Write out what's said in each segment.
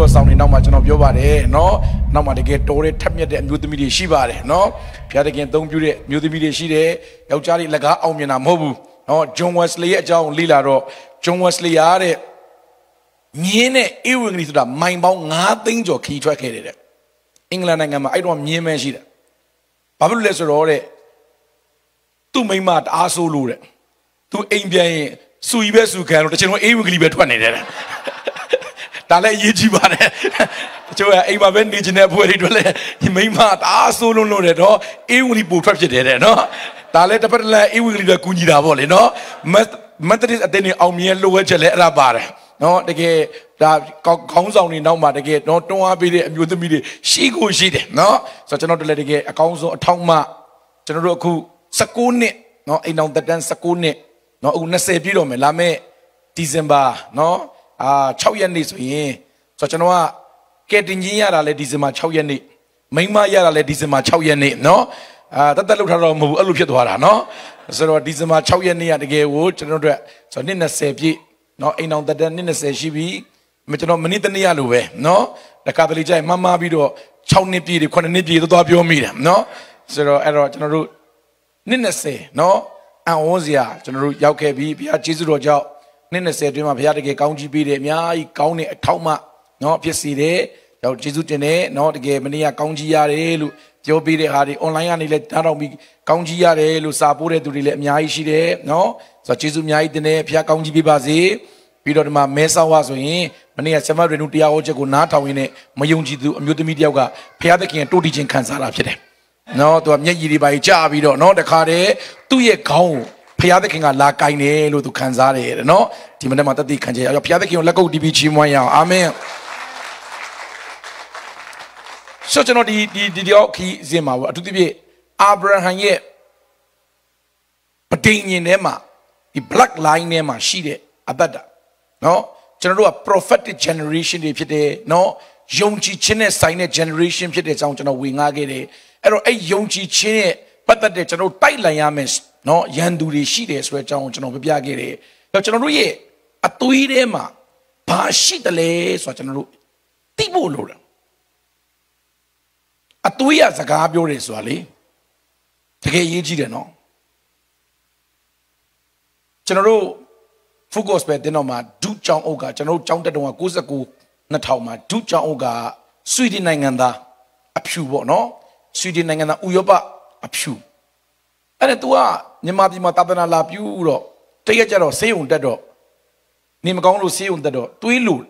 တော်ဆောင်နေနောက်မှာကျွန်တော်ပြောပါတယ်နော်နောက်မှာတကယ်တော်တဲ့ထက်မြက်တဲ့အမျိုးသမီးတွေရှိပါတယ်နော်ဘုရားသခင်အသုံးပြုတဲ့အမျိုးသမီးတွေရှိတယ်ယောက်ျားတွေလက်ကားအောင်မြင်တာမဟုတ်ဘူးနော်ဂျွန်ဝက်စလီရဲ့အကြောင်းလေ့လာတော့ဂျွန်ဝက်စလီရတဲ့မြင်းနဲ့အေဝံဂေလိဆိုတာမိုင်ပေါင်း9သိန်းကျော်ခီးထွက်ခဲ့တယ်တဲ့အင်္ဂလန်နိုင်ငံမှာအဲ့တော့မြင်းမဲရှိတယ်ဘာဖြစ်လို့လဲဆိုတော့တဲ့သူ့မိန်းမတအားဆိုးလို့တဲ့သူအိမ်ပြန်ရင်စူကြီးပဲစူခံလို့တချင်တော့အေးဝံကလေးပဲထွက်နေတယ်တဲ့ ဒါလည်းအရေးကြီးပါတယ်တချို့ကအိမ်မှာပဲနေချင်တဲ့အဖွဲ့တွေတို့လည်းဒီမိန်းမတအားဆိုးလုံးလို့တဲ့တော့အေးဝံကလေးပိုထွက်ဖြစ်တယ်တဲ့နော်ဒါလည်းတစ်ပတ်တစ်လအေးဝံကလေးပဲကူညီတာပေါ့လေနော်မက်သဒစ်အတင်းနေအောင်မြင်လိုဝဲချက်လည်းအဲ့ဒါပါတယ်နော်တကယ်ဒါခေါင်းဆောင်တွေနောက်မှာတကယ်တော့တွန်းအားပေးတဲ့အမျိုးသမီးတွေရှိကိုရှိတယ်နော်ဆိုတော့ကျွန်တော်တို့လည်းတကယ်အကောင်းဆုံးအထောက်မှကျွန်တော်တို့အခု16နှစ်နော်အိမ်အောင်တက်တန်း16နှစ်နော်အခု20ပြည့်တော့မယ်လာမယ့်ဒီဇင်ဘာနော် အာ6ရက်နေ့ဆိုရင်ဆိုတော့ကျွန်တော်ကကဲတင်ချင်းရတာလဲဒီဇင်ဘာ6ရက်နေ့မိန်းမရတာလဲဒီဇင်ဘာ6ရက်နေ့နော်အာတသက်လောက်ထားတော့မဟုတ်ဘူးအဲ့လိုဖြစ်သွားတာနော်ဆိုတော့ဒီဇင်ဘာ6ရက်နေ့ကတကယ်ကိုကျွန်တော်တို့ဆိုတော့နှစ်20ပြည့်နော်အိမ်အောင်တက်တန်းနှစ်20ရှိပြီမကျွန်တော်မနေ့တနေ့ရလိုပဲနော်တခါတလေကျရင်မမပြီးတော့6နှစ်ပြည့်တွေ9နှစ်ပြည့်သွားပြောမိတယ်နော်ဆိုတော့အဲ့တော့ကျွန်တော်တို့နှစ်20နော်အံ့ဩစရာကျွန်တော်တို့ရောက်ခဲ့ပြီဘုရားကျေးဇူးတော်ကြောင့် နှစ်20အတွင်းမှာဘုရားတကယ်ကောင်းကြီးပေးတယ်အများကြီးကောင်းတဲ့အထောက်မှနော်ဖြစ်စီတယ်ကြောင့်ကျေးဇူးတင်တယ်နော်တကယ်မနေ့ကကောင်းကြီးရတယ်လို့ပြောပေးတဲ့ဟာတွေ online ကနေလည်းတားတော့ပြီးကောင်းကြီးရတယ်လို့စာပို့တဲ့သူတွေလည်းအများကြီးရှိတယ်နော်ဆိုတော့ကျေးဇူးအများကြီးတင်တယ်ဘုရားကောင်းကြီးပေးပါစေပြီးတော့ဒီမှာမဲဆောက်ဝဆိုရင်မနေ့ကဆမရေနုတရားဟောချက်ကိုနားထောင်ရင်းနဲ့မယုံကြည်သူအမျိုးသမီးတယောက်ကဘုရားသခင်တိုးတီခြင်းခံစားတာဖြစ်တယ်နော်သူကမျက်ရည်တွေပါကြီးကြာပြီးတော့နော်တခါတည်းသူ့ရဲ့ခေါင်းကို ဖျားသခင်ကလာကင်တယ်လို့သူခံစားတယ်တဲ့နော်ဒီမနေ့မှာတတိခံကြရအောင်ဖျားသခင်ကိုလက်ကုပ်တီးပြီးချီးမွမ်းရအောင်အာမင်ဆိုကျွန်တော်ဒီဒီဒီတော့ခီးစင်မှာပေါ့အထူးသဖြင့်အာဗြဟံရဲ့ပဋိညာဉ်ထဲမှာဒီ black line ထဲမှာရှိတဲ့အသက်တာနော်ကျွန်တော်တို့က prophetic generation တွေဖြစ်တယ်နော်ယုံကြည်ခြင်းနဲ့ဆိုင်တဲ့ generation ဖြစ်တဲ့အကြောင်းကျွန်တော်ဝေငှခဲ့တယ်အဲ့တော့အဲ့ယုံကြည်ခြင်းရဲ့ပတ်သက်တဲ့ကျွန်တော်တိုက်လန်ရမယ် နော်ရန်သူတွေရှိတယ်ဆိုတဲ့အကြောင်းကိုကျွန်တော်ပြပြခဲ့တယ်အဲ့ကျွန်တော်တို့ရဲ့အသွေးထဲမှာဘာရှိတယ်လဲဆိုတော့ကျွန်တော်တို့သိဖို့လိုတယ်အသွေးရစကားပြောတယ်ဆိုတာလေတကယ်ရေးကြည့်တယ်နော်ကျွန်တော်တို့ focus ပဲတင်းတော့မှာဒုချောင်းအုပ်ကကျွန်တော်တို့ចောင်းတက်တုံးက69 2000မှာဒုချောင်းအုပ်ကဆွီဒင်နိုင်ငံသားအဖြူပေါ့နော်ဆွီဒင်နိုင်ငံသားဥရောပအဖြူ အဲ့ဒါ तू ကမြန်မာပြည်မှာတာသနာလာပြူတော့တရက်ကြတော့ဆေးုံတက်တော့နေမကောင်းလို့ဆေးုံတက်တော့တွေးလို့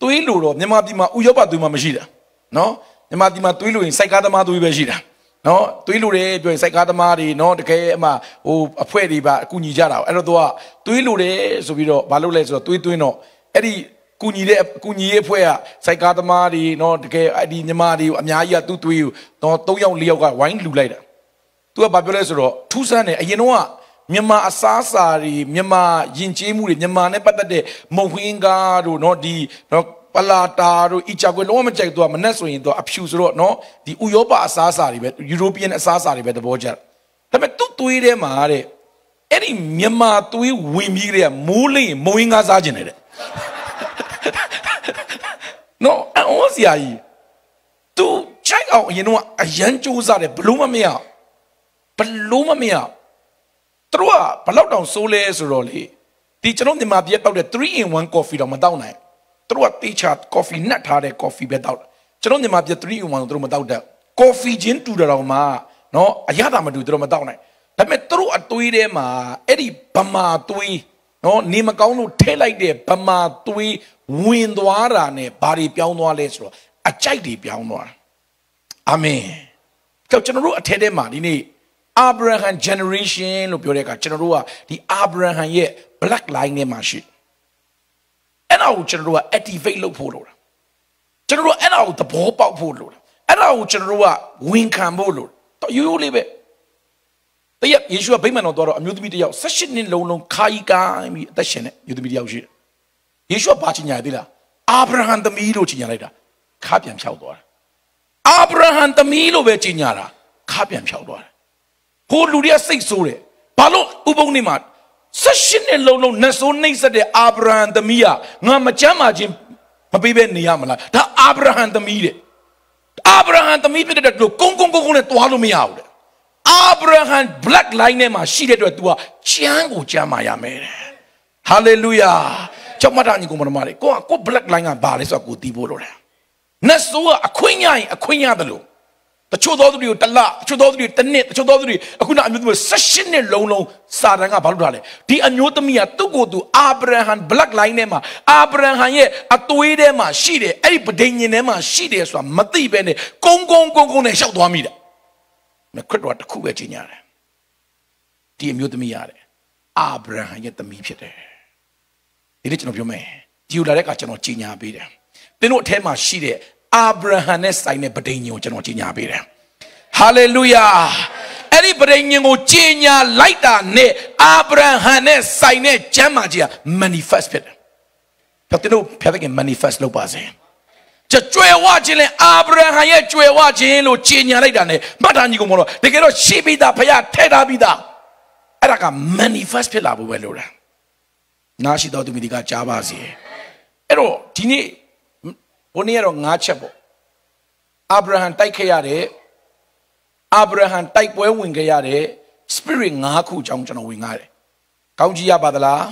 တွေးလို့တော့မြန်မာပြည်မှာဥရောပသွေးမှမရှိတာနော်မြန်မာပြည်မှာတွေးလို့ရင်စိုက်ကားသမားသွေးပဲရှိတာနော်တွေးလို့တယ်ပြောရင်စိုက်ကားသမားတွေနော်တကယ်အမှဟိုအဖွဲ့တွေပါအကူညီကြတာအဲ့တော့ तू ကတွေးလို့တယ်ဆိုပြီးတော့ဘာလုပ်လဲဆိုတော့တွေးသွင်းတော့အဲ့ဒီကူညီတဲ့အကူညီရေးအဖွဲ့ကစိုက်ကားသမားတွေနော်တကယ်အဲ့ဒီညီမတွေအများကြီးကသူ့သွေးကိုတော့၃ယောက်၄ယောက်ကဝိုင်းလှူလိုက်တာ သူကဘာပြောလဲဆိုတော့ထူးဆန်းတယ်အရင်တော့ကမြန်မာအစားအစာတွေမြန်မာယဉ်ကျေးမှုတွေမြန်မာနဲ့ပတ်သက်တဲ့မုံဟင်းကားတို့เนาะဒီเนาะပလာတာတို့အီချာကွယ်လုံးဝမကြိုက်တော့မနဲ့ဆိုရင်တော့အဖြူဆိုတော့เนาะဒီဥရောပအစားအစာတွေပဲယူရိုပီယန်အစားအစာတွေပဲသဘောကျတယ်ဒါပေမဲ့သူ့သွေးထဲမှာတဲ့အဲ့ဒီမြန်မာသွေးဝင်ပြီးကြတဲ့မိုးလိမ့်မုံဟင်းကားစားခြင်းတယ်တဲ့နော်အော်စရာကြီးသူချိုက်အောင်အရင်တော့အရန်စူးစားတယ်ဘလို့မမရ ဘလို့မမရသူတို့ကဘလောက်တောင်စိုးလဲဆိုတော့လေဒီကျွန်တော်မြန်မာပြည်တောက်တဲ့3 in 1 coffee တော့မတောက်နိုင်သူတို့ကတေချာ coffee နှက်ထားတဲ့ coffee ပဲတောက်တယ်ကျွန်တော်မြန်မာပြည်3 in 1ကိုသူတို့မတောက်တတ် coffee ချင်းတူတယ်တော့မှနော်အရသာမတူသူတို့မတောက်နိုင်ဒါပေမဲ့သူတို့အသွေးထဲမှာအဲ့ဒီဗမာသွေးနော်နေမကောင်းလို့ထဲလိုက်တဲ့ဗမာသွေးဝင်သွားတာနဲ့ဘာတွေပြောင်းသွားလဲဆိုတော့အကြိုက်တွေပြောင်းသွားတာအာမင်ကြောက်ကျွန်တော်တို့အထက်ထဲမှာဒီနေ့ Abraham generation လို့ပြောတဲ့အခါကျွန်တော်တို့ကဒီ Abraham ရဲ့ black line ထဲမှာရှိအဲ့ဒါကိုကျွန်တော်တို့က activate လုပ်ဖို့လိုတာကျွန်တော်တို့အဲ့ဒါကိုသဘောပေါက်ဖို့လိုတာအဲ့ဒါကိုကျွန်တော်တို့ကဝန်ခံဖို့လိုတော့ရိုးရိုးလေးပဲတရက်ယေရှုကဗိမာန်တော်သွားတော့အမျိုးသမီးတစ်ယောက်16နှစ်လုံးလုံးခါကြီးကိုင်းပြီးအသက်ရှင်တဲ့အမျိုးသမီးတစ်ယောက်ရှိတယ်ယေရှုကဘာချင်ညာသေးလားအာဗြဟံသမီးလို့ချင်ညာလိုက်တာခါပြန်ဖြောက်သွားတာအာဗြဟံသမီးလို့ပဲချင်ညာတာခါပြန်ဖြောက်သွားတယ် ဟိုလူတွေကစိတ်ဆိုးတယ်ဘာလို့ဥပုံနေမှာ16နှစ်လုံးလုံးနတ်ဆိုးနှိမ့်ဆက်တဲ့အာဗြဟံသမီးကငါမချမ်းမာခြင်းမပေးဘဲနေရမလားဒါအာဗြဟံသမီးတဲ့အာဗြဟံသမီးဖြစ်တဲ့အတွက်ကုန်းကုန်းကုန်းကုန်းနဲ့တွားလို့မရဘူးတဲ့အာဗြဟံ black line ထဲမှာရှိတဲ့အတွက် तू ကကျမ်းကိုကျမ်းမာရမယ်တဲ့ hallelujah ကျောင်းမတော်ညီကိုမတော်မလေးကိုကကို black line ကဘာလဲဆိုတော့ကိုတီးဖို့လို့တယ်နတ်ဆိုးကအခွင့်ရရင်အခွင့်ရတယ်လို့ တချို့သောသူတွေကိုတလတချို့သောသူတွေတစ်နှစ်တချို့သောသူတွေအခုနအမျိုးသမီး16နှစ်လုံးလုံးစာတန်ကဘာလို့ထားလဲဒီအမျိုးသမီးကသူ့ကိုယ်သူအာဗြဟံ black line ထဲမှာအာဗြဟံရဲ့အသွေးထဲမှာရှိတယ်အဲ့ဒီပဒိညာဉ်ထဲမှာရှိတယ်ဆိုတာမသိဘဲနဲ့ကုန်းကုန်းကုန်းကုန်းနဲ့ရှောက်သွားမိတယ်မခရစ်တော်တခုပဲကြီးညာတယ်ဒီအမျိုးသမီးရတယ်အာဗြဟံရဲ့သမီးဖြစ်တယ်ဒီနေ့ကျွန်တော်ပြောမယ်ဒီလိုလာတဲ့အခါကျွန်တော်ကြီးညာပေးတယ်သင်တို့အထဲမှာရှိတဲ့ အာဗြဟံနဲ့ဆိုင်တဲ့ပဋိညာဉ်ကိုကျွန်တော်ကြီးညာပေးတယ်ဟာလေလုယာအဲ့ဒီပဋိညာဉ်ကိုကြီးညာလိုက်တာနဲ့အာဗြဟံနဲ့ဆိုင်တဲ့ကျမ်းမာကြီးက manifest ဖြစ်တယ်ဖတ်တို့ဖတ်တဲ့ manifest လုပ်ပါစေကြကြွယ်ဝခြင်းလဲအာဗြဟံရဲ့ကြွယ်ဝခြင်းလို့ကြီးညာလိုက်တာနဲ့မှတ်တာညီကောင်မလို့တကယ်တော့ရှိပြီးသားဖခင်ထဲထားပြီးသားအဲ့ဒါက manifest ဖြစ်လာဖို့ပဲလို့လားနားရှိတော်သူမိဒီကကြားပါစေအဲ့တော့ဒီနေ့ ဘုန်းကြီးကတော့၅ချက်ပေါ့အာဗြဟံတိုက်ခဲ့ရတယ်အာဗြဟံတိုက်ပွဲဝင်ခဲ့ရတယ် spirit ၅ခုအကြောင်းကျွန်တော်ဝင်ငါတယ်ကောင်းကြီးရပါသလား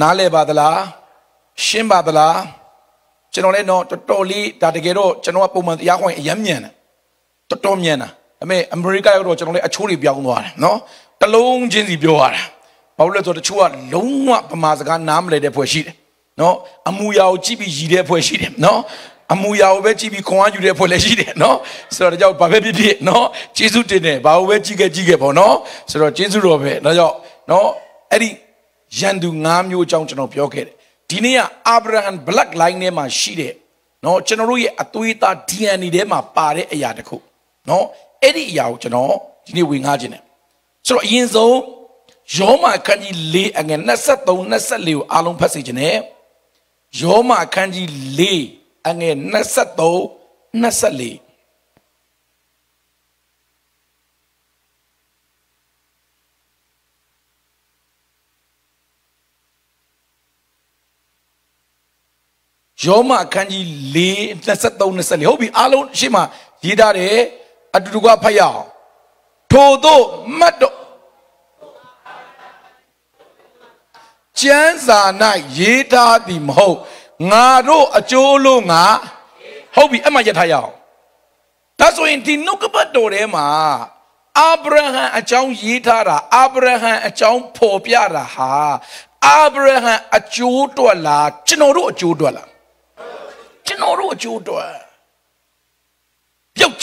နားလဲပါသလားရှင်းပါသလားကျွန်တော်လည်းတော့တော်တော်လေးဒါတကယ်တော့ကျွန်တော်ကပုံမှန်တရားခွင့်အယမ်းမြန်တယ်တော်တော်မြန်တာဒါပေမဲ့အမေရိကရောက်တော့ကျွန်တော်လည်းအချိုးတွေပြောင်းသွားတယ်နော်တလုံးချင်းစီပြောရတာဘာလို့လဲဆိုတော့တချို့ကလုံးဝပမာစကားနားမလည်တဲ့ဖွဲ့ရှိတယ် နော်အမူအရာကိုကြည့်ပြီးရည်တဲ့ဖွဲ့ရှိတယ်နော်အမူအရာကိုပဲကြည့်ပြီးခွန်အားယူတဲ့ဖွဲ့လည်းရှိတယ်နော်ဆိုတော့ကြောင့်ဘာပဲဖြစ်ဖြစ်နော်ကျေးဇူးတင်တယ်ဘာကိုပဲကြည့်ခဲ့ကြည့်ခဲ့ပေါ့နော်ဆိုတော့ကျေးဇူးတော်ပဲဒါကြောင့်နော်အဲ့ဒီရန်သူ၅မျိုးအကြောင်းကျွန်တော်ပြောခဲ့တယ်ဒီနေ့ကအာဗြဟံ black line ထဲမှာရှိတဲ့နော်ကျွန်တော်တို့ရဲ့အသွေးသား DNA ထဲမှာပါတဲ့အရာတစ်ခုနော်အဲ့ဒီအရာကိုကျွန်တော်ဒီနေ့ဝင်ငှားခြင်းတယ်ဆိုတော့အရင်ဆုံးယောမအခန်းကြီး၄အငယ်23 24ကိုအားလုံးဖတ်စေခြင်းနဲ့ယော မအခန်းကြီး၄အငယ်23 24ယောမအခန်းကြီး၄23 24ဟုတ်ပြီအားလုံးရှေ့မှာရေးထားတယ်အတူတူကဖတ်ရအောင်ထို့သောမတ်တော် ကျမ်းစာ၌ရေးထားသည်မဟုတ်ငါတို့အကျိုးလို့ငါဟုတ်ပြီအဲ့မှာရထားရအောင်ဒါဆိုရင်ဒီနှုတ်ကပတ်တော်ထဲမှာအာဗြဟံအကြောင်းရေးထားတာအာဗြဟံအကြောင်းဖော်ပြတာဟာအာဗြဟံအကျိုးတွက်လားကျွန်တော်တို့အကျိုးတွက်လားကျွန်တော်တို့အကျိုးတွ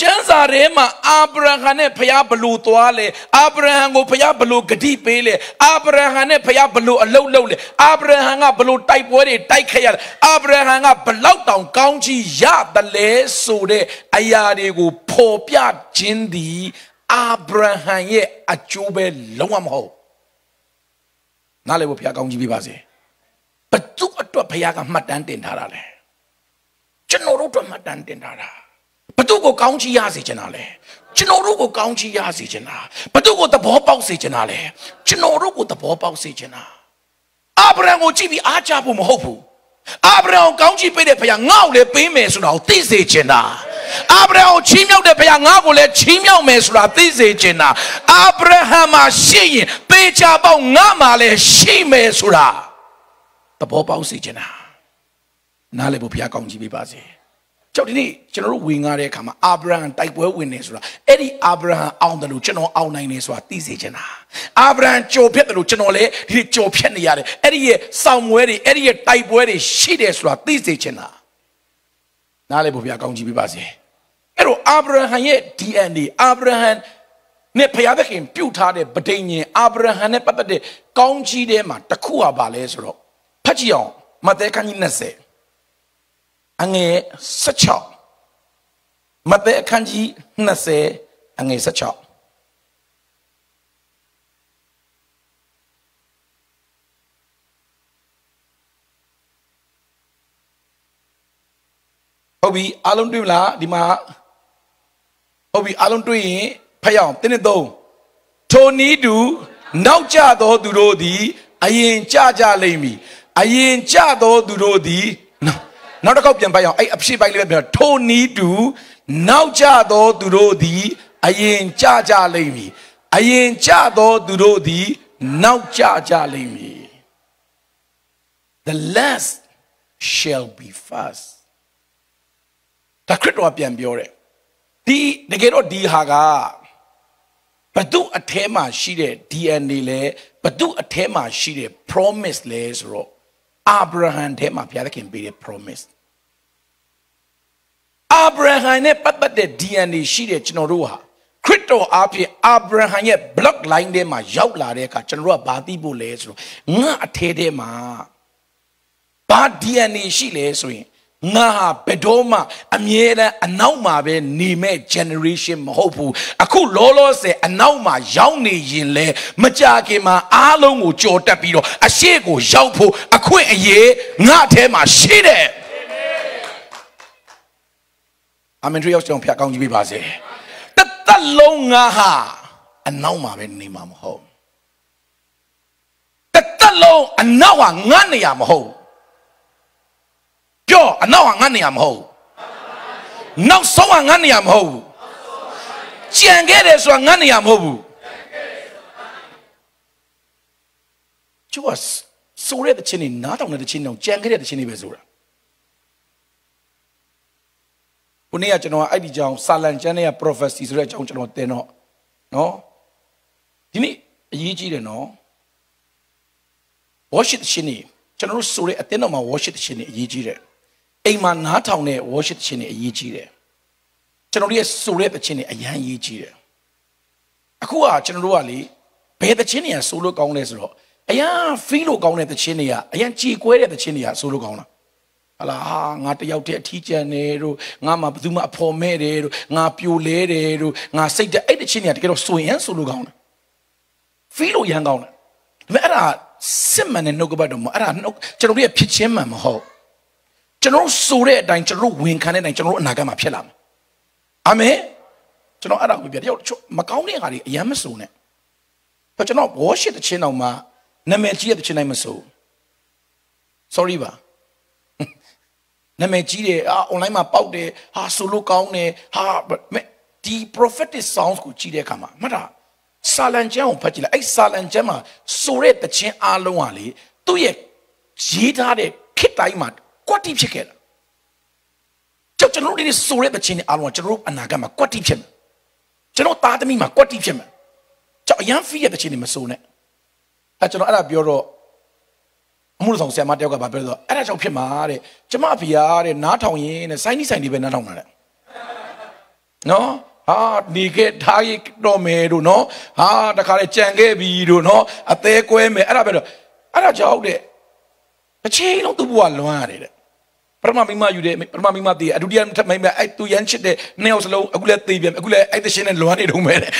က်ပြုတ်ကျမ်းစာထဲမှာအာဗြဟံနဲ့ဖျားဘလို့သွားလဲအာဗြဟံကိုဖျားဘလို့ဂတိပေးလဲအာဗြဟံနဲ့ဖျားဘလို့အလုတ်လုတ်လဲအာဗြဟံကဘလို့တိုက်ပွဲတွေတိုက်ခဲ့ရတယ်အာဗြဟံကဘလောက်တောင်ကောင်းကြီးရတယ်လဲဆိုတဲ့အရာတွေကိုဖော်ပြခြင်းသည်အာဗြဟံရဲ့အကျိုးပဲလုံးဝမဟုတ်နားလည်ဖို့ဖျားကောင်းကြီးပြပါစေဘသူအတွက်ဖျားကမှတ်တမ်းတင်ထားတာလဲကျွန်တော်တို့အတွက်မှတ်တမ်းတင်ထားတာ ဘသူကိုကောင်းချီးရစေချင်တာလဲကျွန်တော်တို့ကိုကောင်းချီးရစေချင်တာဘသူကိုသဘောပေါက်စေချင်တာလဲကျွန်တော်တို့ကိုသဘောပေါက်စေချင်တာအာဗြဟံကိုကြည့်ပြီးအားကြဖို့မဟုတ်ဘူးအာဗြဟံကောင်းချီးပေးတဲ့ဘုရားငါ့ကိုလည်းပေးမယ်ဆိုတာကိုသိစေချင်တာအာဗြဟံကိုချီးမြှောက်တဲ့ဘုရားငါ့ကိုလည်းချီးမြှောက်မယ်ဆိုတာသိစေချင်တာအာဗြဟံမှာရှိရင်ပေးချပေါက်ငါ့မှာလည်းရှိမယ်ဆိုတာသဘောပေါက်စေချင်တာနားလည်ဖို့ဘုရားကောင်းချီးပေးပါစေ ကြောက်ဒီနေ့ကျွန်တော်တို့ဝင်ငါတဲ့အခါမှာအာဗြဟံတိုက်ပွဲဝင်နေဆိုတာအဲ့ဒီအာဗြဟံအောင်တယ်လို့ကျွန်တော်အောင်နိုင်နေဆိုတာသိစေချင်တာအာဗြဟံကြော်ဖြတ်တယ်လို့ကျွန်တော်လည်းဒီကြော်ဖြတ်နေရတယ်အဲ့ဒီရဲ့စောင့်မွဲတွေအဲ့ဒီရဲ့တိုက်ပွဲတွေရှိတယ်ဆိုတာသိစေချင်တာနားလေဘုရားကောင်းကြည့်ပြပါစေအဲ့တော့အာဗြဟံရဲ့ DNA အာဗြဟံနဲ့ဖျားသခင်ပြုတ်ထားတဲ့ဗဒိညင်အာဗြဟံနဲ့ပတ်သက်တဲ့ကောင်းကြီးထဲမှာတစ်ခုကပါလဲဆိုတော့ဖတ်ကြည့်အောင်မဿဲခန်းကြီး20 အငယ်16မဿဲအခန်းကြီး20အငယ်16ဟုတ်ပြီအားလုံးတွေ့မလားဒီမှာဟုတ်ပြီအားလုံးတွေ့ရင်ဖတ်ရအောင်တင်းနဲ့သုံးထိုနည်းတူနောက်ကျသောသူတို့သည်အရင်ကြကြလိမ့်မည်အရင်ကြသောသူတို့သည် နောက်တစ်ခေါက်ပြန်ပိုက်အောင်အဲ့အဖြစ်ပိုက်လေးပဲပြန်ထိုနီးတူနောက်ကျသောသူတို့သည်အရင်ကြကြလိမ့်မည်အရင်ကြသောသူတို့သည်နောက်ကျကြလိမ့်မည် the last shall be first ဒါခရစ်တော်ပြန်ပြောတယ်ဒီတကယ်တော့ဒီဟာကဘသူအထဲမှာရှိတဲ့ DNA လဲဘသူအထဲမှာရှိတဲ့ promise လဲဆိုတော့ အာဗြဟံထဲမှာဘုရားသခင်ပေးတဲ့ promise အာဗြဟံနဲ့ပတ်သက်တဲ့ DNA ရှိတဲ့ကျွန်တော်တို့ဟာခရစ်တော်အားဖြင့်အာဗြဟံရဲ့ block line ထဲမှာရောက်လာတဲ့အခါကျွန်တော်တို့ကဘာသိဖို့လဲဆိုတော့ငါအထဲထဲမှာဘာ DNA ရှိလဲဆိုရင် ငါဟာဘယ်တော့မှအမြဲတမ်းအနောက်မှာပဲနေမဲ့ generation မဟုတ်ဘူးအခုလောလောဆယ်အနောက်မှာရောက်နေရင်လဲမကြခင်မှာအားလုံးကိုကြော်တက်ပြီးတော့အရှိကိုရောက်ဖို့အခွင့်အရေးငါအထဲမှာရှိတယ်အာမင်ထရီယောက်ကျွန်တော်ဖျက်ကောင်းကြည့်ပေးပါစေတသက်လုံးငါဟာအနောက်မှာပဲနေမှာမဟုတ်တသက်လုံးအနောက်ဟာငါနေရမဟုတ် ပြောအနောက်ကငါနေရမဟုတ်နောက်ဆုံးကငါနေရမဟုတ်ဘူးကြံခဲ့တယ်ဆိုတာငါနေရမဟုတ်ဘူးကျိုးဆိုရတဲ့ချင်းနေနားထောင်တဲ့ချင်းနေကြံခဲ့တဲ့ချင်းနေပဲဆိုတာခုနေ့ကကျွန်တော်အဲ့ဒီကြောင်ဆာလန်ကျမ်းရဲ့ prophecy ဆိုတဲ့အကြောင်းကျွန်တော်သင်တော့နော်ဒီနေ့အရေးကြီးတယ်နော် worship ရှင်နေကျွန်တော်တို့ဆိုတဲ့အတင်းတော်မှာ worship ရှင်နေအရေးကြီးတယ် အိမ်မှာနားထောင်တဲ့ worship ခြင်းတွေအရေးကြီးတယ်ကျွန်တော်တို့ရဲ့ဆိုတဲ့သခြင်းတွေအရန်အရေးကြီးတယ်အခုကကျွန်တော်တို့ကလေဘယ်သခြင်းတွေကဆိုလို့ကောင်းလဲဆိုတော့အရန် feel လို့ကောင်းတဲ့သခြင်းတွေကအရန်ကြည်ကွဲတဲ့သခြင်းတွေကဆိုလို့ကောင်းတာဟလာဟာငါတယောက်တည်းအထီးကျန်တယ်တို့ငါမှဘယ်သူမှအဖော်မဲ့တယ်တို့ငါပြိုလဲတယ်တို့ငါစိတ်တဲ့အဲ့တခြင်းတွေကတကယ်တော့ဆိုရင်ဆိုလို့ကောင်းတာ feel လို့ရန်ကောင်းတယ်ဒါပေမဲ့အဲ့ဒါစစ်မှန်တဲ့နှုတ်ကပတ်တော်မအဲ့ဒါကျွန်တော်တို့ရဲ့ဖြစ်ချင်းမှန်မဟုတ် ကျွန်တော်ဆိုတဲ့အတိုင်းကျွန်တော်ဝင်ခံတဲ့အတိုင်းကျွန်တော်အနာဂတ်မှာဖြစ်လာမှာအာမင်ကျွန်တော်အဲ့ဒါကိုပြတယောက်မကောင်းတဲ့ခါတွေအယမ်းမစုံနဲ့ကျွန်တော် worship တဲ့ချင်းအောင်မှာနာမည်ကြီးတဲ့ချင်းတိုင်းမစုံ sorry ပါနာမည်ကြီးတယ်အာ online မှာပေါက်တယ်ဟာဆိုလို့ကောင်းတယ်ဟာဒီ prophetic sounds ကိုကြီးတဲ့အခါမှာမှတ်တာဆာလန်ကျမ်းကိုဖတ်ကြည့်လိုက်အဲ့ဆာလန်ကျမ်းမှာဆိုတဲ့တခြင်းအားလုံးဟာလေသူ့ရဲ့ရေးထားတဲ့ခေတ်တိုင်းမှာ ကွက်တိဖြစ်ခဲ့တာကြောက်ကျွန်တော်တို့ဒီဆိုရဲတဲ့ချင်းအားလုံးကကျွန်တော်တို့အနာဂတ်မှာကွက်တိဖြစ်မယ်ကျွန်တော်သားသမီးမှာကွက်တိဖြစ်မယ်ကြောက်အရန်ဖီးရတဲ့ချင်းတွေမဆိုနဲ့အဲကျွန်တော်အဲ့ဒါပြောတော့အမှုဆောင်ဆရာမတယောက်ကဗာပြောတော့အဲ့ဒါကြောင့်ဖြစ်မှာတဲ့ကျမအဖေကတဲ့နားထောင်ရင်တဲ့စိုင်းနီးဆိုင်တွေပဲနားထောင်တာတဲ့နော်ဟာနေခဲ့ထားရတော့မယ်တို့နော်ဟာတခါလေကြံခဲ့ပြီတို့နော်အသေးကွဲမယ်အဲ့ဒါပဲတော့အဲ့ဒါကြောင့်တဲ့ အချိန်လုံးသူ့ဘဝလွမ်းရတယ်တဲ့ပထမမိမယူတယ်ပထမမိမတည်အဒုတိယထပ်မိမအဲ့သူရမ်းချစ်တဲ့နှစ်ယောက်စလုံးအခုလည်းတည်ပြန်အခုလည်းအဲ့တရှင်နဲ့လွမ်းနေတော့မယ်တဲ့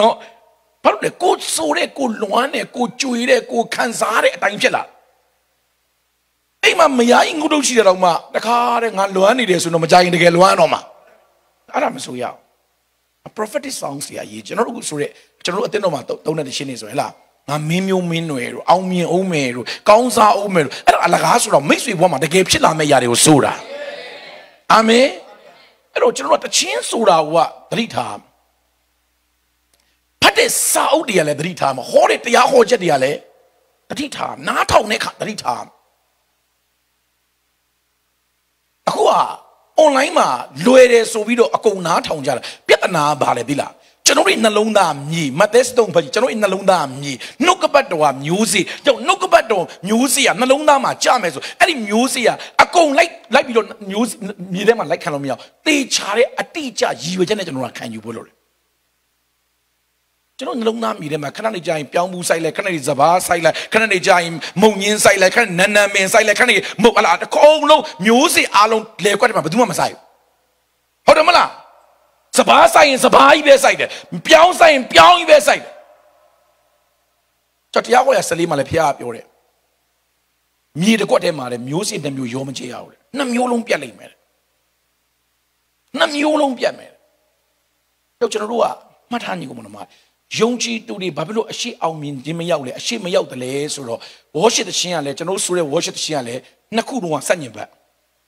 နော်ဘာလို့လဲကိုဆိုတဲ့ကိုလွမ်းတဲ့ကိုကြွေတဲ့ကိုခံစားတဲ့အတိုင်းဖြစ်လာအိမ်မှာမယားကြီးငုတ်တုတ်ရှိတဲ့တော့မှတခါတဲ့ငါလွမ်းနေတယ်ဆိုတော့မကြရင်တကယ်လွမ်းတော့မှာအဲ့ဒါမဆိုရအောင် prophetic songs ကြီးအရေးကျွန်တော်တို့ဆိုတဲ့ကျွန်တော်တို့အတင်းတော်မှာတုံးတဲ့ရှင်နေဆိုရင်လား ငါမင်းမျိုးမင်းနွယ်တို့အောင်မြင်အောင်မယ်တို့ကောင်းစားအောင်မယ်တို့အဲ့တော့အလကားဆိုတော့မိတ်ဆွေဘဝမှာတကယ်ဖြစ်လာမယ့်ຢာတွေကိုဆိုတာအာမင်အဲ့တော့ကျွန်တော်တို့တချင်းဆိုတာကသတိထားဖတ်တဲ့စာအုပ်တွေကလည်းသတိထားမှာဟောတဲ့တရားဟောချက်တွေကလည်းသတိထားနားထောင်တဲ့ခါသတိထားအခုက online မှာလွယ်တယ်ဆိုပြီးတော့အကုန်နားထောင်ကြတာပြဿနာဘာလဲသိလား ကျွန်တော်တို့နှလုံးသားမြည်မသက်စတုံဖတ်ကျွန်တော်တို့နှလုံးသားမြည်နှုတ်ကပတ်တော်ကမျိုးစေ့ကြောင့်နှုတ်ကပတ်တော်မျိုးစေ့ကနှလုံးသားမှာကြာမယ်ဆိုအဲ့ဒီမျိုးစေ့ကအကုန်လိုက်လိုက်ပြီးတော့မျိုးမြည်ထဲမှာလိုက်ခံလို့မရအောင်တေချာတဲ့အတိအကျရည်ရွယ်ချက်နဲ့ကျွန်တော်တို့ခံယူဖို့လုပ်တယ်ကျွန်တော်နှလုံးသားမြည်ထဲမှာခဏနေကြရင်ပြောင်းမှုဆိုင်လိုက်ခဏနေစဘာဆိုင်လိုက်ခဏနေကြရင်မုံညင်းဆိုင်လိုက်ခဏနန်းနန်းမင်ဆိုင်လိုက်ခဏနေမုတ်ဟလာအကုန်လုံးမျိုးစေ့အားလုံးလေကွက်တယ်မှာဘယ်သူမှမဆိုင်ဘူးဟုတ်တယ်မလား စပားဆိုင်ရင်စပားကြီးပဲဆိုင်တယ်ပြောင်းဆိုင်ရင်ပြောင်းကြီးပဲဆိုင်တယ်ကျွန်တော်တရားဟောရဆလေးမှလည်းဖះပြောတယ်မြေတကွက်ထဲမှာလည်းမျိုးစင်တစ်မျိုးရောမချေရဘူးတဲ့နှစ်မျိုးလုံးပြတ်လိမ့်မယ်နှစ်မျိုးလုံးပြတ်မယ်တော့ကျွန်တော်တို့ကမှတ်ထားညီကိုမလို့မယုံကြည်သူတွေဘာဖြစ်လို့အရှိအောင်မြင်ခြင်းမရောက်လဲအရှိမရောက်တယ်လဲဆိုတော့ worship တခြင်းကလည်းကျွန်တော်တို့ဆိုတဲ့ worship တခြင်းကလည်းနှစ်ခုလုံးကစัจညင်ဘက်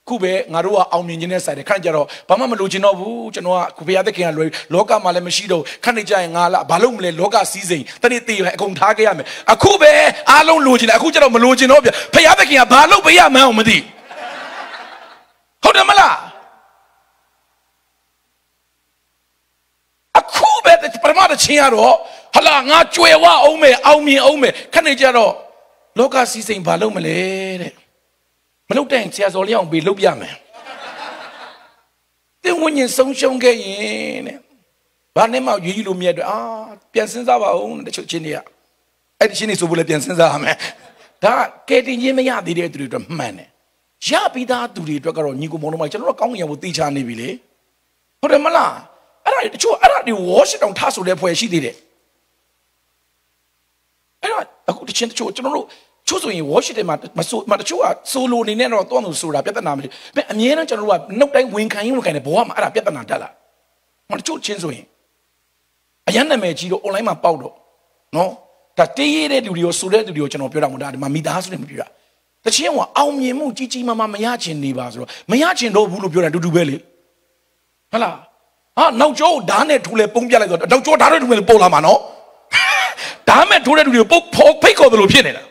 ခုပဲငါတို့ကအောင်မြင်ခြင်းနဲ့ဆိုင်တယ်ခဏကြတော့ဘာမှမလိုချင်တော့ဘူးကျွန်တော်ကခုဘုရားသခင်ကလွယ်လောကမှာလည်းမရှိတော့ခဏကြရင်ငါလာဘာလို့မလဲလောကစည်းစိမ်တနေ့တည်းအကုန်ထားခဲ့ရမယ်အခုပဲအားလုံးလိုချင်တယ်အခုကျတော့မလိုချင်တော့ဗျဘုရားသခင်ကဘာလို့ပေးရမှန်းအောင်မသိဟုတ်တယ်မလားအခုပဲပရမတ်ချင်းရတော့ဟလာငါကြွယ်ဝအောင်မယ်အောင်မြင်အောင်မယ်ခဏကြတော့လောကစည်းစိမ်ဘာလို့မလဲတဲ့မ လုပ်တဲ့ဆရာစော်လေးအောင်ဘေးလုပ်ပြမယ်သင်ဝိညာဉ်ဆုံးရှုံးခဲ့ရင်တဲ့ဘာနဲ့မှရွေးကြီးလို့မြတ်တော့အာပြန်စဉ်းစားပါဦးတချို့ချင်းတွေကအဲ့ဒီချင်းတွေဆိုဖို့လည်းပြန်စဉ်းစားရမယ်ဒါကဲတင်ချင်းမရသေးတဲ့သူတွေအတွက်မှန်တယ်ရပြီးသားသူတွေအတွက်ကတော့ညီကိုမောင်တို့မကျွန်တော်တို့ကောင်းကင်ဘုံသိချနေပြီလေဟုတ်တယ်မလားအဲ့ဒါတချို့အဲ့ဒါတွေ wash တောင်ထားဆိုတဲ့ဖွဲ့ရှိသေးတယ်အဲ့တော့အခုတချင်းတချို့ကျွန်တော်တို့ ချို့ဆိုရင် wash တွေမှာမဆိုမတချို့က solo အနေနဲ့တော့တွန်းလို့ဆိုတာပြဿနာမရှိဘယ်အမြဲတမ်းကျွန်တော်တို့ကနှုတ်တိုင်းဝင်ခံရင်ဝင်ခံတယ်ဘောကမှာအဲ့ဒါပြဿနာတက်လာမတချို့ချင်းဆိုရင်အရန်နာမည်ကြီးတော့ online မှာပေါက်တော့နော်ဒါတေးရတဲ့လူတွေကိုဆိုတဲ့လူတွေကိုကျွန်တော်ပြောတာမဟုတ်ဒါဒီမှာမိသားစုတွေမပြောတာတချင်းကအောင်မြင်မှုကြီးကြီးမားမားမရချင်နေပါဆိုတော့မရချင်တော့ဘူးလို့ပြောတာတူတူပဲလေဟုတ်လားဟာနောက်ကျောဓာတ်နဲ့ထူလဲပုံပြလိုက်တော့နောက်ကျောဓာတ်နဲ့ထူလဲပုံလာမှာနော်ဓာတ်မဲ့ထိုးတဲ့လူတွေပုတ်ဖော်ဖိတ်ခေါ်တယ်လို့ဖြစ်နေတာ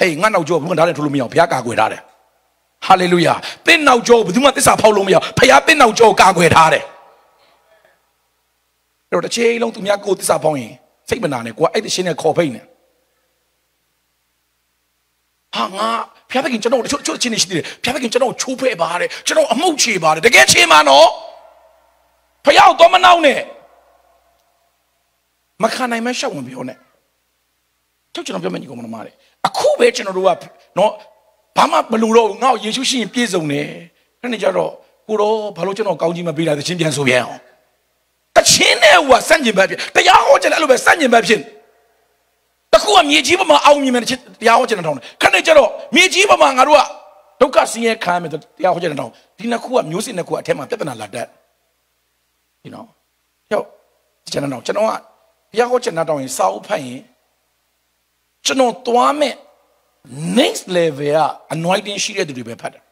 ဟေးငါနောက်ကျောဘုရားဓာတ်နဲ့ထူလို့မရအောင်ဘုရားကာကွယ်ထားတယ်ဟာလေလုယာသင်နောက်ကျောဘယ်သူမှသစ္စာဖောက်လို့မရအောင်ဘုရားသင်နောက်ကျောကာကွယ်ထားတယ်အဲ့တော့တစ်ချိန်လုံးသူများကိုသစ္စာဖောက်ရင်စိတ်မနာနဲ့ကိုကအဲ့ဒီရှင်းနဲ့ခေါ်ဖိတ်နေဟာငါဖျားသခင်ကျွန်တော်တို့ချို့ချို့ချင်းနေရှိတယ်ဖျားသခင်ကျွန်တော်ချိုးဖဲ့ပါတယ်ကျွန်တော်အမှုတ်ချေပါတယ်တကယ်ချေမှာနော်ဖျားတော့မနှောင်းနဲ့မခံနိုင်မရှောက်ဝင်ပြောနဲ့ချုပ်ကျွန်တော်ပြောမယ်ညီကောင်မတော်တယ် အခုပဲကျွန်တော်တို့ကနော်ဘာမှမလိုတော့ဘူးငါ့ကိုယေရှုရှိရင်ပြည့်စုံတယ်ခဏကြတော့ကိုတော့ဘာလို့ကျွန်တော်ကောင်းကြီးမပေးတာသချင်းပြန်ဆိုပြန်အောင်တချင်းနဲ့ဟိုကစန့်ကျင်ဘက်ဖြစ်တရားဟောကြတယ်အဲ့လိုပဲစန့်ကျင်ဘက်ဖြစ်တခုကမြေကြီးပေါ်မှာအောင်မြင်မယ်တရားဟောကြတယ်ထောင်းတယ်ခဏကြတော့မြေကြီးပေါ်မှာငါတို့ကဒုက္ခဆင်းရဲခံရမယ်တရားဟောကြတယ်ထောင်းဒီနှစ်ခုကမျိုးစစ်နှစ်ခုကအထက်မှာပြဿနာလာတတ် you know ရောက်ကျွန်တော်ကျွန်တော်ကတရားဟောချင်တာတောင်းရင်စာအုပ်ဖတ်ရင် ကျွန်တော်သွားမဲ့ next level က anointing ရှိတဲ့သူတွေပဲဖတ်တယ်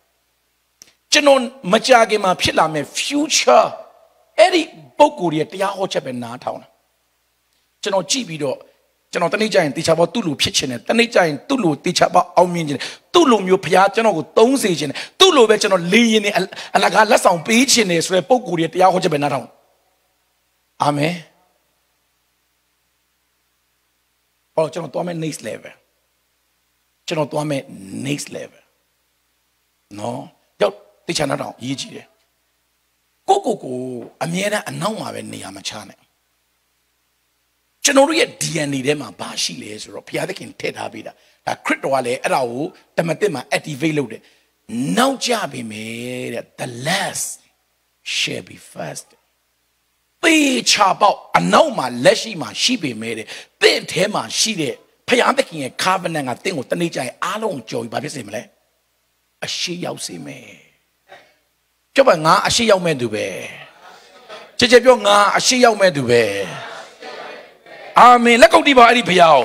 ကျွန်တော်မကြခင်မှာဖြစ်လာမဲ့ future အဲ့ဒီပုံကိုယ်ရဲ့တရားဟောချက်ပဲနားထောင်တာကျွန်တော်ကြည့်ပြီးတော့ကျွန်တော်တနေ့ကျရင်တေချာပေါသူ့လူဖြစ်ချင်တယ်တနေ့ကျရင်သူ့လူတေချာပေါအောင်မြင်ချင်တယ်သူ့လူမျိုးဖရားကျွန်တော်ကိုသုံးစေချင်တယ်သူ့လူပဲကျွန်တော်လေးရင်နေအလကားလက်ဆောင်ပေးချင်တယ်ဆိုတဲ့ပုံကိုယ်ရဲ့တရားဟောချက်ပဲနားထောင်အာမင် ဟောကျွန်တော်သွားမယ် next level ကျွန်တော်သွားမယ် next level နော်ရောက်တေချာနားထောင်ရေးကြည့်တယ်ကိုကိုကိုအမြဲတမ်းအနောက်မှာပဲနေရာမချနဲ့ကျွန်တော်တို့ရဲ့ DNA ထဲမှာဘာရှိလဲဆိုတော့ဘုရားသခင်ထည့်ထားပေးတာဒါခရစ်တော်ကလည်းအဲ့ဒါကိုတမတစ်မှာ activate လုပ်တယ်နောက်ကြပြီမယ်တဲ့ the last shall be first သေချာပေါက်အနောက်မှာလက်ရှိမှာရှိပေမဲ့တဲ့တင့်ထဲမှာရှိတဲ့ဘုရားသခင်ရဲ့ covenant ကတင့်ကိုတနေ့ကျရင်အားလုံးကြော်ပြီးဘာဖြစ်စေမလဲအရှိရောက်စေမယ်ကျုပ်ကငါအရှိရောက်မဲ့သူပဲချစ်ချစ်ပြောငါအရှိရောက်မဲ့သူပဲအာမင်လက်ကုပ်တီးပါအဲ့ဒီဘုရား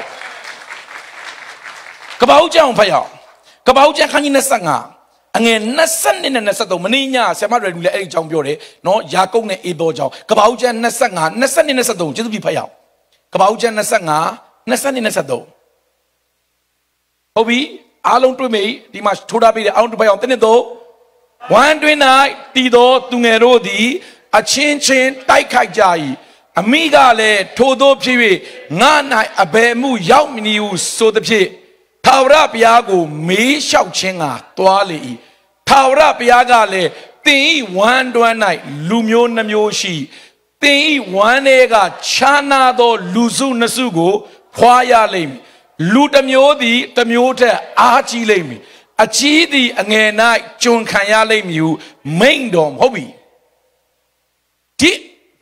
ကပောက်ကြောင်ဖတ်ရအောင်ကပောက်ကျန်ခန်းကြီး25 အငယ်20နဲ့23မင်းညဆ iam ရယ်လူလည်းအဲ့ဒီအကြောင်းပြောတယ်နော်ယာကုပ်နဲ့အေဘောအကြောင်းကပောက်ကျန်25 20နဲ့23ကျေးဇူးပြုဖတ်ရအောင်ကပောက်ကျန်25 20နဲ့23ဟုတ်ပြီအားလုံးတွေ့မိဒီမှာထိုးထားပေးတယ်အောင်တစ်ဖက်အောင်တင်းတော့ဝမ်းတွင်၌တည်သောသူငယ်တို့သည်အချင်းချင်းတိုက်ခိုက်ကြ၏အမိကလည်းထိုသောဖြစ်၍ငါ၌အဘယ်မှုရောက်မည်ဟုဆိုသည်ဖြင့် ထာဝရဘုရားကို မေးလျှောက်ခြင်းကတွားလေ၏ထာဝရဘုရားကလည်းတင်ဤဝမ်းတွန်း၌လူမျိုးနှမျိုးရှိတင်ဤဝမ်းတွေကခြားနာသော လူစုနှစုကိုဖွာရလိမ့်မည်လူတစ်မျိုးသည်တစ်မျိုးထက်အားကြီးလိမ့်မည်အကြီးသည်အငယ်၌ကျွန်ခံရလိမ့်မည်ဟုမိန့်တော်ဟုတ်ပြီဒီ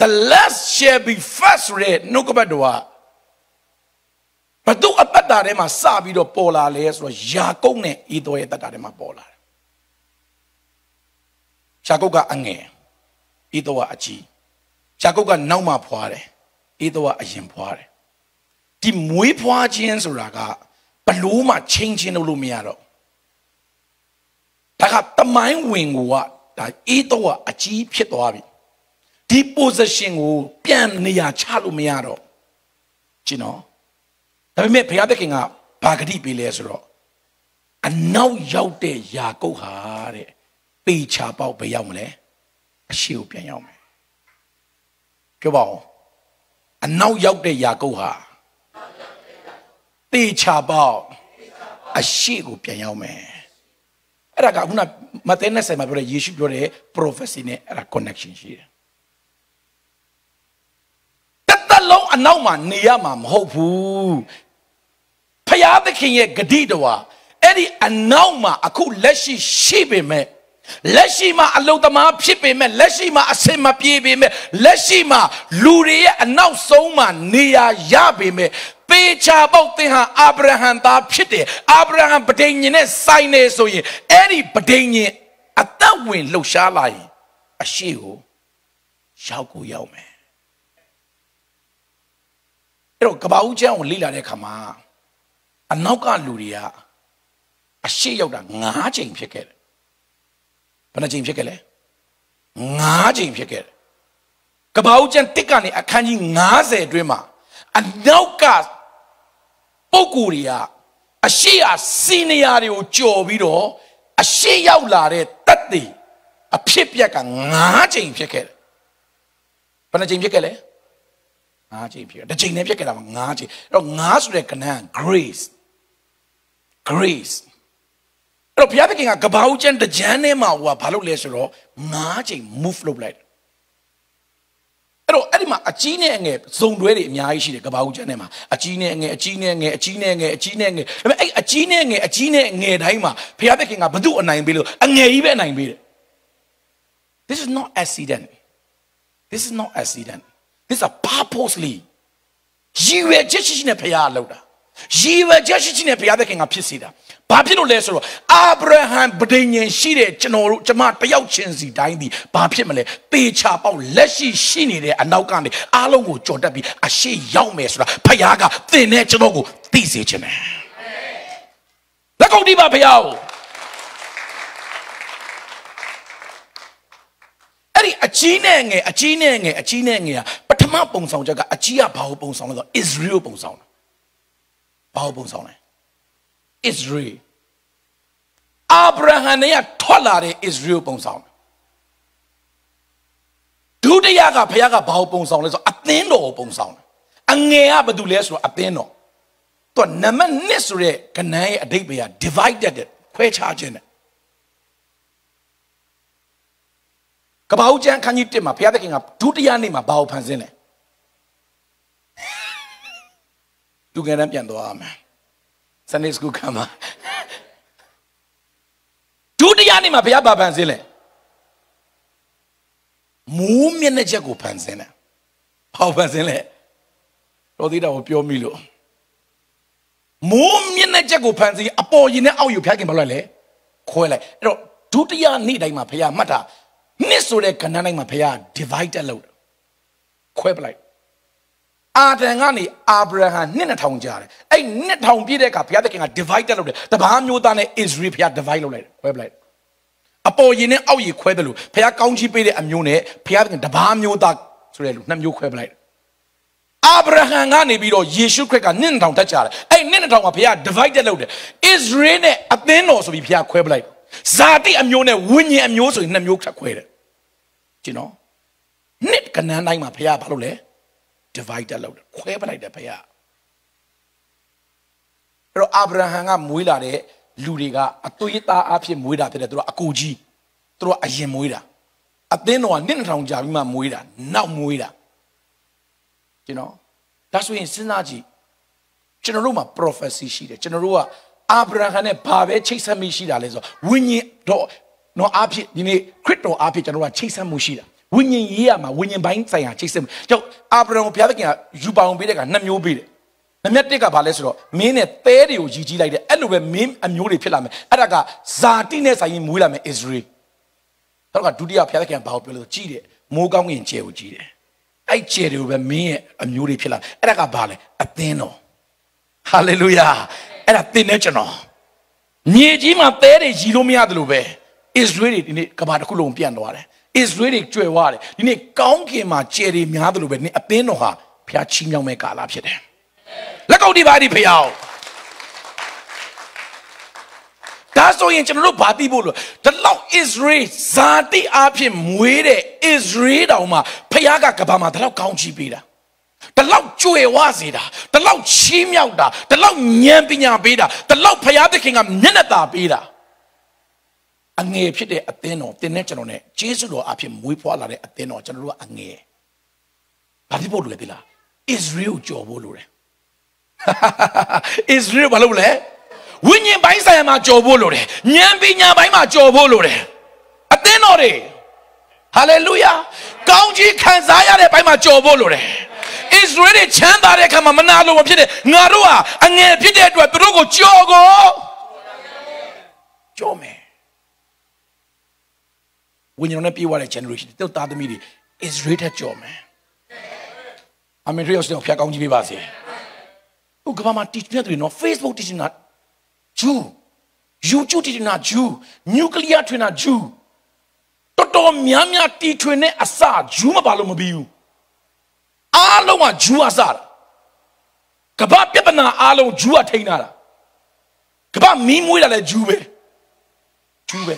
the last shall be first read နှုတ်ကပတ်တော်က ဘသူအသက်တာထဲမှာစပြီးတော့ပေါ်လာလဲဆိုတော့ယာကုပ်နဲ့ဤတော်ရဲ့အသက်တာထဲမှာပေါ်လာတယ်ယာကုပ်ကအငယ်ဤတော်ကအကြီးယာကုပ်ကနောက်မှဖွာတယ်ဤတော်ကအရင်ဖွာတယ်ဒီမွေးဖွားခြင်းဆိုတာကဘလို့မှချင်းချင်းလုပ်လို့မရတော့ဒါကတမိုင်းဝင်ကိုကဒါအေးတော့အကြီးဖြစ်သွားပြီဒီ position ကိုပြန်နေရာချလို့မရတော့ကျင်နော် ဒါပေမဲ့ဘုရားသခင်ကဘာဂတိပေးလဲဆိုတော့အနောက်ရောက်တဲ့ယာကုပ်ဟာတဲ့ပေချာပေါက်ပဲရောက်မလဲအရှိကိုပြန်ရောက်မယ်ပြောပါဦးအနောက်ရောက်တဲ့ယာကုပ်ဟာပေချာပေါက်အရှိကိုပြန်ရောက်မယ်အဲ့ဒါကခုနမဿဲ20မှာပြောတဲ့ယေရှုပြောတဲ့ prophecy နဲ့အဲ့ဒါ connection ရှိတယ်တစ်သက်လုံးအနောက်မှာနေရမှာမဟုတ်ဘူး ဖျားသခင်ရဲ့ဂတိတော်ဟာအဲ့ဒီအနောက်မှာအခုလက်ရှိရှိပေမဲ့လက်ရှိမှာအလုသမားဖြစ်ပေမဲ့လက်ရှိမှာအစင်မပြေပေမဲ့လက်ရှိမှာလူတွေရဲ့အနောက်ဆုံးမှာနေရာရပေမဲ့ပေချာပေါက်သင်ဟာအာဗြဟံသားဖြစ်တယ်အာဗြဟံပဋိညာဉ်နဲ့ဆိုင်နေဆိုရင်အဲ့ဒီပဋိညာဉ်အသက်ဝင်လှုပ်ရှားလာရင်အရှိကိုရောက်ကိုရောက်မယ်အဲ့တော့ကပ္ပဦးကျမ်းကိုလေ့လာတဲ့အခါမှာ အနောက်ကလူတွေကအရှိရောက်တာ၅ချိန်ဖြစ်ခဲ့တယ်ဘယ်နှချိန်ဖြစ်ခဲ့လဲ၅ချိန်ဖြစ်ခဲ့တယ်ကပ္ပဦးကျမ်းတစ်ကနေအခန်းကြီး90အတွင်းမှာအနောက်ကပုဂ္ဂိုလ်တွေကအရှိအစီနေရာတွေကိုကြော်ပြီးတော့အရှိရောက်လာတဲ့တက်တည်အဖြစ်ပြက်က၅ချိန်ဖြစ်ခဲ့တယ်ဘယ်နှချိန်ဖြစ်ခဲ့လဲ၅ချိန်ဖြစ်တယ်တစ်ချိန်နဲ့ဖြစ်ခဲ့တာမှာ၅ချိန်အဲ့တော့၅ဆိုတဲ့ကဏ္ဍ grace grace အဲ့တော့ဘုရားသခင်ကကဘာဦးကျန်တကြမ်းထဲမှာဟိုကဘာလုပ်လဲဆိုတော့၅ချိန် move လုပ်လိုက်အဲ့တော့အဲ့ဒီမှာအကြီးနဲ့အငယ်ဇုံတွဲတွေအများကြီးရှိတယ်ကဘာဦးကျန်ထဲမှာအကြီးနဲ့အငယ်အကြီးနဲ့အငယ်အကြီးနဲ့အငယ်အကြီးနဲ့အငယ်ဒါပေမဲ့အဲ့အကြီးနဲ့အငယ်အကြီးနဲ့အငယ်တိုင်းမှာဘုရားသခင်ကဘသူ့အနိုင်ပေးလို့အငယ်ကြီးပဲအနိုင်ပေးတယ် This is not accident This is not accident This is a purposely ရည်ရွယ်ချက်ရှိရှိနဲ့ဘုရားလှုပ်တာ ရည်ရွယ်ချက်ရှိရှိနဲ့ဘုရားသခင်ကဖြစ်စေတာဘာဖြစ်လို့လဲဆိုတော့အာဗြဟံဗဒိညင်ရှိတဲ့ကျွန်တော်တို့ကျမတယောက်ချင်းစီတိုင်းဒီဘာဖြစ်မလဲပေချာပေါက်လက်ရှိရှိနေတဲ့အနောက်ကနေအားလုံးကိုကြော်တက်ပြီးအရှိရောက်မယ်ဆိုတာဘုရားကသင်နဲ့ကျွန်တော်ကိုသိစေခြင်းပဲလက်ကုန်ဒီပါဘုရားကိုအဲ့ဒီအကြီးနဲ့ငယ်အကြီးနဲ့ငယ်အကြီးနဲ့ငယ်ကပထမပုံဆောင်ချက်ကအကြီးကဘာကိုပုံဆောင်လဲဆိုတော့ Israel ပုံဆောင်တာ ဘာကိုပုံဆောင်လဲ Israel အာဗြဟံနဲ့ထွက်လာတဲ့ Israel ပုံဆောင်ဒုတိယကဘုရားကဘာကိုပုံဆောင်လဲဆိုအသင်းတော်ကိုပုံဆောင်အငယ်ကဘာတူလဲဆိုတော့အသင်းတော်သူကနံပါတ်1ဆိုတဲ့ကဏ္ဍရဲ့အဓိပ္ပာယ်က divided ခွဲခြားခြင်းတဲ့ကပ္ပဦးကျမ်းခန်းကြီး1မှာဘုရားသခင်ကဒုတိယနေ့မှာဘာကိုဖန်ဆင်းလဲ သူငယ်တန်းပြန်သွားမယ် Sunday school ကမှာဒုတိယနေ့မှာဘုရားဘာဖန်ဆင်းလဲမူးမျက်နှာချက်ကိုဖန်ဆင်းတယ်ဘာဖန်ဆင်းလဲတော်သေးတာကိုပြောမိလို့မူးမျက်နှာချက်ကိုဖန်ဆင်းအပေါ်ရင်နဲ့အောက်ယူဖျားခင်ဘာလို့လဲခွဲလိုက်အဲ့တော့ဒုတိယနေ့တိုင်းမှာဘုရားမှတ်တာနှစ်ဆိုတဲ့ခဏတိုင်းမှာဘုရား divided လုပ်တယ်ခွဲပလိုက် အာဒံကနေအာဗြဟံနှစ်နှစ်ထောင်ကြာတယ်အဲ့နှစ်ထောင်ပြည့်တဲ့အခါဘုရားသခင်က divided လုပ်တယ်တပားမျိုးသားနဲ့ Israel ဘုရား divide လုပ်လိုက်တယ်ခွဲပလိုက်အပေါ်ရင်နဲ့အောက်ရင်ခွဲတယ်လို့ဘုရားကောင်းချီးပေးတဲ့အမျိုးနဲ့ဘုရားသခင်တပားမျိုးသားဆိုတဲ့လူနှစ်မျိုးခွဲပလိုက်အာဗြဟံကနေပြီးတော့ယေရှုခရစ်ကနှစ်ထောင်တက်ကြတယ်အဲ့နှစ်ထောင်ကဘုရား divided လုပ်တယ် Israel နဲ့အသင်းတော်ဆိုပြီးဘုရားခွဲပလိုက်ဇာတိအမျိုးနဲ့ဝိညာဉ်အမျိုးဆိုရင်နှစ်မျိုးခွဲတယ်ကျင်နော်နှစ်ကနန်းတိုင်းမှာဘုရားဘာလုပ်လဲ divided လုပ်တယ်ခွဲပလိုက်တယ်ဘုရားအဲ့တော့အာဗြဟံကမွေးလာတဲ့လူတွေကအသွေးသားအဖြစ်မွေးတာဖြစ်တယ်သူတို့အကူကြီးသူတို့အရင်မွေးတာအသင်းတော်ကနှစ်ထောင်ကြာပြီးမှမွေးတာနောက်မွေးတာကျွန်တော်ဒါဆိုရင်စဉ်းစားကြည့်ကျွန်တော်တို့မှာ prophecy ရှိတယ်ကျွန်တော်တို့ကအာဗြဟံနဲ့ဘာပဲချိတ်ဆက်မိရှိတာလဲဆိုတော့ဝိညာဉ်တော့နော်အဖြစ်ဒီနေ့ခရစ်တော်အဖြစ်ကျွန်တော်တို့ကချိတ်ဆက်မှုရှိတာ ဝိညာဉ်ရေးရမှာဝိညာဉ်ပိုင်းဆိုင်ရာချိတ်ဆက်မှုကြောင့်အာဗြဟံကိုဘုရားသခင်ကယူပါအောင်ပေးတဲ့ကနှစ်မျိုးပေးတယ်နမြတ်တစ်ကဘာလဲဆိုတော့မင်းနဲ့သဲတွေကိုရည်ကြီးလိုက်တယ်အဲ့လိုပဲမင်းအမျိုးတွေဖြစ်လာမယ်အဲ့ဒါကဇာတိနဲ့ဆိုင်ရင်မွေးလာမယ်ဣသရေလတော့ကဒုတိယဘုရားသခင်ကဘာကိုပြောလို့ကြည်တယ်မိုးကောင်းကင်ကျဲကိုကြည်တယ်အဲ့ကျဲတွေကိုပဲမင်းရဲ့အမျိုးတွေဖြစ်လာအဲ့ဒါကဘာလဲအသင်းတော်ဟာလေလုယာအဲ့ဒါသင်တဲ့ကျွန်တော်မြေကြီးမှာသဲတွေရီလို့မရတယ်လို့ပဲဣသရေလတွေဒီနေ့ကဘာတစ်ခုလုံးပြန်သွားတယ် ဣသရေလတွေကြွယ်ဝတယ်ဒီနေ့ကောင်းကင်မှာကြယ်တွေများတယ်လို့ပဲဒီအသင်းတော်ဟာဖျားချီးမြှောက်မဲ့ကာလဖြစ်တယ်လက်ကောက်ဒီပါဒီဖျားအောင်ဒါဆိုရင်ကျွန်တော်တို့ဘာသိဖို့လို့ဒီလောက် Israel ဇာတိအဖြစ်မွေးတဲ့ Israel တောင်မှဖျားကကဘာမှာဒီလောက်ကောင်းချီးပေးတာဒီလောက်ကြွယ်ဝစေတာဒီလောက်ချီးမြှောက်တာဒီလောက်ဉာဏ်ပညာပေးတာဒီလောက်ဖျားသခင်ကမျက်နှာသာပေးတာ အငယ်ဖြစ်တဲ့အသင်းတော်တင်းနဲ့ကျွန်တော်နဲ့ဂျေစုတော်အဖြစ်မွေးဖွားလာတဲ့အသင်းတော်ကျွန်တော်တို့ကအငယ်ဘာဖြစ်ဖို့လို့လဲဒီလား Israel ကြော်ဖို့လို့တယ် Israel ဘာလို့လဲဝိညာဉ်ပိုင်းဆိုင်ရာမှာကြော်ဖို့လိုတယ်ဉာဏ်ပညာပိုင်းမှာကြော်ဖို့လိုတယ်အသင်းတော်တွေဟာလေလုယာကောင်းကြီးခံစားရတဲ့ဘက်မှာကြော်ဖို့လိုတယ်ဣသရေလချမ်းသာတဲ့အခါမှာမနာလိုမဖြစ်တဲ့ငါတို့ဟာအငယ်ဖြစ်တဲ့အတွက်သူတို့ကိုကြော်ကိုကြော်မယ် ဝိညာဉ်နဲ့ပြေးသွားတဲ့ generation တုတ်သားသမီးတွေဣသရေလထက်ကြော်မယ်အမေရိယောစတော့ဖျက်ကောင်းကြီးပေးပါစေဟိုကဘာမှာ teach နေတယ်နော် Facebook teach နေတာဂျူး YouTube တီထွင်တာဂျူးနျူကလ িয়ার ထွင်တာဂျူးတော်တော်များများတီထွင်တဲ့အစဂျူးမပါလို့မပြီးဘူးအားလုံးကဂျူးအစတာကမ္ဘာပြဿနာအားလုံးဂျူးကထိန်းထားတာကမ္ဘာမီးမွေးတာလည်းဂျူးပဲဂျူးပဲ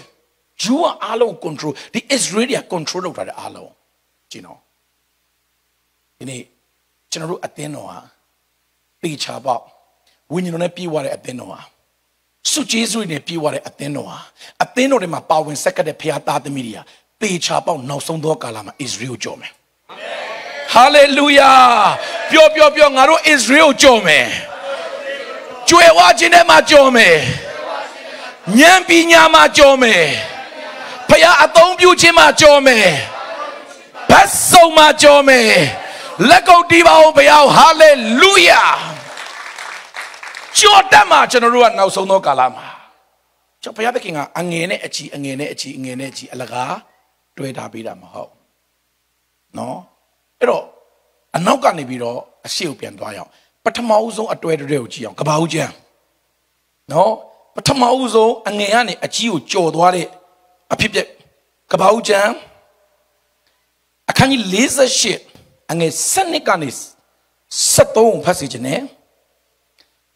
ဂျူးကအားလုံး control ဒီ Israel က control လုပ်ထားတဲ့အားလုံးကျင်းတော့ဒီနေ့ကျွန်တော်တို့အသင်းတော်ဟာတေချာပေါက်ဝိညာဉ်တော်နဲ့ပြေးသွားတဲ့အသင်းတော်ဟာစုကျေးဇူးနဲ့ပြေးသွားတဲ့အသင်းတော်ဟာအသင်းတော်တွေမှာပါဝင်ဆက်ကတဲ့ဖခင်သားသမီးတွေကတေချာပေါက်နောက်ဆုံးသောကာလမှာဣသရေလကြော်မယ်ဟာလေလုယာပြောပြောပြောငါတို့ဣသရေလကြော်မယ်ကြွယ်ဝခြင်းထဲမှာကြော်မယ်ဉာဏ်ပညာမှာကြော်မယ် ဖခင်အသုံးပြုခြင်းမှာကြော်မယ်ဘတ်စုံမှာကြော်မယ်လက်ကုပ်တီးပါဦးဘုရားဟာလေလုယာကြော်တက်မှာကျွန်တော်တို့ကနောက်ဆုံးသောကာလမှာကျွန်တော်ဘုရားသခင်ကအငယ်နဲ့အချီအငယ်နဲ့အချီအငယ်နဲ့အချီအလကားတွဲထားပေးတာမဟုတ်နော်အဲ့တော့အနောက်ကနေပြီးတော့အရှိကိုပြန်သွားရအောင်ပထမဦးဆုံးအတွဲတွဲကိုကြည့်အောင်ကဘာဦးကျမ်းနော်ပထမဦးဆုံးအငယ်ကနေအကြီးကိုကြော်သွားတဲ့ အဖြစ်ပြက်ကဘာဦးကျမ်းအခန်းကြီး48အငယ်7ကနေ73ဖတ်စီခြင်းနဲ့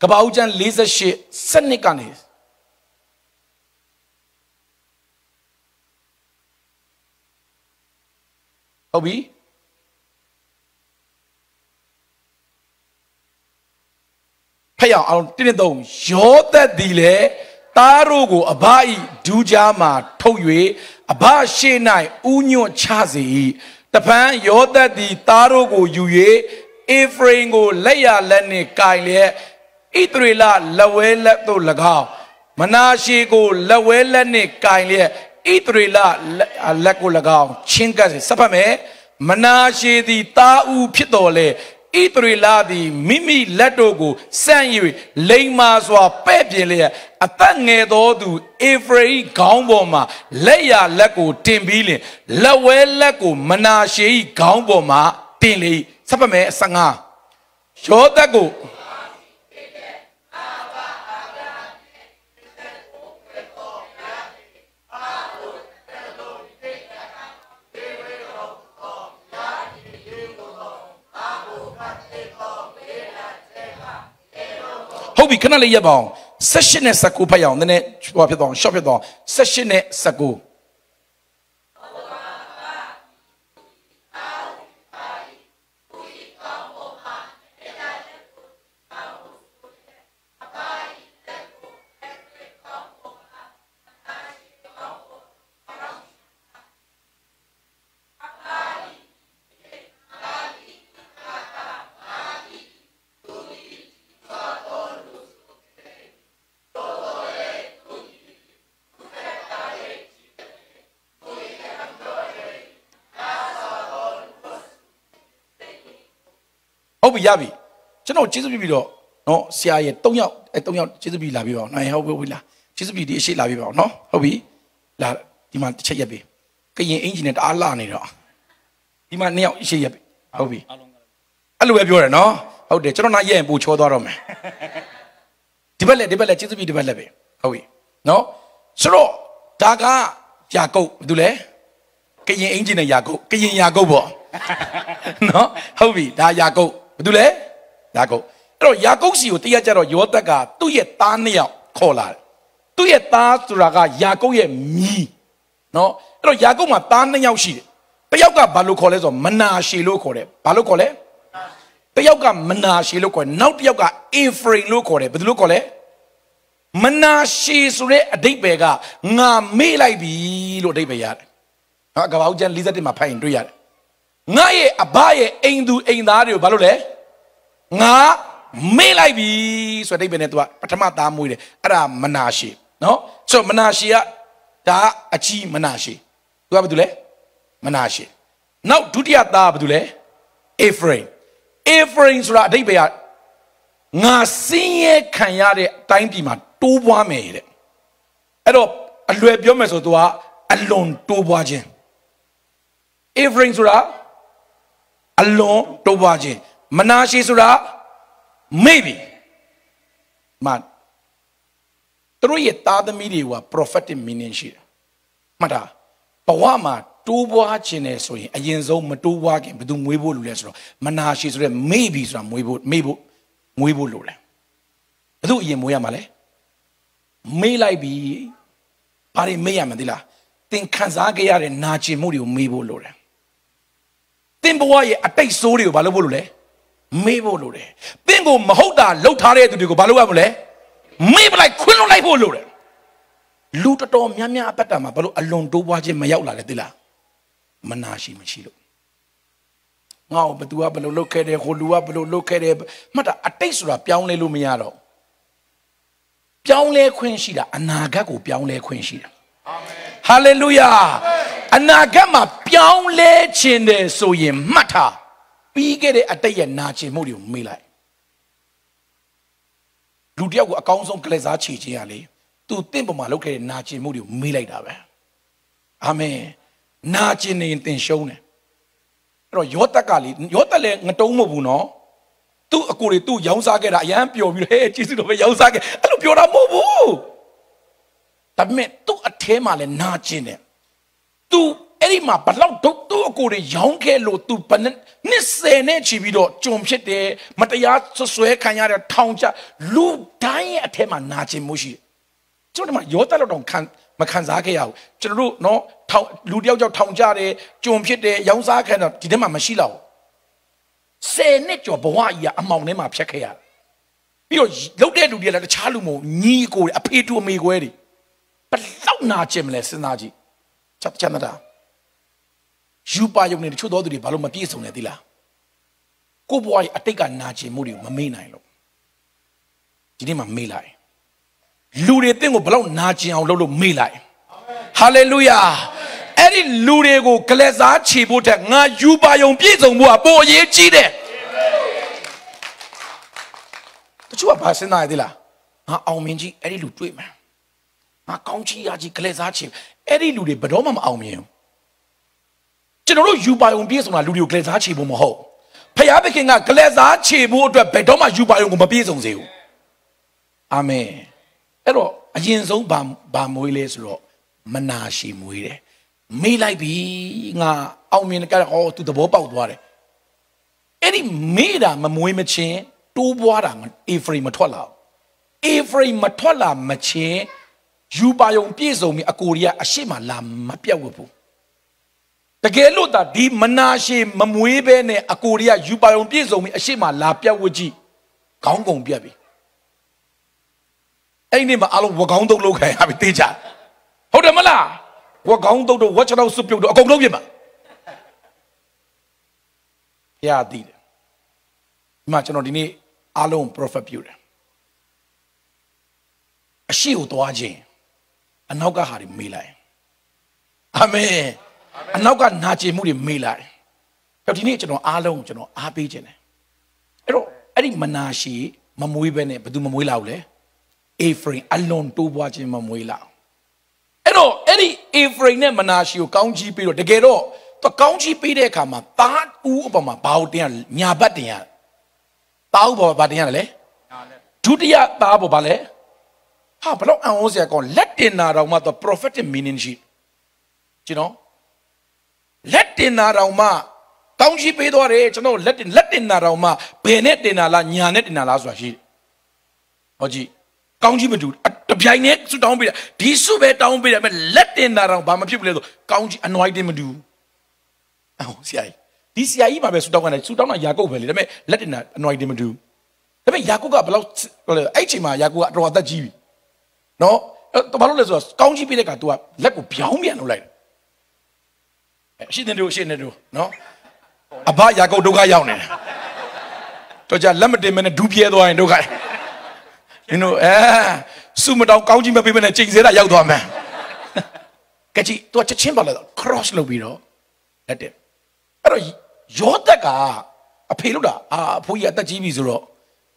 ကပ္ပဦးကျမ်း48စနစ်ကနေဟုတ်ပြီဖျောက်အောင်တင်းသုံးယောသက်သည်လေ သားတို့ကိုအဘဤဒူးကြားမှာထုတ်၍အဘရှေ့၌ဥညွတ်ချစေ၏တပန်းယောသက်သည်သားတို့ကိုယူ၍အေဖရိမ်ကိုလက်ရလက်နှင့်ကင်လျက်ဣသရေလလက်ဝဲလက်သို့၎င်းမနာရှေကိုလက်ဝဲလက်နှင့်ကင်လျက်ဣသရေလလက်ကို၎င်းချင်းကပ်စေစပ်ဖတ်မယ်မနာရှေသည်တာဥဖြစ်တော်လေ ဣသရေလသည်မိမိလက်တို့ကိုစန့်၍လိမ္မာစွာပဲ့ပြင်လျက်အသက်ငယ်သောသူအေဖရိခေါင်းပေါ်မှာလက်ရလက်ကိုတင်ပြီးလင်လက်ဝဲလက်ကိုမနာရှေ၏ခေါင်းပေါ်မှာတင်လေစပ်ဖတ်မယ်15ယောသက်ကို ဟုတ်ပြီခဏလေးရပ်ပါအောင်16နဲ့19ဖတ်ရအောင်နည်းနည်းဟိုဖြစ်သွားအောင် short ဖြစ်သွားအောင်16နဲ့19 ရပြီကျွန်တော်ကျေးဇူးပြုပြီးတော့နော်ဆရာရဲ့၃ယောက်အဲ၃ယောက်ကျေးဇူးပြုလာပြီးပါအောင်နိုင်ဟုတ်ပြီလားကျေးဇူးပြုဒီအရှိလာပြီးပါအောင်နော်ဟုတ်ပြီလာဒီမှာတစ်ချက်ရက်ပြီကရင်အင်ဂျင်နဲ့တအားလာနေတော့ဒီမှာနှစ်ယောက်အရှိရက်ပြီဟုတ်ပြီအအဲ့လိုပဲပြောတယ်နော်ဟုတ်တယ်ကျွန်တော်နားရဲ့ရင်ပူချောသွားတော့မယ်ဒီဘက်လက်ဒီဘက်လက်ကျေးဇူးပြုဒီဘက်လက်ပဲဟုတ်ပြီနော်ဆိုတော့ဒါကယာကုပ်ဘာလို့လဲကရင်အင်ဂျင်နဲ့ယာကုပ်ကရင်ယာကုပ်ပေါ့နော်ဟုတ်ပြီဒါယာကုပ် ဘာလို့လဲယာကုပ်အဲ့တော့ယာကုပ်စီကိုတရက်ကြတော့ယောသက်ကသူ့ရဲ့သားနှစ်ယောက်ခေါ်လာတယ်သူ့ရဲ့သားဆိုတာကယာကုပ်ရဲ့မြီးနော်အဲ့တော့ယာကုပ်မှာသားနှစ်ယောက်ရှိတယ်တစ်ယောက်ကဘာလို့ခေါ်လဲဆိုတော့မနာရှေလို့ခေါ်တယ်ဘာလို့ခေါ်လဲတယောက်ကမနာရှေလို့ခေါ်တယ်နောက်တစ်ယောက်ကအေဖရိမ်လို့ခေါ်တယ်ဘယ်လိုခေါ်လဲမနာရှေဆိုတဲ့အဓိပ္ပာယ်ကငါမေ့လိုက်ပြီလို့အဓိပ္ပာယ်ရတယ်။နော်ကပောက်ကျန်47မှာဖိုင်တွေ့ရတယ်။ ငါရဲ့အဘရဲ့အိမ်သူအိမ်သားတွေကိုဘာလို့လဲ။ငါမေ့လိုက်ပြီဆိုတဲ့အဓိပ္ပာယ်နဲ့သူကပထမသားမွေးတယ်။အဲ့ဒါမနာရှေနော်။ဆိုတော့မနာရှေကဒါအကြီးမနာရှေ။သူကဘာတူလဲ။မနာရှေ။နောက်ဒုတိယသားဘာတူလဲ။အေဖရိမ်။အေဖရိမ်ဆိုတာအဓိပ္ပာယ်ကငါစင်းရဲခံရတဲ့အတိုင်းပြည်မှာတိုးပွားမယ်တဲ့အဲ့တော့အလွယ်ပြောမယ်ဆိုတော့ तू ကအလွန်တိုးပွားခြင်းအေဖရင်ဆိုတာ အလွန်တိုးပွားခြင်းမနာရှိဆိုတာမေ့ပြီမန်သူတို့ရဲ့သားသမီးတွေက prophetic meaning ရှိတယ်မှတ်တာဘဝမှာတိုးပွားခြင်းနဲ့ဆိုရင်အရင်ဆုံးမတိုးပွားခင်ဘယ်သူမွေးဖို့လိုလဲဆိုတော့မနာရှိဆိုတဲ့မေ့ပြီဆိုတာမွေးဖို့မေ့ဖို့မွေးဖို့လိုတယ်ဘယ်သူအရင်မွေးရမှာလဲမေးလိုက်ပြီဘာတွေမေးရမသိလားသင်ခံစားခဲ့ရတဲ့နာကျင်မှုတွေကိုမေးဖို့လိုတယ် သင်ဘဝရဲ့အတိတ်ဆိုးတွေကိုဘာလုပ်ဖို့လိုလဲမေးဖို့လိုတယ်သင်ကိုမဟုတ်တာလှုပ်ထားတဲ့သူတွေကိုဘာလုပ်ရမလဲမေးပလိုက်ခွင်းလွတ်လိုက်ဖို့လိုတယ်လူတော်တော်များများအပတ်တာမှာဘာလို့အလွန်တိုးပွားခြင်းမရောက်လာလဲသိလားမနာရှိမရှိလို့ငါ့ကိုဘသူကဘယ်လိုလုပ်ခဲ့တယ်ဟိုလူကဘယ်လိုလုပ်ခဲ့တယ်မှတ်တာအတိတ်ဆိုတာပြောင်းလဲလို့မရတော့ပြောင်းလဲခွင့်ရှိတာအနာဂတ်ကိုပြောင်းလဲခွင့်ရှိတာအာမင်ဟာလေလုယာ အနာဂတ်မှာပြောင်းလဲခြင်းတယ်ဆိုရင်မှတ်ထားပြီးခဲ့တဲ့အတိတ်ရဲ့နာကျင်မှုတွေကိုမေ့လိုက်လူတယောက်ကိုအကောင်းဆုံးကလစားချေခြင်းရလေသူတင့်ပေါ်မှာလုပ်ခဲ့တဲ့နာကျင်မှုတွေကိုမေ့လိုက်တာပဲအာမင်နာကျင်နေရင်သင်ရှုံးတယ်အဲ့တော့ယောသက်ကလေယောသက်လည်းငတုံးမဟုတ်ဘူးနော်သူ့အကိုတွေသူ့ရောင်းစားခဲ့တာအရန်ပျော်ပြီးဟဲ့ကျေးဇူးတော်ပဲရောင်းစားခဲ့အဲ့လိုပြောတာမဟုတ်ဘူးဒါပေမဲ့သူ့အထဲမှာလည်းနာကျင်တယ် သူအဲ့ဒီမှာဘလောက်ဒုသူ့အကိုတွေရောင်းခဲ့လို့သူဘယ်နှစ်ဆယ်နဲ့ချီပြီးတော့ကြုံဖြစ်တယ်မတရားဆွဆွဲခံရတဲ့ထောင်ချလူတိုင်းရဲ့အထဲမှာနာကျင်မှုရှိတယ်ကျွန်တော်တို့ရောတက်လို့တော့ခံမခံစားခဲ့ရဘူးကျွန်တော်တို့နော်ထောင်လူတယောက်ကြောင့်ထောင်ကြတယ်ကြုံဖြစ်တယ်ရောင်းစားခံတော့ဒီထဲမှာမရှိတော့ဘူးဆယ်နှစ်ကျော်ဘဝကြီးကအမောင်ထဲမှာဖြတ်ခဲ့ရတယ်ပြီးတော့လုတ်တဲ့လူတွေလည်းတခြားလူမဟုတ်ညီကိုအဖေတူအမေခွဲတွေဘလောက်နာကျင်မလဲစဉ်းစားကြည့် ချက်ချမ်းသာယူပါယုံနေတချို့သောသူတွေဘာလို့မပြည့်စုံလဲသိလားကိုဘွားရဲ့အတိတ်ကနာကျင်မှုတွေကိုမမေ့နိုင်လို့ဒီနေ့မှမေ့လိုက်လူတွေတင့်ကိုဘလောက်နာကျင်အောင်လုပ်လို့မေ့လိုက်ဟာလေလုယာအဲ့ဒီလူတွေကိုကလစားချေဖို့တဲ့ငါယူပါယုံပြည့်စုံဖို့ကပိုအရေးကြီးတယ်တချို့ကဘာစဉ်းစားရသေးလားငါအောင်မြင်ကြီးအဲ့ဒီလူတွေ့မှာ ငါကောင်းချီရကြီးကလစားချေအဲ့ဒီလူတွေဘယ်တော့မှမအောင်မြင်ဘူးကျွန်တော်တို့ယူပါယုံပြည့်စုံတာလူတွေကိုကလစားချေဖို့မဟုတ်ဖယားသခင်ကကလစားချေဖို့အတွက်ဘယ်တော့မှယူပါယုံကိုမပြည့်စုံစေဘူးအာမင်အဲ့တော့အရင်ဆုံးဗာဗာမွေးလဲဆိုတော့မနာရှိမွေးတယ်မေးလိုက်ပြီငါအောင်မြင်ကြဟောသူသဘောပေါက်သွားတယ်အဲ့ဒီမေးတာမမွေးမချင်းတိုးပွားတာအေဖရိမထွက်လာအေဖရိမထွက်လာမချင်း ယူပါယုံပြည့်စုံပြီအကိုရီးယားအရှိမလာမပြတ်ဝတ်ဘူးတကယ်လို့ဒါဒီမနာရှိမမွေးပဲနဲ့အကိုရီးယားယူပါယုံပြည့်စုံပြီအရှိမလာပြတ်ဝတ်ကြည့်ခေါင်းကုန်ပြတ်ပြီအဲ့ဒီနေ့မှာအလုံးဝကောင်းတုတ်လောက်ခံရပြီတေးကြဟုတ်တယ်မလားဝက်ကောင်းတုတ်တို့ဝက်ချောက်စွပြုတ်တို့အကုန်လုံးပြင်မှာရသည်တယ်ဒီမှာကျွန်တော်ဒီနေ့အားလုံး prophet ပြုတယ်အရှိကိုသွားခြင်း အနောက်ကဟာတွေမေးလိုက်အာမင်အနောက်ကနာကျင်မှုတွေမေးလိုက်တော့ဒီနေ့ကျွန်တော်အားလုံးကျွန်တော်အားပေးခြင်းတယ်အဲ့တော့အဲ့ဒီမနာရှိမမွေးပဲနဲ့ဘယ်သူမမွေးလာဘူးလဲအေဖရင်အလွန်တိုးပွားခြင်းမမွေးလာအဲ့တော့အဲ့ဒီအေဖရိမ်နဲ့မနာရှီကိုကောင်းကြီးပေးတော့တကယ်တော့သူကောင်းကြီးပေးတဲ့အခါမှာသားဦးအပေါ်မှာဘာလို့တင်ရညာဘတ်တင်ရသားဥပေါ်ဘာတင်ရတယ်လဲဒုတိယသားပေါ်ဘာလဲ ဟာဘလို့အံ့ဩစရာကောင်းလက်တင်နာတော်မှာတော့ prophetic meaning ရှိကျွန်တော်လက်တင်နာတော်မှာကောင်းကြီးပေးသွားတယ်ကျွန်တော်လက်တင်လက်တင်နာတော်မှာဘယ်နဲ့တင်နာလားညာနဲ့တင်နာလားဆိုတာရှိတယ်ဟောကြည့်ကောင်းကြီးမတူတပြိုင်နဲ့ဆုတောင်းပေးတာဒီဆုပဲတောင်းပေးတယ်မဲ့လက်တင်နာတော်ဘာမဖြစ်ဘူးလဲဆိုကောင်းကြီး anointing မတူအော်ဆရာကြီးဒီဆရာကြီးမှာပဲဆုတောင်းကနေဆုတောင်းတာယာကုပ်ပဲလေဒါပေမဲ့လက်တင်နာ anointing မတူဒါပေမဲ့ယာကုပ်ကဘယ်လောက်အဲ့ချိန်မှာယာကုပ်ကအတော်အသက်ကြီးပြီ နော်ဘာလို့လဲဆိုတော့ကောင်းကြီးပေးတဲ့က तू ကလက်ကိုပြောင်းပြန်လုပ်လိုက်တယ်ရှင်းနေတို့ရှင်းနေတို့နော်အဘယာကုပ်ဒုက္ခရောက်နေတယ်တော့ကြလက်မတင်မနဲ့ဒူးပြဲသွားရင်ဒုက္ခနင်တို့အဲစုမတောင်ကောင်းကြီးမပေးမနဲ့ချိန်စဲတာရောက်သွားမယ်ကကြီး तू ချက်ချင်းပါလာတော့ cross လုပ်ပြီးတော့လက်တယ်အဲ့တော့ယောသက်ကအဖေလို့တာအာအဖိုးကြီးအသက်ကြီးပြီဆိုတော့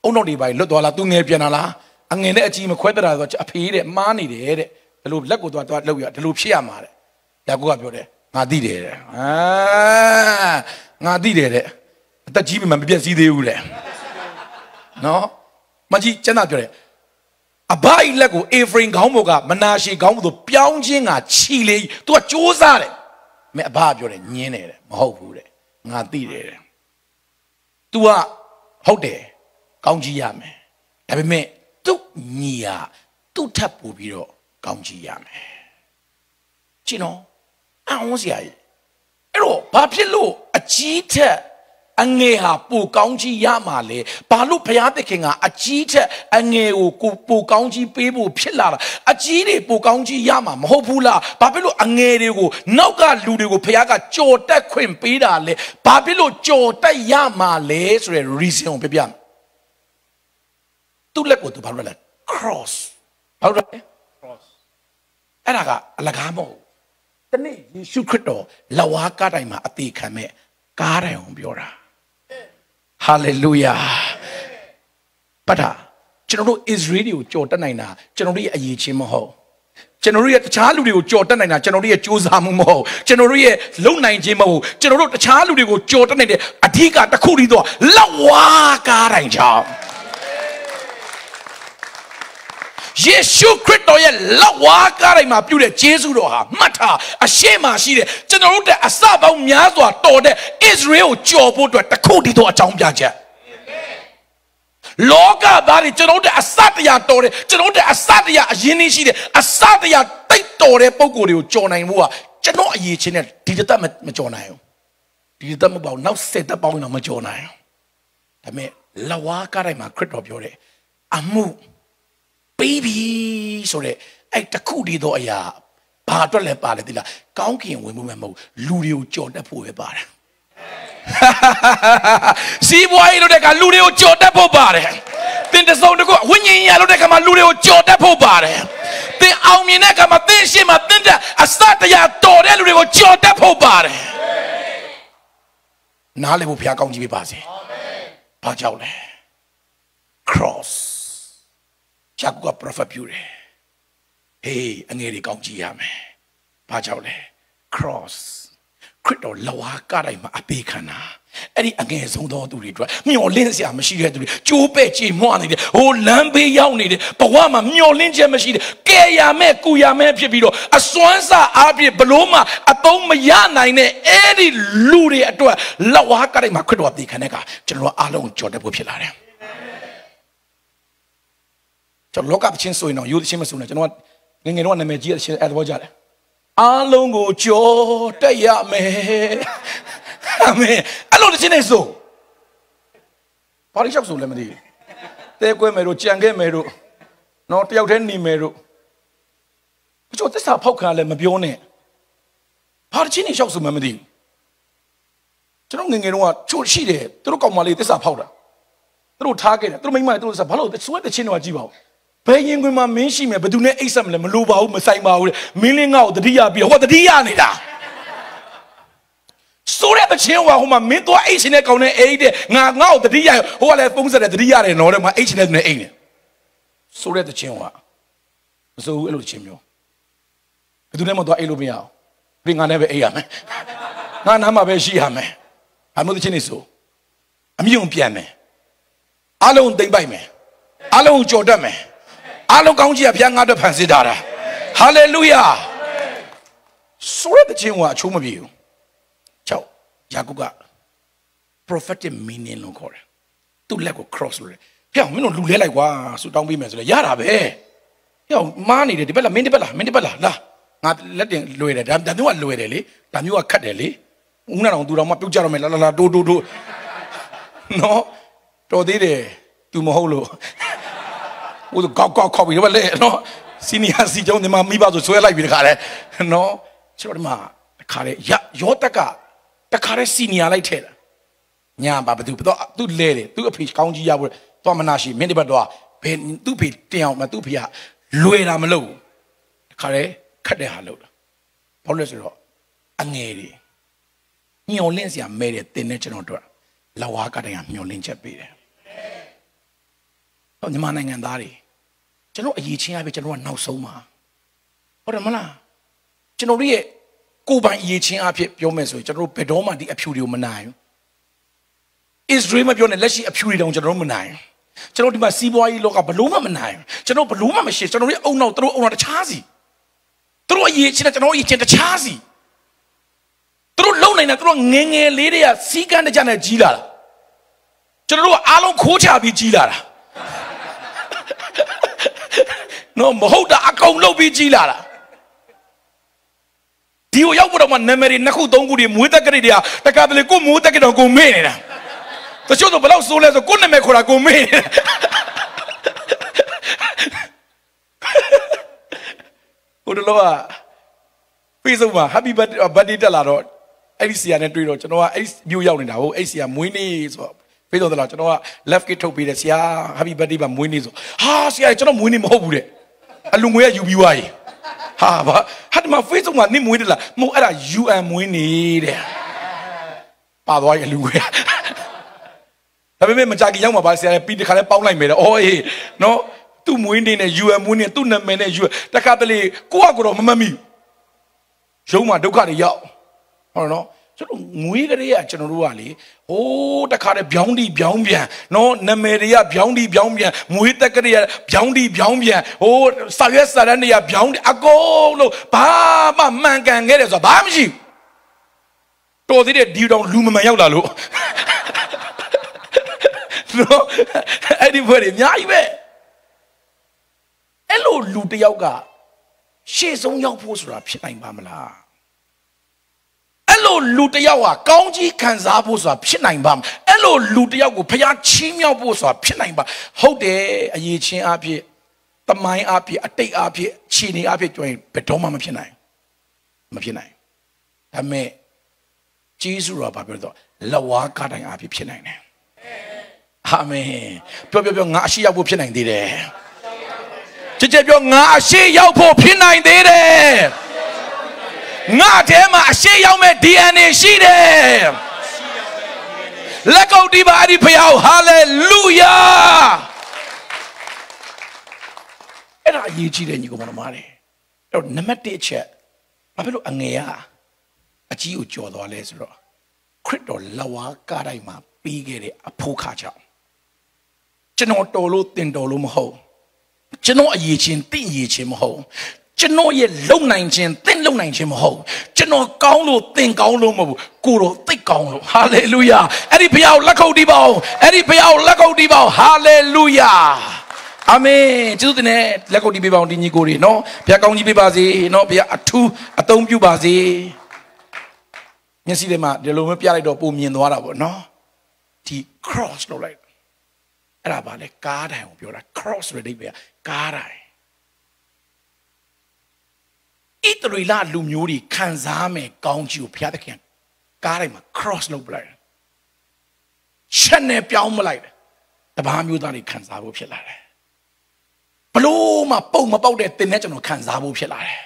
အုံနောက်တွေပါလွတ်သွားလားသူငယ်ပြန်လာလား အငယ်နဲ့အကြီးမခွဲတတာဆိုအဖေတဲ့မားနေတယ်တဲ့ဒီလိုလက်ကိုသွားသွားလှုပ်ရဒီလိုဖြစ်ရမှာတဲ့ယာကုကပြောတယ်ငါသိတယ်တဲ့အာငါသိတယ်တဲ့အသက်ကြီးပြီမှမပြည့်စည်သေးဘူးတဲ့နော်မကြီးကျန်တာပြောတယ်အဘိုက်လက်ကိုအေဖရင်ခေါင်းပေါ်ကမနာရှေခေါင်းပေါ်သို့ပြောင်းခြင်းကခြီလေ။ तू ကစူးစားတယ်။မဲအဘပြောတယ်ညင်းတယ်တဲ့မဟုတ်ဘူးတဲ့။ငါသိတယ်တဲ့။ तू ကဟုတ်တယ်ကောင်းကြီးရမယ်။ဒါပေမဲ့ သူ့ညီဟာသူ့ထပ်ပို့ပြီးတော့ကောင်းကြီးရမယ်။ကြည့်နော်။အောင်စရာကြီး။အဲ့တော့ဘာဖြစ်လို့အကြီးထက်အငယ်ဟာပိုကောင်းကြီးရမှာလေဘာလို့ဘုရားသခင်ကအကြီးထက်အငယ်ကိုကိုပိုကောင်းကြီးပေးဖို့ဖြစ်လာတာအကြီးတွေပိုကောင်းကြီးရမှာမဟုတ်ဘူးလားဘာဖြစ်လို့အငယ်တွေကိုနောက်ကလူတွေကိုဘုရားကကြော်တက်ခွင့်ပေးတာလဲဘာဖြစ်လို့ကြော်တက်ရမှာလဲဆိုတဲ့ reason ကိုပြပြမယ် သူ့လက်ကိုသူဘာလို့လဲ cross ဘာလို့လဲ cross အဲ့ဒါကအလကားမဟုတ်တနေ့ယေရှုခရစ်တော်လဝါကားတိုင်းမှာအသေးခံမဲ့ကားတိုင်းအောင်ပြောတာဟာလေလုယာပတ်တာကျွန်တော်တို့ Israel တွေကိုကြော်တက်နိုင်တာကျွန်တော်တို့ရဲ့အရေးချင်းမဟုတ်ကျွန်တော်တို့ရဲ့တခြားလူတွေကိုကြော်တက်နိုင်တာကျွန်တော်တို့ရဲ့စူးစမ်းမှုမဟုတ်ကျွန်တော်တို့ရဲ့လုံနိုင်ခြင်းမဟုတ်ကျွန်တော်တို့တခြားလူတွေကိုကြော်တက်နိုင်တဲ့အဓိကတစ်ခုတည်းတော့လက်ဝါးကားတိုင်းကြောင့် ယေရှုခရစ်တော်ရဲ့လက်ဝါးကားတိုင်းမှာပြုတဲ့ဂျေဇုတော်ဟာမှတ်ထားအရှိမရှိတဲ့ကျွန်တော်တို့တဲ့အစပေါင်းများစွာတော်တဲ့ Israel ကိုကြော်ဖို့အတွက်တခုတည်းသောအကြောင်းပြချက်လောကသားတွေကျွန်တော်တို့အစတရားတော်တယ်ကျွန်တော်တို့အစတရားအရင်နေရှိတယ်အစတရားတိတ်တော်တဲ့ပုံကိုယ်တွေကိုကြော်နိုင်ဖို့ကကျွန်တော်အရေးချင်းနဲ့ဒီတက်မကြော်နိုင်ဘူးဒီတက်မပေါ့နောက်ဆက်တက်ပေါင်းတော့မကြော်နိုင်ဘူးဒါပေမဲ့လဝါကားတိုင်းမှာခရစ်တော်ပြောတယ်အမှု ပေးပြီဆိုတော့အဲ့တခုတည်းသောအရာဘာအတွက်လဲပါလဲဒီလားကောင်းကင်ဝင်မှုမှမဟုတ်လူတွေကိုကြော်တတ်ဖို့ပဲပါတယ်စီးပွားရေးလုပ်တဲ့ကလူတွေကိုကြော်တတ်ဖို့ပါတယ်တင်တစုံတကူဝိညာဉ်ရလုပ်တဲ့ကမှာလူတွေကိုကြော်တတ်ဖို့ပါတယ်တင်အောင်မြင်တဲ့ကမှာတင်ရှင်းမှာတင်တဲ့အစတရားတော်တဲ့လူတွေကိုကြော်တတ်ဖို့ပါတယ်နားလည်ဖို့ဘုရားကောင်းကြီးပေးပါစေအာမင်ဘာကြောင့်လဲ cross ယာကုက prophet ပြုတယ်ဟေးအငယ်တွေကောင်းကြည့်ရမယ်ဘာကြောင့်လဲ cross ခရစ်တော်လဝါကတိုင်းမှာအပေးခံတာအဲ့ဒီအငယ်ဆုံးသောသူတွေအတွက်မျော်လင့်စရာမရှိတဲ့သူတွေကြိုးပဲ့ကြေမွနေတယ်ဟိုလမ်းဘေးရောက်နေတယ်ဘဝမှာမျော်လင့်ချက်မရှိတယ်ကဲရမဲ့ကူရမဲ့ဖြစ်ပြီးတော့အစွမ်းစားအားဖြင့်ဘလို့မှအသုံးမရနိုင်တဲ့အဲ့ဒီလူတွေအတွက်လဝါကတိုင်းမှာခရစ်တော်အပေးခံတဲ့ကကျွန်တော်အားလုံးကြော်တတ်ဖို့ဖြစ်လာတယ် ကျွန်တော်လောကပချင်းဆိုရင်တော့ယူသချင်းမဆိုနဲ့ကျွန်တော်ငငယ်တော့နာမည်ကြီးတဲ့ချင်းအဲ့တော့ကြတယ်အားလုံးကိုကြောတက်ရမယ်အာမင်အဲ့လိုတချင်းနေဆိုဘာလို့ရှောက်ဆိုလဲမသိဘူးတဲကွဲမယ်တို့ကြံခဲ့မယ်တို့နော်တယောက်တည်းနေမယ်တို့ဘချို့သစ္စာဖောက်ခံလည်းမပြောနဲ့ဘာတချင်းနေရှောက်ဆိုမှမသိဘူးကျွန်တော်ငငယ်တော့ချို့ရှိတယ်သူတို့ကောင်မလေးသစ္စာဖောက်တာသူတို့ထားခဲ့တယ်သူတို့မိမသူတို့သစ္စာဘာလို့ဆွဲတဲ့ချင်းတော့ကြည့်ပါဦး ဘယ်ရင်ခွင်မှာမင်းရှိမယ်ဘယ်သူနဲ့အိတ်ဆက်မလဲမလိုပါဘူးမဆိုင်ပါဘူးတဲ့မင်းလင်းငါ့ကိုတတိယပြီးဟောတတိယနေတာဆိုရတဲ့ချင်းဟိုဟိုမှာမင်းသွားအိတ်ရှင်နဲ့ကောင်းတဲ့အိတ်တဲ့ငါငါ့ကိုတတိယဟိုကလည်းပုံစံတဲ့တတိယတယ်နော်တဲ့မှာအိတ်ရှင်နဲ့အိတ်နေဆိုရတဲ့ချင်းဟိုကမစိုးဘူးအဲ့လိုချင်းမျိုးဘယ်သူနဲ့မှသွားအိတ်လို့မရအောင်ပြင်ငါနဲ့ပဲအိတ်ရမယ်ငါနားမှာပဲရှိရမယ်အမှုတချင်းနေဆိုအမြုံပြန်မယ်အားလုံးသိမ့်ပိုက်မယ်အားလုံးကြော်တတ်မယ် အားလုံးကောင်းကြီးကဘုရားငါ့အတွက်ဖန်ဆင်းထားတာဟာလေလုယာဆိုရတဲ့ချင်းကအချိုးမပြေဘူးကြောက်ယာကုပ်က prophetic meaning လို့ခေါ်တယ်သူ့လက်ကို cross လို့တယ်ဖျောက်မင်းတို့လူလဲလိုက်ကွာဆူတောင်းပေးမယ်ဆိုလဲရတာပဲဖျောက်မားနေတယ်ဒီဘက်လာမင်းဒီဘက်လာမင်းဒီဘက်လာလာငါလက်တင်လွယ်တယ်ဒါဒါမျိုးကလွယ်တယ်လေဒါမျိုးကခတ်တယ်လေဦးနာတော်သူတော်မှပြုတ်ကြတော့မယ်လာလာလာတိုးတိုးတိုးနော်တော်သေးတယ် तू မဟုတ်လို့ ဟိုကောက်ကောက်ခေါက်ပြီးတော့လေနော်စီနီယာစီကျောင်းဒီမှာမိဘဆိုဆွဲလိုက်ပြီးတခါလဲနော်ကျွန်တော်ဒီမှာတခါလဲရရောတက်ကတခါလဲစီနီယာလိုက်ထဲတာညာပါဘသူတော့သူ့လဲတယ်သူ့အဖေကောင်းကြီးရဖို့တော့မနာရှိမင်းဒီဘက်တော့ဘယ်သူ့ဖေတင်အောင်မသူ့ဖေကလွယ်တာမလုပ်တခါလဲခတ်တဲ့ဟာလုပ်တာဘာလို့လဲဆိုတော့အငယ်တွေညှော်လင့်စရာမဲတယ်တင်နေကျွန်တော်တို့လဝါကတိုင်ကမျောလင့်ချက်ပေးတယ်ဟော မြန်မာနိုင်ငံသားတွေကျွန်တော်အရေးချင်းအပြည့်ကျွန်တော်ကနောက်ဆုံးပါဟုတ်တယ်မလားကျွန်တော်တို့ရဲ့ကိုယ်ပိုင်အရေးချင်းအဖြစ်ပြောမယ်ဆိုရင်ကျွန်တော်တို့ဘယ်တော့မှဒီအဖြူတွေကိုမနိုင်ဘူး။ Israel မပြောနဲ့လက်ရှိအဖြူတွေတောင်ကျွန်တော်တို့မနိုင်ဘူး။ကျွန်တော်ဒီမှာစီးပွားရေးလောကဘလို့မှမနိုင်ဘူး။ကျွန်တော်ဘလို့မှမရှိကျွန်တော်တို့အုံနောက်တို့အုံနောက်တခြားစီ။တို့အရေးချင်းကျွန်တော်အရေးချင်းတခြားစီ။တို့လုံနိုင်တာတို့ငငယ်လေးတွေကစီးကန်းတကြနဲ့ကြီးလာတာ။ကျွန်တော်တို့ကအားလုံးခိုးချပြီးကြီးလာတာ။ နော်မဟုတ်တာအကုန်လုပ်ပြီးကြီးလာတာဒီကိုရောက်ဖို့တော့မှနာမည်တွေနှစ်ခုသုံးခုတွေမွေးတက်ကလေးတွေကတကယ်တလေကိုမွေးတက်ကတော့ကိုမေ့နေတာတချို့တော့ဘယ်လောက်ဆိုးလဲဆိုကိုနာမည်ခေါ်တာကိုမေ့နေတာဟိုတလောက Facebook မှာ Happy Birthday တက်လာတော့အဲ့ဒီဆရာနဲ့တွေ့တော့ကျွန်တော်ကအဲ့မြို့ရောက်နေတာဟုတ်အဲ့ဆရာမွေးနေ့ဆိုတော့ဖေးတော့တယ်လားကျွန်တော်က left kit ထုတ်ပေးတယ်ဆရာ Happy Birthday ပါမွေးနေ့ဆိုဟာဆရာကျွန်တော်မွေးနေ့မဟုတ်ဘူးတဲ့ အလူငွေကယူပြီးွားရေဟာဘာဟာဒီမှာ Facebook မှာနင့်မွေးတယ်လားမဟုတ်အဲ့ဒါ UN မွေးနေတဲ့ပါသွားရဲ့လူငွေဒါပေမဲ့မကြခင်ရောက်မှာပါဆရာလည်းပြီးတခါလဲပေါင်းလိုက်မယ်တဲ့အော်အေးနော်သူ့မွေးနေနဲ့ UN မွေးနေသူ့နာမည်နဲ့ UN တခါတလေကိုကကိုတော့မမတ်မိရုံးမှာဒုက္ခတွေရောက်ဟုတ်နော် ကျွန်တော်ငွေကလေးကကျွန်တော်တို့ကလေဟိုးတခါတည်းဗျောင်းတီဗျောင်းပြန်နော်နာမည်တွေကဗျောင်းတီဗျောင်းပြန်ငွေတက်ကလေးကဗျောင်းတီဗျောင်းပြန်ဟိုးစာရွက်စာတမ်းတွေကဗျောင်းအကုန်လို့ဘာမှမှန်ကန်ခဲ့တယ်ဆိုတာဘာမှမရှိဘူးတော်သေးတဲ့ဒီတောင်လူမမှန်ရောက်လာလို့နော်အဲ့ဒီဘွယ်တွေအများကြီးပဲအဲ့လိုလူတယောက်ကရှေ့ဆုံးရောက်ဖို့ဆိုတာဖြစ်နိုင်ပါမလားအဲ့ လိုလူတယောက်ဟာကောင်းကြီးခံစားဖို့ဆိုတာဖြစ်နိုင်ပါမအဲ့လိုလူတယောက်ကိုဖျားချီးမြှောက်ဖို့ဆိုတာဖြစ်နိုင်ပါဟုတ်တယ်အရေးချင်းအဖြစ်တမိုင်းအဖြစ်အတိတ်အဖြစ်ခြေနေအဖြစ်ကြွရင်ဘယ်တော့မှမဖြစ်နိုင်မဖြစ်နိုင်ဒါပေမဲ့ဂျေဇုတော်ဘာပြောတော့လဝါကတိုင်အဖြစ်ဖြစ်နိုင်တယ်အာမင်ပြောပြောပြောငါအရှိရောက်ဖို့ဖြစ်နိုင်သေးတယ်ကြည်ကြပြောငါအရှိရောက်ဖို့ဖြစ်နိုင်သေးတယ် ငါထဲမှာအရှိရောက်မဲ့ DNA ရှိတယ်လက်ကုပ်တီးပါအဲ့ဒီဖယောက်ဟာလေလုယာအဲ့ဒါအရေးကြီးတယ်ညီကောင်မတော်တယ်အဲ့တော့နံပါတ်1အချက်ဘာဖြစ်လို့အငယ်ကအကြီးကိုကြော်သွားလဲဆိုတော့ခရစ်တော်လဝါကားတိုင်းမှာပြီးခဲ့တဲ့အဖို့ခါကြောင့်ကျွန်တော်တော်လို့တင်တော်လို့မဟုတ်ကျွန်တော်အရေးချင်းတင့်အရေးချင်းမဟုတ် ကျွန်တော်ရဲ့လုံနိုင်ခြင်းတင့်လုံနိုင်ခြင်းမဟုတ်ကျွန်တော်ကောင်းလို့သင်ကောင်းလို့မဟုတ်ဘူးကိုတော်သိကောင်းလို့ဟာလေလုယာအဲ့ဒီဘုရားကိုလက်ခုပ်တီးပါအောင်အဲ့ဒီဘုရားကိုလက်ခုပ်တီးပါအောင်ဟာလေလုယာအာမင်ကျေးဇူးတင်တဲ့လက်ခုပ်တီးပေးပါအောင်ဒီညီကိုတွေနော်ဘုရားကောင်းကြီးပေးပါစေနော်ဘုရားအထူးအသုံးပြုပါစေမျက်စိထဲမှာဒီလိုမျိုးပြလိုက်တော့ပုံမြင်သွားတာပေါ့နော်ဒီ cross လုပ်လိုက်အဲ့ဒါပါလေကားတိုင်ကိုပြောတာ cross ဆိုတဲ့အိဗယ်ကားတိုင် ဣတရီလာလူမျိုးတွေခံစားမယ်ကောင်းကြီးကိုဘုရားသခင်ကားတိုင်းမှာ cross လုပ်ပလိုက်ချက်နဲ့ပြောင်းမလိုက်တပားမျိုးသားတွေခံစားဖို့ဖြစ်လာတယ်ဘလို့မှပုံမပေါက်တဲ့တင်နဲ့ကျွန်တော်ခံစားဖို့ဖြစ်လာတယ်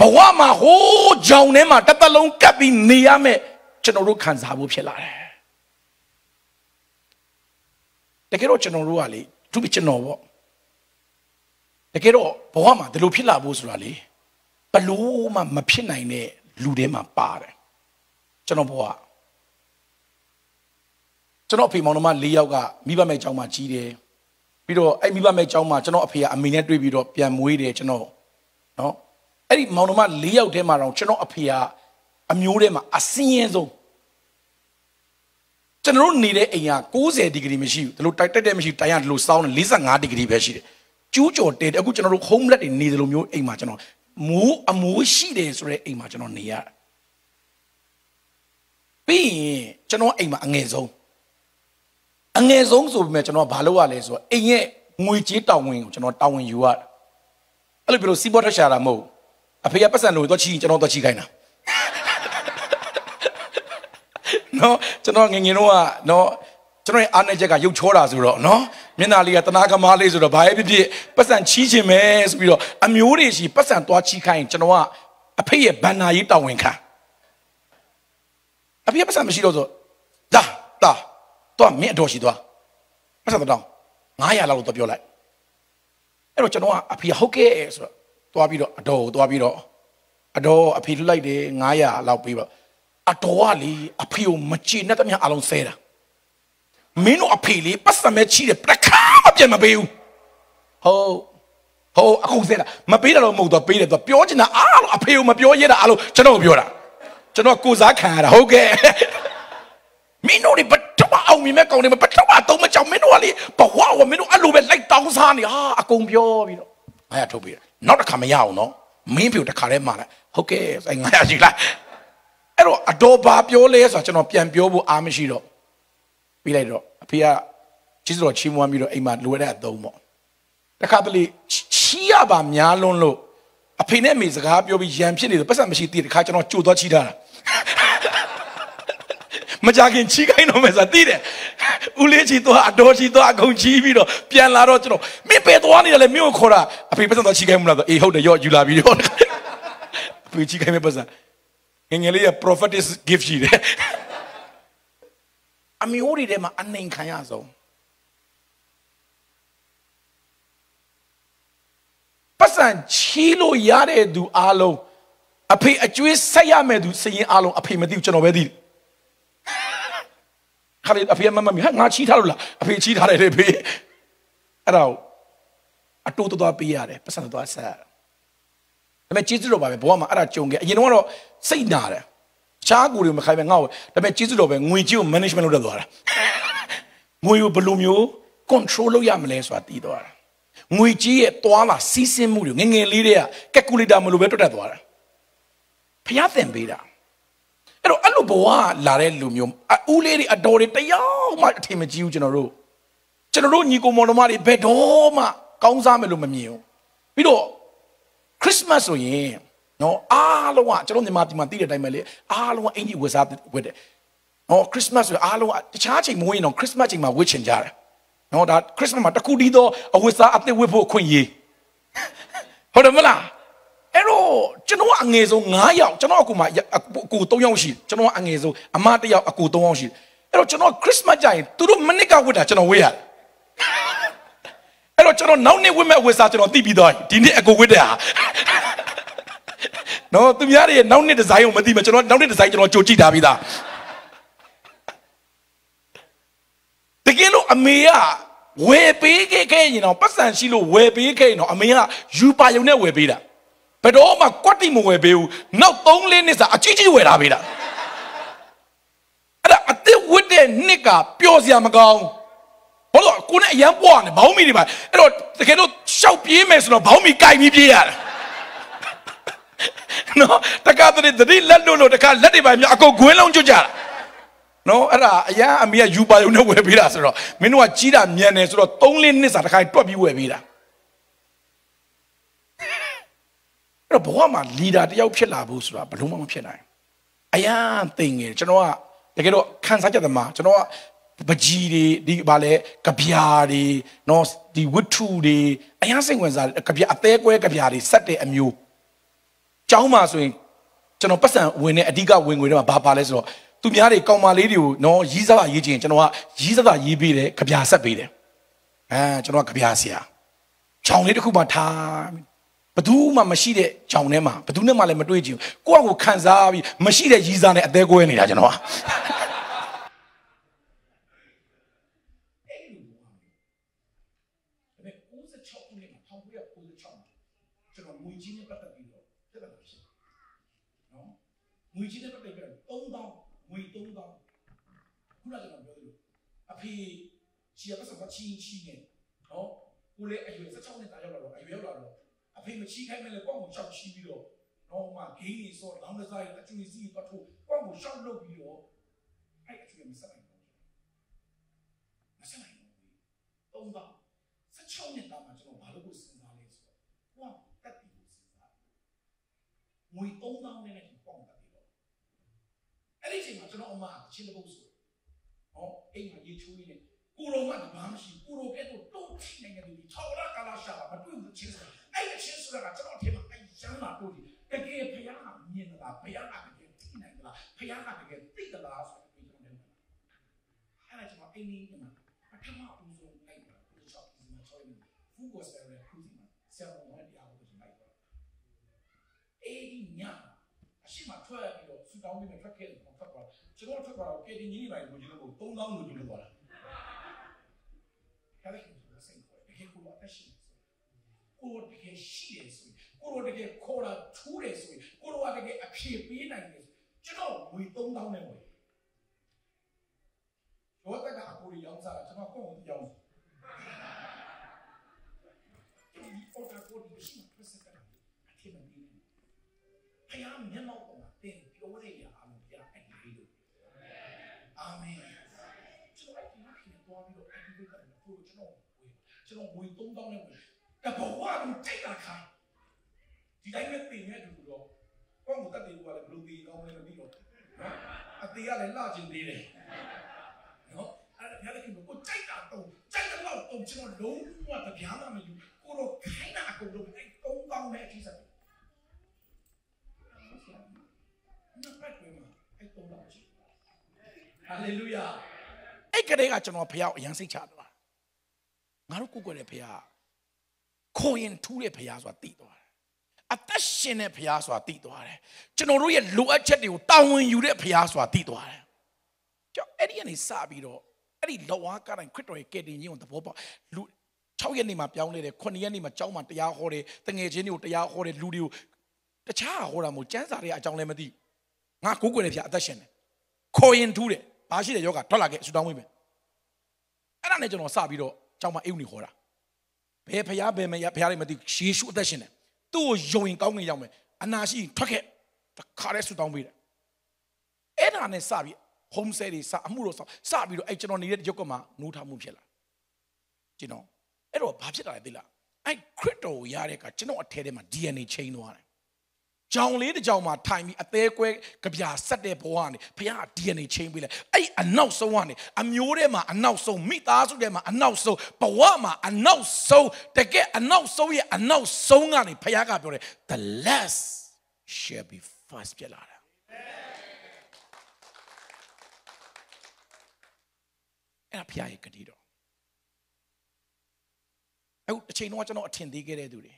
ဘဝမှာဟိုးကြောင်ထဲမှာတစ်သက်လုံးကပ်ပြီးနေရမယ်ကျွန်တော်တို့ခံစားဖို့ဖြစ်လာတယ်တကယ်တော့ကျွန်တော်တို့ကလေသူပြကျွန်တော်ပေါ့တကယ်တော့ဘဝမှာဒီလိုဖြစ်လာဖို့ဆိုတာလေ ဘလို့မှမဖြစ်နိုင်တဲ့လူတွေမှာပါတယ်ကျွန်တော်ဘဝကျွန်တော်အဖေမောင်နှမ၄ယောက်ကမိဘမဲ့ကျောင်းမှာကြီးတယ်ပြီးတော့အဲ့မိဘမဲ့ကျောင်းမှာကျွန်တော်အဖေကအမေနဲ့တွေ့ပြီးတော့ပြန်မွေးတယ်ကျွန်တော်နော်အဲ့ဒီမောင်နှမ၄ယောက်ထဲမှာတော့ကျွန်တော်အဖေကအမျိုးထဲမှာအစင်းရင်ဆုံးကျွန်တော်တို့နေတဲ့အိမ်က90ဒီဂရီမရှိဘူးဒီလိုတိုက်တက်တဲ့မရှိတိုင်ရဒီလိုစောင်းနေ45ဒီဂရီပဲရှိတယ်ကျူးကျော်တဲတယ်အခုကျွန်တော်တို့ homeless တွေနေတယ်လို့မျိုးအိမ်မှာကျွန်တော် မိုးအမိုးရှိတယ်ဆိုတဲ့အိမ်မှာကျွန်တော်နေရတယ်ပြီးရင်ကျွန်တော်အိမ်မှာအငယ်ဆုံးအငယ်ဆုံးဆိုပေမဲ့ကျွန်တော်ဘာလုပ်ရလဲဆိုတော့အိမ်ရဲ့ငွေကြေးတောင်းဝင်ကိုကျွန်တော်တောင်းဝင်ယူရတယ်အဲ့လိုပြောလို့စီးပွားထက်ရှာတာမဟုတ်အဖေကပတ်စံလို့တော့ချီကျွန်တော်တော့ချီခိုင်းတာနော်ကျွန်တော်ငငယ်တော့ကနော်ကျွန်တော်ရဲ့အားနေချက်ကရုပ်ချောတာဆိုတော့နော် မျက်နှာလေးကတနာကမားလေးဆိုတော့ဘာပဲဖြစ်ဖြစ်ပတ်စံချီးခြင်းပဲဆိုပြီးတော့အမျိုးတွေရှိပတ်စံသွားချီးခိုင်းကျွန်တော်ကအဖေရဲ့ဘန္နာရေးတောင်းဝင်ခံအဖေပတ်စံမရှိတော့ဆိုဒါဒါတော့မင်းအတော်ရှိသွားပတ်စံတော့900လောက်တော့ပြောလိုက်အဲ့တော့ကျွန်တော်ကအဖေဟုတ်ကဲ့ဆိုတော့သွားပြီးတော့အတော်ကိုသွားပြီးတော့အတော်အဖေလှလိုက်တယ်900လောက်ပြီးတော့အတော်ကလေအဖေကိုမချေနဲ့တမအလုံးဆဲတာ မင်းတို့အဖေလေးပတ်စံမဲ့ချီတယ်ပခါမပြန်မပေးဘူးဟုတ်ဟိုအခုဆဲတာမပေးတယ်တော့မဟုတ်တော့ပေးတယ်တော့ပြောချင်တာအားလို့အဖေကိုမပြောရတာအားလို့ကျွန်တော်ပြောတာကျွန်တော်ကိုစားခံရတာဟုတ်ကဲ့မင်းတို့တွေဘတော့အောင်မြင်မဲ့ကောင်းနေမဘတော့အတုံးမကြောင်မင်းတို့ကလေဘဝကမင်းတို့အဲ့လိုပဲလိုက်တောင်းစားနေဟာအကုန်ပြောပြီးတော့ငါရထုတ်ပြီးနောက်တစ်ခါမရအောင်နော်မင်းပြူတစ်ခါတည်းမှလိုက်ဟုတ်ကဲ့ဆိုင်ငါရရှိလားအဲ့တော့အတော်ဘာပြောလဲဆိုတော့ကျွန်တော်ပြန်ပြောဖို့အားမရှိတော့ ပြီးလိုက်တော့အဖေကကျေးဇူးတော်ချီးမွမ်းပြီးတော့အိမ်မှာလိုရတဲ့အသုံးပေါ့တခါတလေချီးရပါများလွန်းလို့အဖေနဲ့မိစကားပြောပြီးရန်ဖြစ်နေတယ်ပတ်စံမရှိသေးတခါကျွန်တော်ကြိုသွားချီးထားတာမကြခင်ချီးခိုင်းတော့မယ်ဆိုတာသိတယ်ဦးလေးချီသွားအတော်ချီသွားအကုန်ချီးပြီးတော့ပြန်လာတော့ကျွန်တော်မင်းပဲသွားနေတယ်လေမင်းကိုခေါ်တာအဖေပတ်စံသွားချီးခိုင်းမလားဆိုအေးဟုတ်တယ်ရော့ယူလာပြီးတော့အဖေချီးခိုင်းမယ်ပတ်စံငငယ်လေးက prophetic gift ရှိတယ် အမျိုးတွေထဲမှာအနိုင်ခံရဆုံးပတ်စံချီးလို့ရတဲ့သူအားလုံးအဖေအကျွေးဆက်ရမယ်သူစရင်အားလုံးအဖေမသိဘူးကျွန်တော်ပဲသိတယ်ခါလေအဖေမမမီဟာငါချီးထားလို့လားအဖေချီးထားတယ်လေဖေအဲ့ဒါအတူတူပေးရတယ်ပတ်စံတော့ဆက်ဒါပေမဲ့ကျေးဇူးတော်ပါပဲဘဝမှာအဲ့ဒါကြုံခဲ့အရင်တော့စိတ်နာတယ် ချားကူတွေမခိုင်းပဲငါ့ကိုဒါပေမဲ့ကျေးဇူးတော်ပဲငွေကြီးကို management လုပ်တတ်သွားတာငွေကိုဘယ်လိုမျိုး control လုပ်ရမလဲဆိုတာသိသွားတာငွေကြီးရဲ့တွာလာစီးဆင်းမှုတွေငငယ်လေးတွေက calculator မလိုပဲတွတ်တတ်သွားတာဖျားသင်ပေးတာအဲ့တော့အဲ့လိုဘဝလာတဲ့လူမျိုးဦးလေးတွေအတော်တွေတယောက်မှအထင်မကြီးဘူးကျွန်တော်တို့ကျွန်တော်တို့ညီကိုမောင်နှမတွေဘယ်တော့မှကောင်းစားမယ်လို့မမြင်ဘူးပြီးတော့ခရစ်စမတ်ဆိုရင် နော်အားလုံးကကျွန်တော်ညီမဒီမှာသိတဲ့အတိုင်းပဲလေအားလုံးကအင်ကြီးဝတ်စားဝတ်တယ်နော်ခရစ်စမတ်ဆိုအားလုံးကတခြားချိန်မဝင်းတော့ခရစ်စမတ်ချိန်မှာဝတ်ချင်ကြတယ်နော်ဒါခရစ်စမတ်မှာတခုတည်းသောအဝတ်စားအသစ်ဝတ်ဖို့အခွင့်အရေးဟုတ်တယ်မလားအဲ့တော့ကျွန်တော်အငယ်ဆုံး9ယောက်ကျွန်တော်အကူမှာအကူ3ယောက်ရှိကျွန်တော်အငယ်ဆုံးအမ1ယောက်အကူ3ယောက်ရှိအဲ့တော့ကျွန်တော်ခရစ်စမတ်ကြရင်သူတို့မနစ်ကဝတ်တာကျွန်တော်ဝတ်ရတယ်အဲ့တော့ကျွန်တော်နောက်နေ့ဝတ်မဲ့ဝတ်စားကျွန်တော်သိပြီးသွားဒီနေ့အကူဝတ်တဲ့ဟာ နော်သူများတွေနောက်နှစ်ဒီဇိုင်းကိုမသိမကျွန်တော်နောက်နှစ်ဒီဇိုင်းကျွန်တော်ကြိုကြည့်ထားပြီးသားတကယ်လို့အမေကဝယ်ပေးခဲ့ခဲ့ရင်တော့ပတ်စံရှိလို့ဝယ်ပေးခဲ့ရင်တော့အမေကယူပါယုံနဲ့ဝယ်ပေးတာဘယ်တော့မှကွက်တိမဝယ်ပေးဘူးနောက်3လနှစ်စာအကြီးကြီးဝယ်ထားပေးတာအဲ့ဒါအစ်စ်ဝတ်တဲ့နှစ်ကပျော်စရာမကောင်းဘာလို့ကိုနဲ့အရန်ပွားနေဘောင်းမီတွေပါအဲ့တော့တကယ်လို့ရှောက်ပြေးမယ်ဆိုတော့ဘောင်းမီကြိုက်ပြီးပြေးရတယ် နော်တခါတည်းတတိလက်လို့လို့တခါလက်တွေပါမြအကုန်ဂွင်းလုံးကျွတ်ကြတာနော်အဲ့ဒါအရာအမေကယူပါယုံနဲ့ဝယ်ပေးတာဆိုတော့မင်းတို့ကကြီးတာမြန်တယ်ဆိုတော့၃လနှစ်စာတခါတွက်ပြီးဝယ်ပေးတာအဲ့တော့ဘဝမှာလီဒါတယောက်ဖြစ်လာဖို့ဆိုတာဘယ်လို့မှမဖြစ်နိုင်အရာသိငယ်ကျွန်တော်ကတကယ်တော့ခံစားချက်သမားကျွန်တော်ကပကြီးတွေဒီဗာလဲကြပြာတွေနော်ဒီဝတ္ထုတွေအရာစိတ်ဝင်စားကြပြအသေးကွဲကြပြာတွေစက်တဲ့အမျိုး ကျောင်းမှာဆိုရင်ကျွန်တော်ပတ်စံဝင်တဲ့အဓိကဝင်ငွေတွေမှာဘာပါလဲဆိုတော့သူများတွေကောင်မလေးတွေကိုနော်ရီးစားရေးချင်ကျွန်တော်ကရီးစားရေးပေးတယ်ကြပြာဆက်ပေးတယ်အဲကျွန်တော်ကကြပြာဆရာချောင်းလေးတစ်ခုမှထားဘသူမှမရှိတဲ့ချောင်းထဲမှာဘသူနဲ့မှလည်းမတွေ့ကြည့်ဘူးကိုယ့်အကိုခံစားပြီးမရှိတဲ့ရီးစားနဲ့အသေးကွဲနေတာကျွန်တော်က 36ခုနှစ်မှာ1996မှာကျွန်တော်ငွေကြီးနဲ့ပတ်သက်ပြီးတော့ပြဿနာဖြစ်တယ်နော်ငွေကြီးနဲ့ပတ်သက်ပြီးတော့3000ငွေ3000ခုနကကျွန်တော်ပြောသလိုအ ဖေချီရပတ်စပ်ချင်းချင်းနဲ့နော်ကိုလေအရွယ်16နှစ်တာရောက်လာတော့အရွယ်ရောက်လာတော့အဖေမချီခိုင်းမဲ့လေပေါ့ကိုချောက်ချီပြီးတော့နော်မှဂိမ်းကြီးစောလောင်းကစားရအကျွေးစီးတော့ထိုးပေါ့ကိုရှောက်လုပ်ပြီးတော့အဲ့အကျွေးမဆက်နိုင်ဘူးမဆက်နိုင်ဘူး3000 16နှစ်သားမှာကျွန်တော်ဘာလို့ကိုစဉ်းစားလဲဆိုတော့ကိုကတက်ပြီးကိုစဉ်းစားငွေ3000နဲ့နဲ့ပေါင်တက်ပြီးတော့အဲ့ဒီအချိန်မှာကျွန်တော်အမအချင်းတစ်ပုတ်ဆိုဟော အိမ်မှာရေချိုးရင်းနဲ့ကိုရောကတဘာမရှိကိုရောကဲတော့တုံးထိနိုင်ငံလူကြီး၆လကာလရှာတာမတွေ့ဘူးချင်းဆိုတာအဲ့ဒီချင်းဆိုတာကကျွန်တော်အထင်မှာအဲ့ရမ်းလာတို့ဒီတကယ်ဖယားကမြင်လားဖယားကတကယ်ထိနိုင်လားဖယားကတကယ်သိသလားဆိုတော့ကျွန်တော်လည်းအဲ့ဒါကျွန်တော်အိမ်ကြီးမှာပထမဦးဆုံးလိုက်တာကိုချောက်ဒီမှာချောက်နေဖူးကိုဆယ်ရခူးစီမှာဆယ်ပေါ်ဝင်တရားကိုကျွန်တော်လိုက်တော့အဲ့ဒီညအရှိမထွက်ပြီးတော့ဆူတောင်းပြီးမှထွက်ခဲ့တယ်ထွက်သွား ကျွန်တော်ထွက်သွားတော့ကေတင်ကြီးနေပါလို့ကျွန်တော်ကို3000လို့ကျွန်တော်သွားတာခါလေးကိုစိတ်ခေါ်တယ်ခေကိုအသက်ရှင်ကိုတကယ်ရှိတယ်ဆိုရင်ကိုတကယ်ခေါ်တာထူးတယ်ဆိုရင်ကိုကတကယ်အဖြေပေးနိုင်တယ်ကျွန်တော်ငွေ3000နဲ့ဝင်ရောတကအကိုရောင်းစားတာကျွန်တော်ကိုယ်ကိုရောင်းဒီအော်တာကိုဒီရှိမှဆက်တာအထင်မပြီးဘူးဖယားမျက်မှောက်ပေါ်မှာတင်ပြောရရအောင်ပြအဲ့ဒီလိုအာမင်ကျွန်တော်ဒီမှာဖြစ်သွားပြီးတော့အဲ့ဒီလိုကလည်းကိုကျွန်တော်ဝေ ကျွန်တော်ဝေ3000နဲ့ဝေတဘောကသူတိတ်တာခါဒီတိုင်းပဲတင်နေတူတော့ကောင်းကိုတက်တယ်ကလည်းဘလူးပြီးကောင်းလည်းမပြီးတော့နော်အသေးကလည်းလှကျင်သေးတယ်နော်အဲ့ဒါဘုရားသခင်ကိုကိုကြိုက်တာတော့ကြိုက်တော့တော့ကျွန်တော်လုံးဝတပြားမှမယူကိုတော့ခိုင်းတာအကုန်လုံးအဲ့3000နဲ့အထိစားနှစ်ပတ်တွင်မှာအဲ့3000ရှိဟာလေလုယာအဲ့ကလေးကကျွန်တော်ဖះအရန်စိတ်ချတာ ငါတို့ကိုကိုယ်တဲ့ဖះခေါ်ရင်ထူးတဲ့ဖះဆိုတာသိသွားတယ်အသက်ရှင်တဲ့ဖះဆိုတာသိသွားတယ်ကျွန်တော်တို့ရဲ့လိုအပ်ချက်တွေကိုတာဝန်ယူတဲ့ဖះဆိုတာသိသွားတယ်ကြောက်အဲ့ဒီကနေစပြီးတော့အဲ့ဒီလောဝါကတိုင်းခရစ်တော်ရဲ့ကယ်တင်ခြင်းကိုသဘောပေါက်လူ6ရက်နေ့မှာပြောင်းလဲတယ်9ရက်နေ့မှာကျောင်းမှာတရားဟောတယ်တငယ်ချင်းတွေကိုတရားဟောတယ်လူတွေကိုတခြားဟောတာမဟုတ်ကျမ်းစာတွေအကြောင်းလည်းမသိငါကိုကိုယ်တဲ့ဖះအသက်ရှင်တယ်ခေါ်ရင်ထူးတယ်ဘာရှိတဲ့ယောဂထွက်လာခဲ့ဆူတောင်းဝိမယ်အဲ့ဒါနဲ့ကျွန်တော်စပြီးတော့ ကျောင်းမှာအိမ်ဝင်ခေါ်တာဘယ်ဖះဘယ်မရဖះတွေမသိယေရှုအသက်ရှင်တယ်သူ့ကိုယုံရင်ကောင်းငင်ရောက်မယ်အနာရှိထွက်ခဲ့တခါတည်းဆူတောင်းပေးတယ်အဲ့ဒါနဲ့စပြီး home stay တွေစအမှုတော့စစပြီးတော့အဲ့ကျွန်တော်နေတဲ့ရုပ်ကမှာနိုးထားမှုဖြစ်လာကျွန်တော်အဲ့တော့ဘာဖြစ်တာလဲသိလားအဲ့ခရစ်တော်ကိုရတဲ့ကကျွန်တော်အထဲထဲမှာ DNA chain သွားတယ် ကြောင်လေးတစ်ကြောင်မှာထိုင်ပြီးအသေးကွဲကြပြဆက်တဲ့ဘဝကနေဖခင်က DNA chain ပေးလိုက်အဲ့အနောက်ဆုံးကနေအမျိုးထဲမှာအနောက်ဆုံးမိသားစုထဲမှာအနောက်ဆုံးဘဝမှာအနောက်ဆုံးတကယ်အနောက်ဆုံးရဲ့အနောက်ဆုံးကနေဖခင်ကပြောတယ် the last shall be first ပြလာတာအဲ့ဒါဖခင်ရဲ့ဂတိတော်အခုအချိန်တော့ကျွန်တော်အထင်သေးခဲ့တဲ့သူတွေ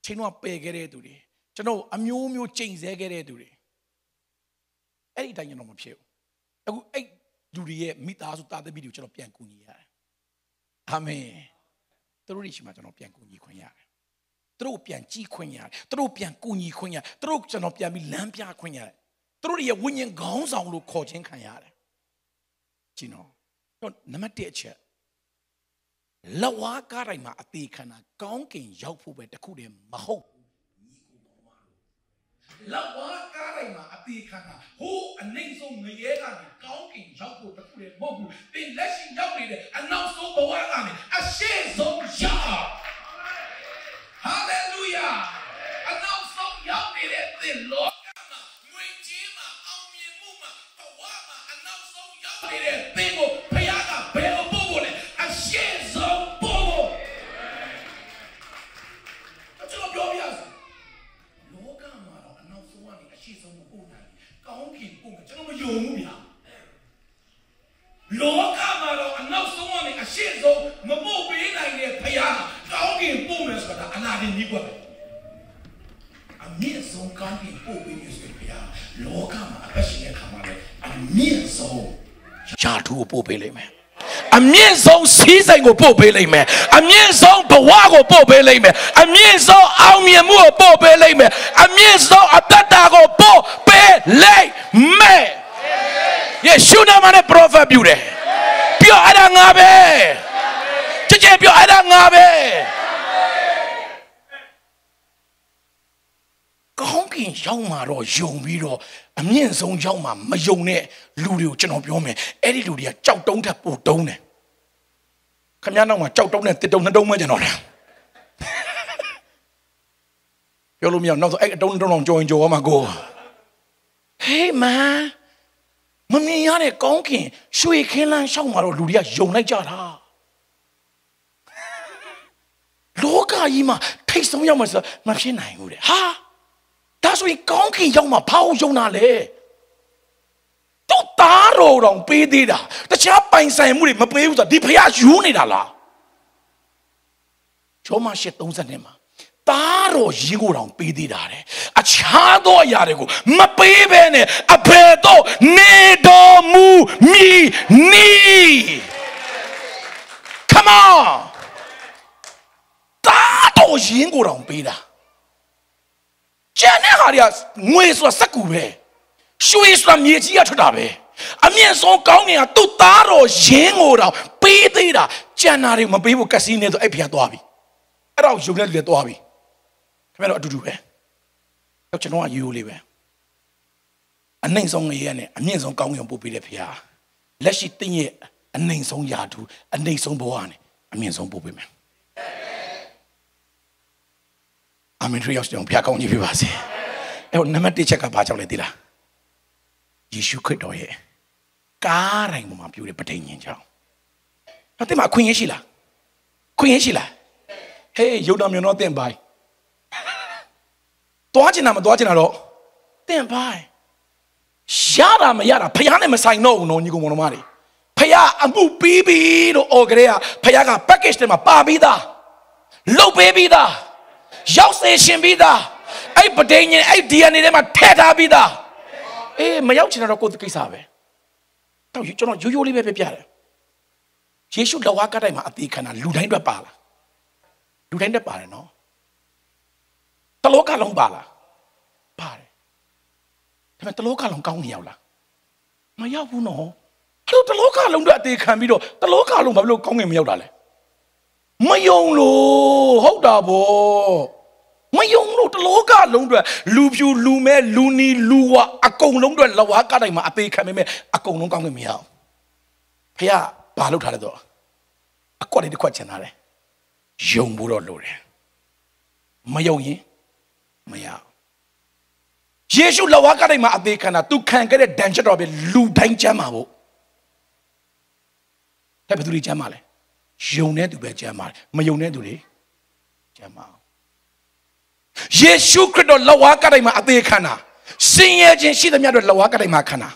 အချိန်တော့ပယ်ခဲ့တဲ့သူတွေ ကျွန်တော်အမျိုးမျိုးချိန်ဆခဲ့တဲ့သူတွေအဲ့ဒီအတိုင်းကျွန်တော်မဖြစ်ဘူးအခုအဲ့လူတွေရဲ့မိသားစုတာသမီတွေကိုကျွန်တော်ပြန်ကူညီရတယ်အာမင်သူတို့တွေရှိမှကျွန်တော်ပြန်ကူညီခွင့်ရတယ်သူတို့ပြန်ကြည်ခွင့်ရတယ်သူတို့ပြန်ကူညီခွင့်ရတယ်သူတို့ကျွန်တော်ပြန်ပြီးလမ်းပြခွင့်ရတယ်သူတို့ရဲ့ဝိညာဉ်ခေါင်းဆောင်လို့ခေါ်ခြင်းခံရတယ်ကြည့်နော်တော့နံပါတ်1အချက်လဝါကားတိုင်းမှာအသေးခံတာကောင်းကင်ရောက်ဖို့ပဲတခုတည်းမဟုတ် လောက်ဝါကားတိုင်းမှာအသေးခံတာဟိုးအနိုင်ဆုံးငရဲကနေကောင်းကင်ရောက်ဖို့တခုတည်းမဟုတ်ဘူးသင်လက်ရှိရောက်နေတဲ့အနောက်ဆုံးဘဝကနေအရှိဆုံးရောက်ဟာလေလုယာအနောက်ဆုံးရောက်နေတဲ့သင်လောကမှာငွေကြေးမှာအောင်မြင်မှုမှာဘဝမှာအနောက်ဆုံးရောက်နေတဲ့သင်ကိုဘုရားကဘယ်လို လောကမှာတော့အနောက်ဆုံးကနေအရှိဆုံးမပို့ပေးနိုင်တဲ့ဘုရားကောင်းကင်ပို့မယ်ဆိုတာအနာတင်ကြီးကွက်ပဲအမြင့်ဆုံးကောင်းကင်ပို့ပေးမယ်ဆိုရင်ဘုရားလောကမှာအသက်ရှင်တဲ့ခါမှာလည်းအမြင့်ဆုံးရှားထူကိုပို့ပေးလိမ့်မယ်အမြင့်ဆုံးစီးစိမ်ကိုပို့ပေးလိမ့်မယ်အမြင့်ဆုံးဘဝကိုပို့ပေးလိမ့်မယ်အမြင့်ဆုံးအောင်မြင်မှုကိုပို့ပေးလိမ့်မယ်အမြင့်ဆုံးအသက်တာကိုပို့ပေးလိမ့်မယ် ယေရှုနာမနဲ့ prophet ပြုတယ်ပြောအဲ့ဒါငါပဲကြည်ကြည်ပြောအဲ့ဒါငါပဲကောင်းကင်ရောက်မှာတော့ယုံပြီးတော့အမြင့်ဆုံးရောက်မှာမယုံတဲ့လူတွေကိုကျွန်တော်ပြောမယ်အဲ့ဒီလူတွေကကြောက်တုံးထက်ပိုတုံးတယ်ခမည်းနောက်မှာကြောက်တုံးနဲ့တစ်တုံးနှစ်တုံးမှကျွန်တော်တယ်ပြောလို့မရအောင်နောက်ဆိုအဲ့အတုံးနှစ်တုံးအောင်ကြော်ရင်ကြော်ရမှာကိုဟေးမန် မမြင်ရတဲ့ကောင်းကင်ရွှေခင်းလန်းရှောက်မှာတော့လူတွေကယုံလိုက်ကြတာလောကကြီးမှာထိတ်ဆုံးရောက်မှာဆိုမဖြစ်နိုင်ဘူးတဲ့ဟာဒါဆိုရင်ကောင်းကင်ရောက်မှာဘာလို့ယုံတာလဲတော့သားတော်တော်ပေးသေးတာတခြားပိုင်ဆိုင်မှုတွေမပေးဘူးဆိုတာဒီဖះယူနေတာလားကျောမရှစ်30နှစ်မှာ သားတော်ရင်းကိုတောင်ပေးသေးတာတဲ့အခြားသောအရာတွေကိုမပေးဘဲနဲ့အဖေတော့နေတော်မူမီနီ Come on သားတော်ရင်းကိုတောင်ပေးတာကျန်တဲ့ဟာတွေကငွေဆိုတာစက်ကူပဲရွှေဆိုတာမြေကြီးကထွက်တာပဲအမြင့်ဆုံးကောင်းကင်ကသူ့သားတော်ရင်းကိုတောင်ပေးသေးတာကျန်တာတွေမပေးဖို့ကက်စီနေဆိုအဲ့ဖျားသွားပြီအဲ့တော့ယုံတဲ့လူတွေသွားပြီ ခင်ဗျားတို့အတူတူပဲတော့ကျွန်တော်ကယူလေးပဲအနှိမ့်ဆုံးငရဲနဲ့အမြင့်ဆုံးကောင်းကင်ပို့ပေးတဲ့ဖျားလက်ရှိတင်းရဲ့အနှိမ့်ဆုံးယာတူအနှိမ့်ဆုံးဘဝနဲ့အမြင့်ဆုံးပို့ပေးမယ်အာမင်ထရီယောက်ကျွန်တော်ဖျားကောင်းကြီးပြပါစေအဲ့တော့နံပါတ်1ချက်ကဘာကြောင့်လဲသိလားယေရှုခရစ်တော်ရဲ့ကားတိုင်းပေါ်မှာပြုတဲ့ပဋိညာဉ်ကြောင့်အဲ့ဒီမှာခွင့်ရရှိလားခွင့်ရရှိလားဟေးယုံတော်မျိုးတော့တင့်ပိုင်း သွားချင်တာမသွားချင်တာတော့တင့်ပိုင်းရတာမရတာဖះနဲ့မဆိုင်တော့ဘူးနော်ညီကောင်မောင်မတွေဖះအမှုပြီးပြီလို့အော်ကလေးကဖះက package ထဲမှာပါပြီးသားလုတ်ပေးပြီးသားရောက်စေရှင်ပြီးသားအဲ့ပဒိညာဉ်အဲ့ DNA ထဲမှာထည့်ထားပြီးသားအေးမရောက်ချင်တော့ကိုယ်ကိစ္စပဲတော့ကျွန်တော်ရိုးရိုးလေးပဲပြပြတယ်ယေရှုလက်ဝါးကတိုင်းမှာအသေးခံတာလူတိုင်းအတွက်ပါလားလူတိုင်းအတွက်ပါတယ်နော် တလောကလုံးပါလားပါတယ်ဒါပေမဲ့တလောကလုံးကောင်းနေရောက်လားမရောက်ဘူးနော်အဲ့တော့တလောကလုံးအတွက်အသေးခံပြီးတော့တလောကလုံးဘာလို့ကောင်းငင်မရောက်တာလဲမယုံလို့ဟုတ်တာဗောမယုံလို့တလောကလုံးအတွက်လူဖြူလူမဲလူနီလူဝအကုန်လုံးအတွက်လဝါကတိုင်းမှာအသေးခံမိမဲ့အကုန်လုံးကောင်းငင်မရအောင်ဖះဘာလုပ်ထားလဲတော့အကွက်လေးတစ်ခွက်ချင်တာလေယုံဖို့တော့လိုတယ်မယုံရင် မရအောင်ယေရှုလဝါကတိုင်းမှာအသေးခံတာသူခံခဲ့တဲ့ဒဏ်ချက်တော့ပဲလူတိုင်းချမ်းပါဖို့ဒါဘယ်သူတွေချမ်းပါလဲယုံတဲ့သူပဲချမ်းပါမယုံတဲ့သူတွေချမ်းပါအောင်ယေရှုခရစ်တော်လဝါကတိုင်းမှာအသေးခံတာစင်ရဲ့ခြင်းရှိသမျှတော့လဝါကတိုင်းမှာခံတာ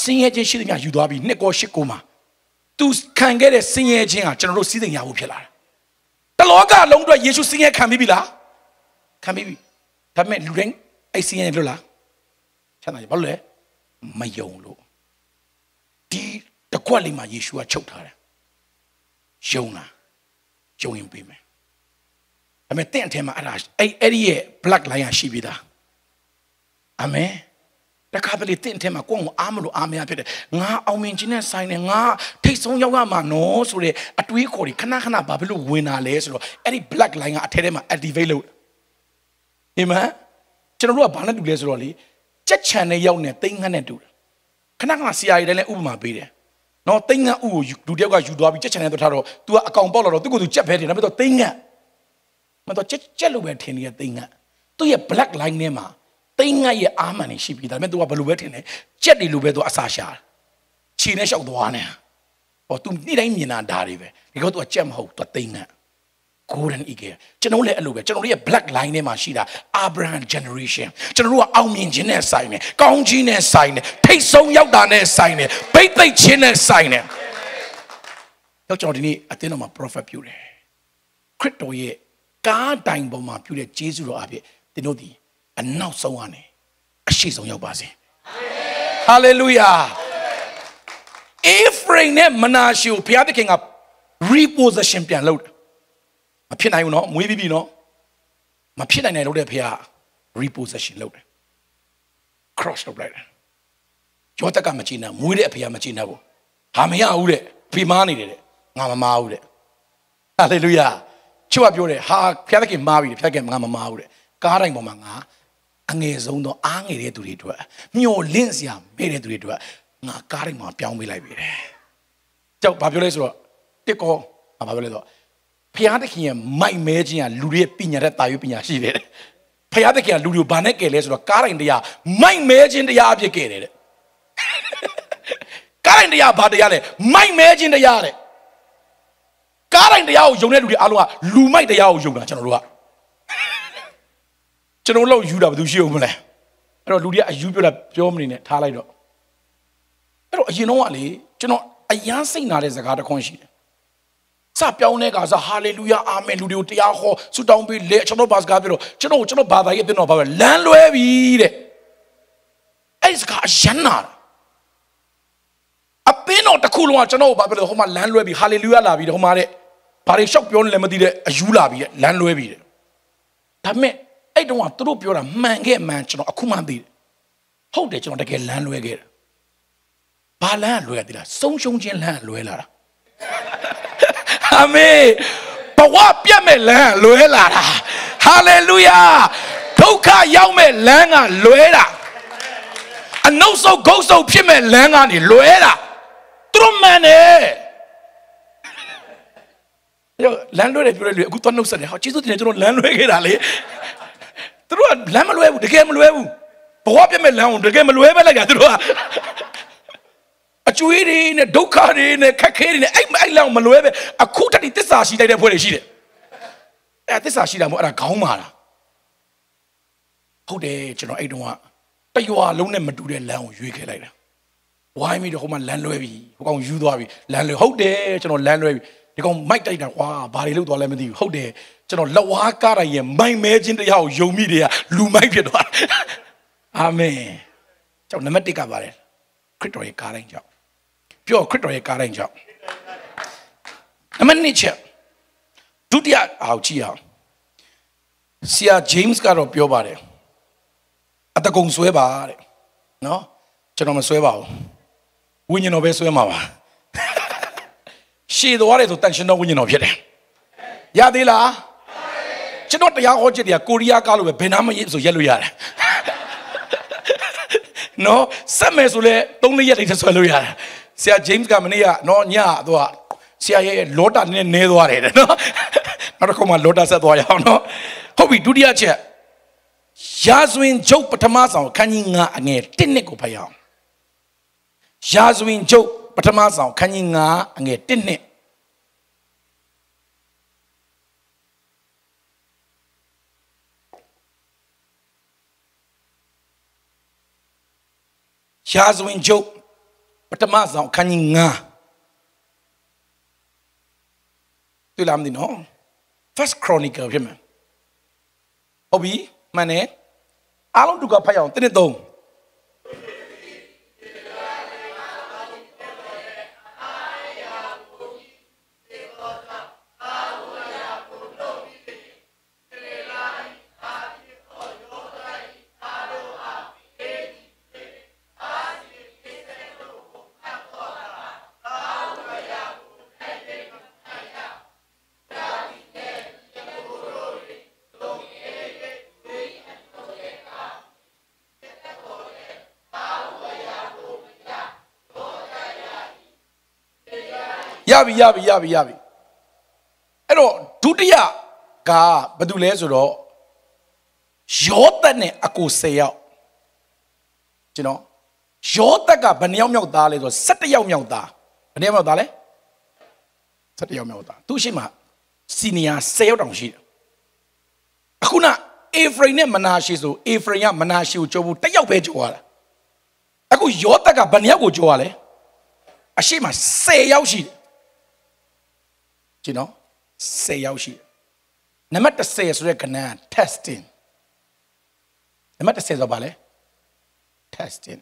စင်ရဲ့ခြင်းရှိသမျှယူသွားပြီးနှစ်ကောရှစ်ကိုမှာသူခံခဲ့တဲ့စင်ရဲ့ခြင်းကကျွန်တော်တို့စီးစိမ်ရဖို့ဖြစ်လာတယ်တလောကလုံးအတွက်ယေရှုစင်ရဲ့ခံပြီးပြီလား ခံပြီးပြီဒါပေမဲ့လူတိုင်းအဲ့စင်ရဲ့လွတ်လားချမ်းသာကြဘာလို့လဲမယုံလို့ဒီတကွက်လေးမှာယေရှုကချုပ်ထားတယ်ယုံလားယုံရင်ပြီးမယ်ဒါပေမဲ့တင့်အထက်မှာအဲ့ဒါအဲ့အဲ့ဒီရဲ့ black line ရှိပြီးသားအာမင်တခါတလေတင့်အထက်မှာကိုယ့်ကိုအားမလို့အားမရဖြစ်တယ်ငါအောင်မြင်ခြင်းနဲ့ဆိုင်တယ်ငါထိတ်ဆုံးရောက်ရမှာနော်ဆိုတဲ့အတွေးခေါ်တွေခဏခဏဘာဖြစ်လို့ဝင်တာလဲဆိုတော့အဲ့ဒီ black line ကအထက်ထဲမှာ activate လုပ် အာမင်ကျွန်တော်တို့ကဘာနဲ့တူလဲဆိုတော့လေကြက်ချန်နဲ့ရောက်နေတိမ်ငန်းနဲ့တူတယ်ခဏခဏဆရာကြီးတိုင်းလည်းဥပမာပေးတယ်နော်တိမ်ငန်းဥကိုလူတယောက်ကယူသွားပြီးကြက်ချန်နဲ့တော့ထားတော့ तू ကအကောင်ပေါက်လာတော့သူ့ကိုယ်သူကြက်ဖဲတယ်ဒါပေမဲ့တော့တိမ်ငန်းမတော့ကြက်ကြက်လို့ပဲထင်နေတဲ့တိမ်ငန်းသူ့ရဲ့ black line ထဲမှာတိမ်ငန်းရဲ့အာမန်နေရှိပြီဒါပေမဲ့ तू ကဘယ်လိုပဲထင်တယ်ကြက်တွေလိုပဲ तू အစာရှာခြေနဲ့လျှောက်သွားနေဟော तू နေ့တိုင်းမြင်တာဒါတွေပဲဒီကော तू ကကြက်မဟုတ် तू တိမ်ငန်း golden eagle ကျွန်တော်လည်းအဲ့လိုပဲကျွန်တော်တို့ရဲ့ black line ထဲမှာရှိတာ Abraham generation ကျွန်တော်တို့ကအောင်မြင်ခြင်းနဲ့ဆိုင်တယ်ကောင်းခြင်းနဲ့ဆိုင်တယ်ထိတ်ဆုံးရောက်တာနဲ့ဆိုင်တယ်ဘိတ်သိက်ခြင်းနဲ့ဆိုင်တယ်တော့ကျွန်တော်ဒီနေ့အသင်းတော်မှာ prophet ပြုတယ်ခရစ်တော်ရဲ့ကားတိုင်ပေါ်မှာပြုတဲ့ဂျေဇုတော်အဖြစ်သင်တို့ဒီအနောက်ဆုံးကနေအရှိဆုံးရောက်ပါစေ hallelujah အေဖရရိမ်နဲ့မနာရှေကိုဘုရားသခင်က repossession ပြန်လုပ်တယ် မဖြစ်နိုင်ဘူးနော်မွေးပြီးပြီနော်မဖြစ်နိုင်တယ်လို့တဲ့ဘုရား repossession လုပ်တယ် cross လုပ်လိုက်တယ်ယောသက်ကမကြည့်နဲ့မွေးတဲ့အဖေကမကြည့်နဲ့ဘူးဟာမရဘူးတဲ့ဖေမားနေတယ်တဲ့ငါမမားဘူးတဲ့ဟာလေလုယာချွတ်ပြောတယ်ဟာဘုရားသခင်မားပြီဘုရားသခင်ငါမမားဘူးတဲ့ကားတိုင်းပေါ်မှာငါအငယ်ဆုံးသောအားငယ်တဲ့သူတွေအတွက်မျောလင့်စရာမဲ့တဲ့သူတွေအတွက်ငါကားတိုင်းမှာပြောင်းပေးလိုက်ပြီတဲ့ကြောက်ဘာပြောလဲဆိုတော့တစ်ကောဘာပြောလဲဆိုတော့ ဘုရားသခင်ရဲ့မိုက်မဲခြင်းကလူတွေရဲ့ပညာတဲ့တာရွေးပညာရှိတယ်တဲ့ဖယားသခင်ကလူတွေကိုဘာနဲ့ကယ်လဲဆိုတော့ကားတိုင်းတရားမိုက်မဲခြင်းတရားအဖြစ်ကယ်တယ်တဲ့ကားတိုင်းတရားဘာတရားလဲမိုက်မဲခြင်းတရားတဲ့ကားတိုင်းတရားကိုယုံတဲ့လူတွေအားလုံးကလူမိုက်တရားကိုယုံတာကျွန်တော်တို့ကကျွန်တော်တို့ယူတာဘယ်သူရှိအောင်မလဲအဲ့တော့လူတွေကအယူပြောတာပြောမနေနဲ့ထားလိုက်တော့အဲ့တော့အရင်တော့ကလေကျွန်တော်အယမ်းစိတ်နာတဲ့စကားတစ်ခွန်းရှိတယ် စပြောင်းတဲ့ကစားဟာလေလုယာအာမင်လူတွေကိုတရားဟောဆုတောင်းပေးလေကျွန်တော်ဘာစကားပြောတော့ကျွန်တော်ကျွန်တော်ဘာသာရေးအပြင်တော့ဘာပဲလမ်းလွဲပြီတဲ့အဲ့ဒီစကားအယမ်းနာတာအပင်းတော်တစ်ခုလုံးကကျွန်တော်ဘာပြောလဲဟိုမှာလမ်းလွဲပြီဟာလေလုယာလာပြီတဲ့ဟိုမှာတဲ့ဘာတွေရှောက်ပြောနေလဲမသိတဲ့အယူလာပြီတဲ့လမ်းလွဲပြီတဲ့ဒါပေမဲ့အဲ့တုန်းကသူတို့ပြောတာမှန်ခဲ့မှန်ကျွန်တော်အခုမှသိတယ်ဟုတ်တယ်ကျွန်တော်တကယ်လမ်းလွဲခဲ့တယ်ဘာလမ်းလွဲရသေးလားဆုံးရှုံးခြင်းလမ်းလွဲလာတာ အာမင်ဘဝပြတ်မဲ့လမ်းလွဲလာတာဟာလေလုယာဒုက္ခရောက်မဲ့လမ်းကလွဲတာအနှုတ်ဆုတ်ဂုတ်ဆုတ်ဖြစ်မဲ့လမ်းကနေလွဲတာသူတို့မှန်တယ်ယောလမ်းလွဲတယ်ပြောတယ်လူအခုတော့နှုတ်ဆက်တယ်ဟောကျေးဇူးတင်တယ်ကျွန်တော်လမ်းလွဲခဲ့တာလေသူတို့ကလမ်းမလွဲဘူးတကယ်မလွဲဘူးဘဝပြတ်မဲ့လမ်းကိုတကယ်မလွဲပဲလိုက်တာသူတို့ကအ ကျွေးတွေနဲ့ဒုက္ခတွေနဲ့ခက်ခဲတွေနဲ့အဲ့အဲ့လောက်မလွဲပဲအခုတည်းတစ္ဆာရှိလိုက်တဲ့ဖွဲ့တွေရှိတယ်အဲ့တစ္ဆာရှိတာမို့အဲ့ဒါခေါင်းမာတာဟုတ်တယ်ကျွန်တော်အဲ့တုန်းကတရွာလုံးနဲ့မတူတဲ့လမ်းကိုရွေးခဲ့လိုက်တာဝိုင်းပြီးတော့ဟိုမှာလမ်းလွဲပြီဟိုကောင်ယူသွားပြီလမ်းလွဲဟုတ်တယ်ကျွန်တော်လမ်းလွဲပြီဒီကောင်မိုက်တိုက်တာကွာဘာတွေလုပ်သွားလဲမသိဘူးဟုတ်တယ်ကျွန်တော်လက်ဝါးကားတိုင်းရဲ့မိုင်မဲခြင်းတရားကိုယုံမိတယ်ကလူမိုက်ဖြစ်သွားအာမင်ကျွန်တော်နံပါတ်1ကပါတယ်ခရစ်တော်ရဲ့ကားတိုင်းကြောင့် ပြောခရစ်တော်ရဲ့ကားတိုင်းကြောင့်နံပါတ်2ချက်ဒုတိယအောင်ကြည့်အောင်ဆရာဂျေးမစ်ကတော့ပြောပါတယ်အတကုံဆွဲပါတဲ့နော်ကျွန်တော်မဆွဲပါဘူးဝိညာဉ်တော်ပဲဆွဲမှာပါရှည်သွားတယ်ဆိုတန်ရှင်တော်ဝိညာဉ်တော်ဖြစ်တယ်ရသေးလားကျွန်တော်တရားဟောချက်တွေကကိုရီးယားကားလိုပဲဘယ်နာမရဆိုရက်လို့ရတယ်နော်စက်မယ်ဆိုလဲ၃လေးရက်လေးဆွဲလို့ရတယ် ဆရာဂျိမ်းကမနေ့ကနော်ညတော့ဆရာရဲ့လောတာနည်းနည်းသွားတယ်နော်နောက်တစ်ခုမှလောတာဆက်သွားရအောင်နော်ဟုတ်ပြီဒုတိယချက်ရာဇဝင်ကျုပ်ပထမဆောင်ခန်းကြီး9အငယ်1နှစ်ကိုဖတ်ရအောင်ရာဇဝင်ကျုပ်ပထမဆောင်ခန်းကြီး9အငယ်1နှစ်ရာဇဝင်ကျုပ် ပထမဆောင်ခန်းကြီး9တွေ့လားမသိနော် first chronicle ဖြစ်မှာဟုတ်ပြီမှန်တယ်အားလုံးတူကဖတ်ရအောင်တစ်နှ ပြီရပြီရပြီရပြီအဲ့တော့ဒုတိယကဘာတူလဲဆိုတော့ယောသက်နဲ့အကို၁၀ယောက်ကျွန်တော်ယောသက်ကဘယ်နှယောက်မြောက်သားလဲဆိုတော့၁၁ယောက်မြောက်သားဘယ်နှယောက်မြောက်သားလဲ၁၁ယောက်မြောက်သားသူရှိမှစီနီယာ၁၀ယောက်တောင်ရှိတယ်အခုနအေဖရိမ်နဲ့မနာရှေဆိုအေဖရိမ်ကမနာရှေကိုကြောဘူးတစ်ယောက်ပဲကြောရတာအခုယောသက်ကဘယ်နှယောက်ကိုကြောရလဲအရှိမ10ယောက်ရှိတယ် ကြည့်နော်10ယောက်ရှိတယ်နံပါတ်10ဆိုတဲ့ကဏ္ဍ testing နံပါတ်10ဆိုပါလဲ testing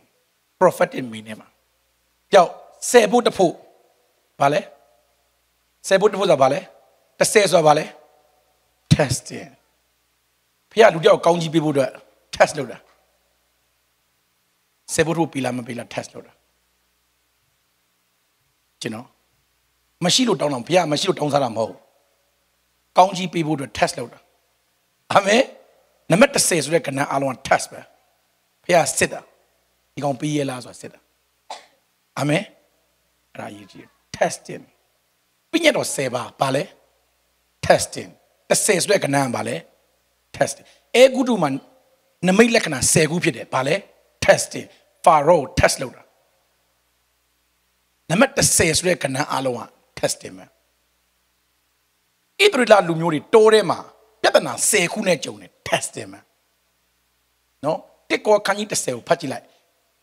prophetic meaning မှာကြောက်10ဖို့တစ်ဖို့ဘာလဲဆယ်ဖို့တစ်ဖို့ဆိုတာဘာလဲတစ်ဆယ်ဆိုတာဘာလဲ testing ဖះလူတယောက်ကောင်းကြီးပေးဖို့အတွက် test လုပ်တာဆယ်ဖို့တစ်ဖို့ပြီလားမပြီလား test လုပ်တာကျွန်တော် မရှိလို့တောင်းတော့ဖះမရှိလို့တောင်းစားတာမဟုတ်ကောင်းကြီးပေးဖို့အတွက် test လုပ်တာအာမင်နံပါတ်30ဆိုတဲ့ကဏ္ဍအားလုံးက test ပဲဖះစစ်တာဒီကောင်ပြီးရလားဆိုတာစစ်တာအာမင်အဲ့ဒါအရေးကြီးတယ် testing ပြည့်ညတ်တော့10ပါဘာလဲ testing 30ဆိုတဲ့ကဏ္ဍကဘာလဲ testing အဲဂုတုမှာနမိတ်လက္ခဏာ10ခုဖြစ်တယ်ဘာလဲ testing pharaoh test လုပ်တာနံပါတ်30ဆိုတဲ့ကဏ္ဍအားလုံးက testing ပဲဣသရေလလူမျိုးတွေတိုးထဲမှာပြဿနာ10ခုနဲ့ကြုံတယ် testing ပဲနော်တစ်ကောခန်းကြီး30ကိုဖတ်ကြည့်လိုက်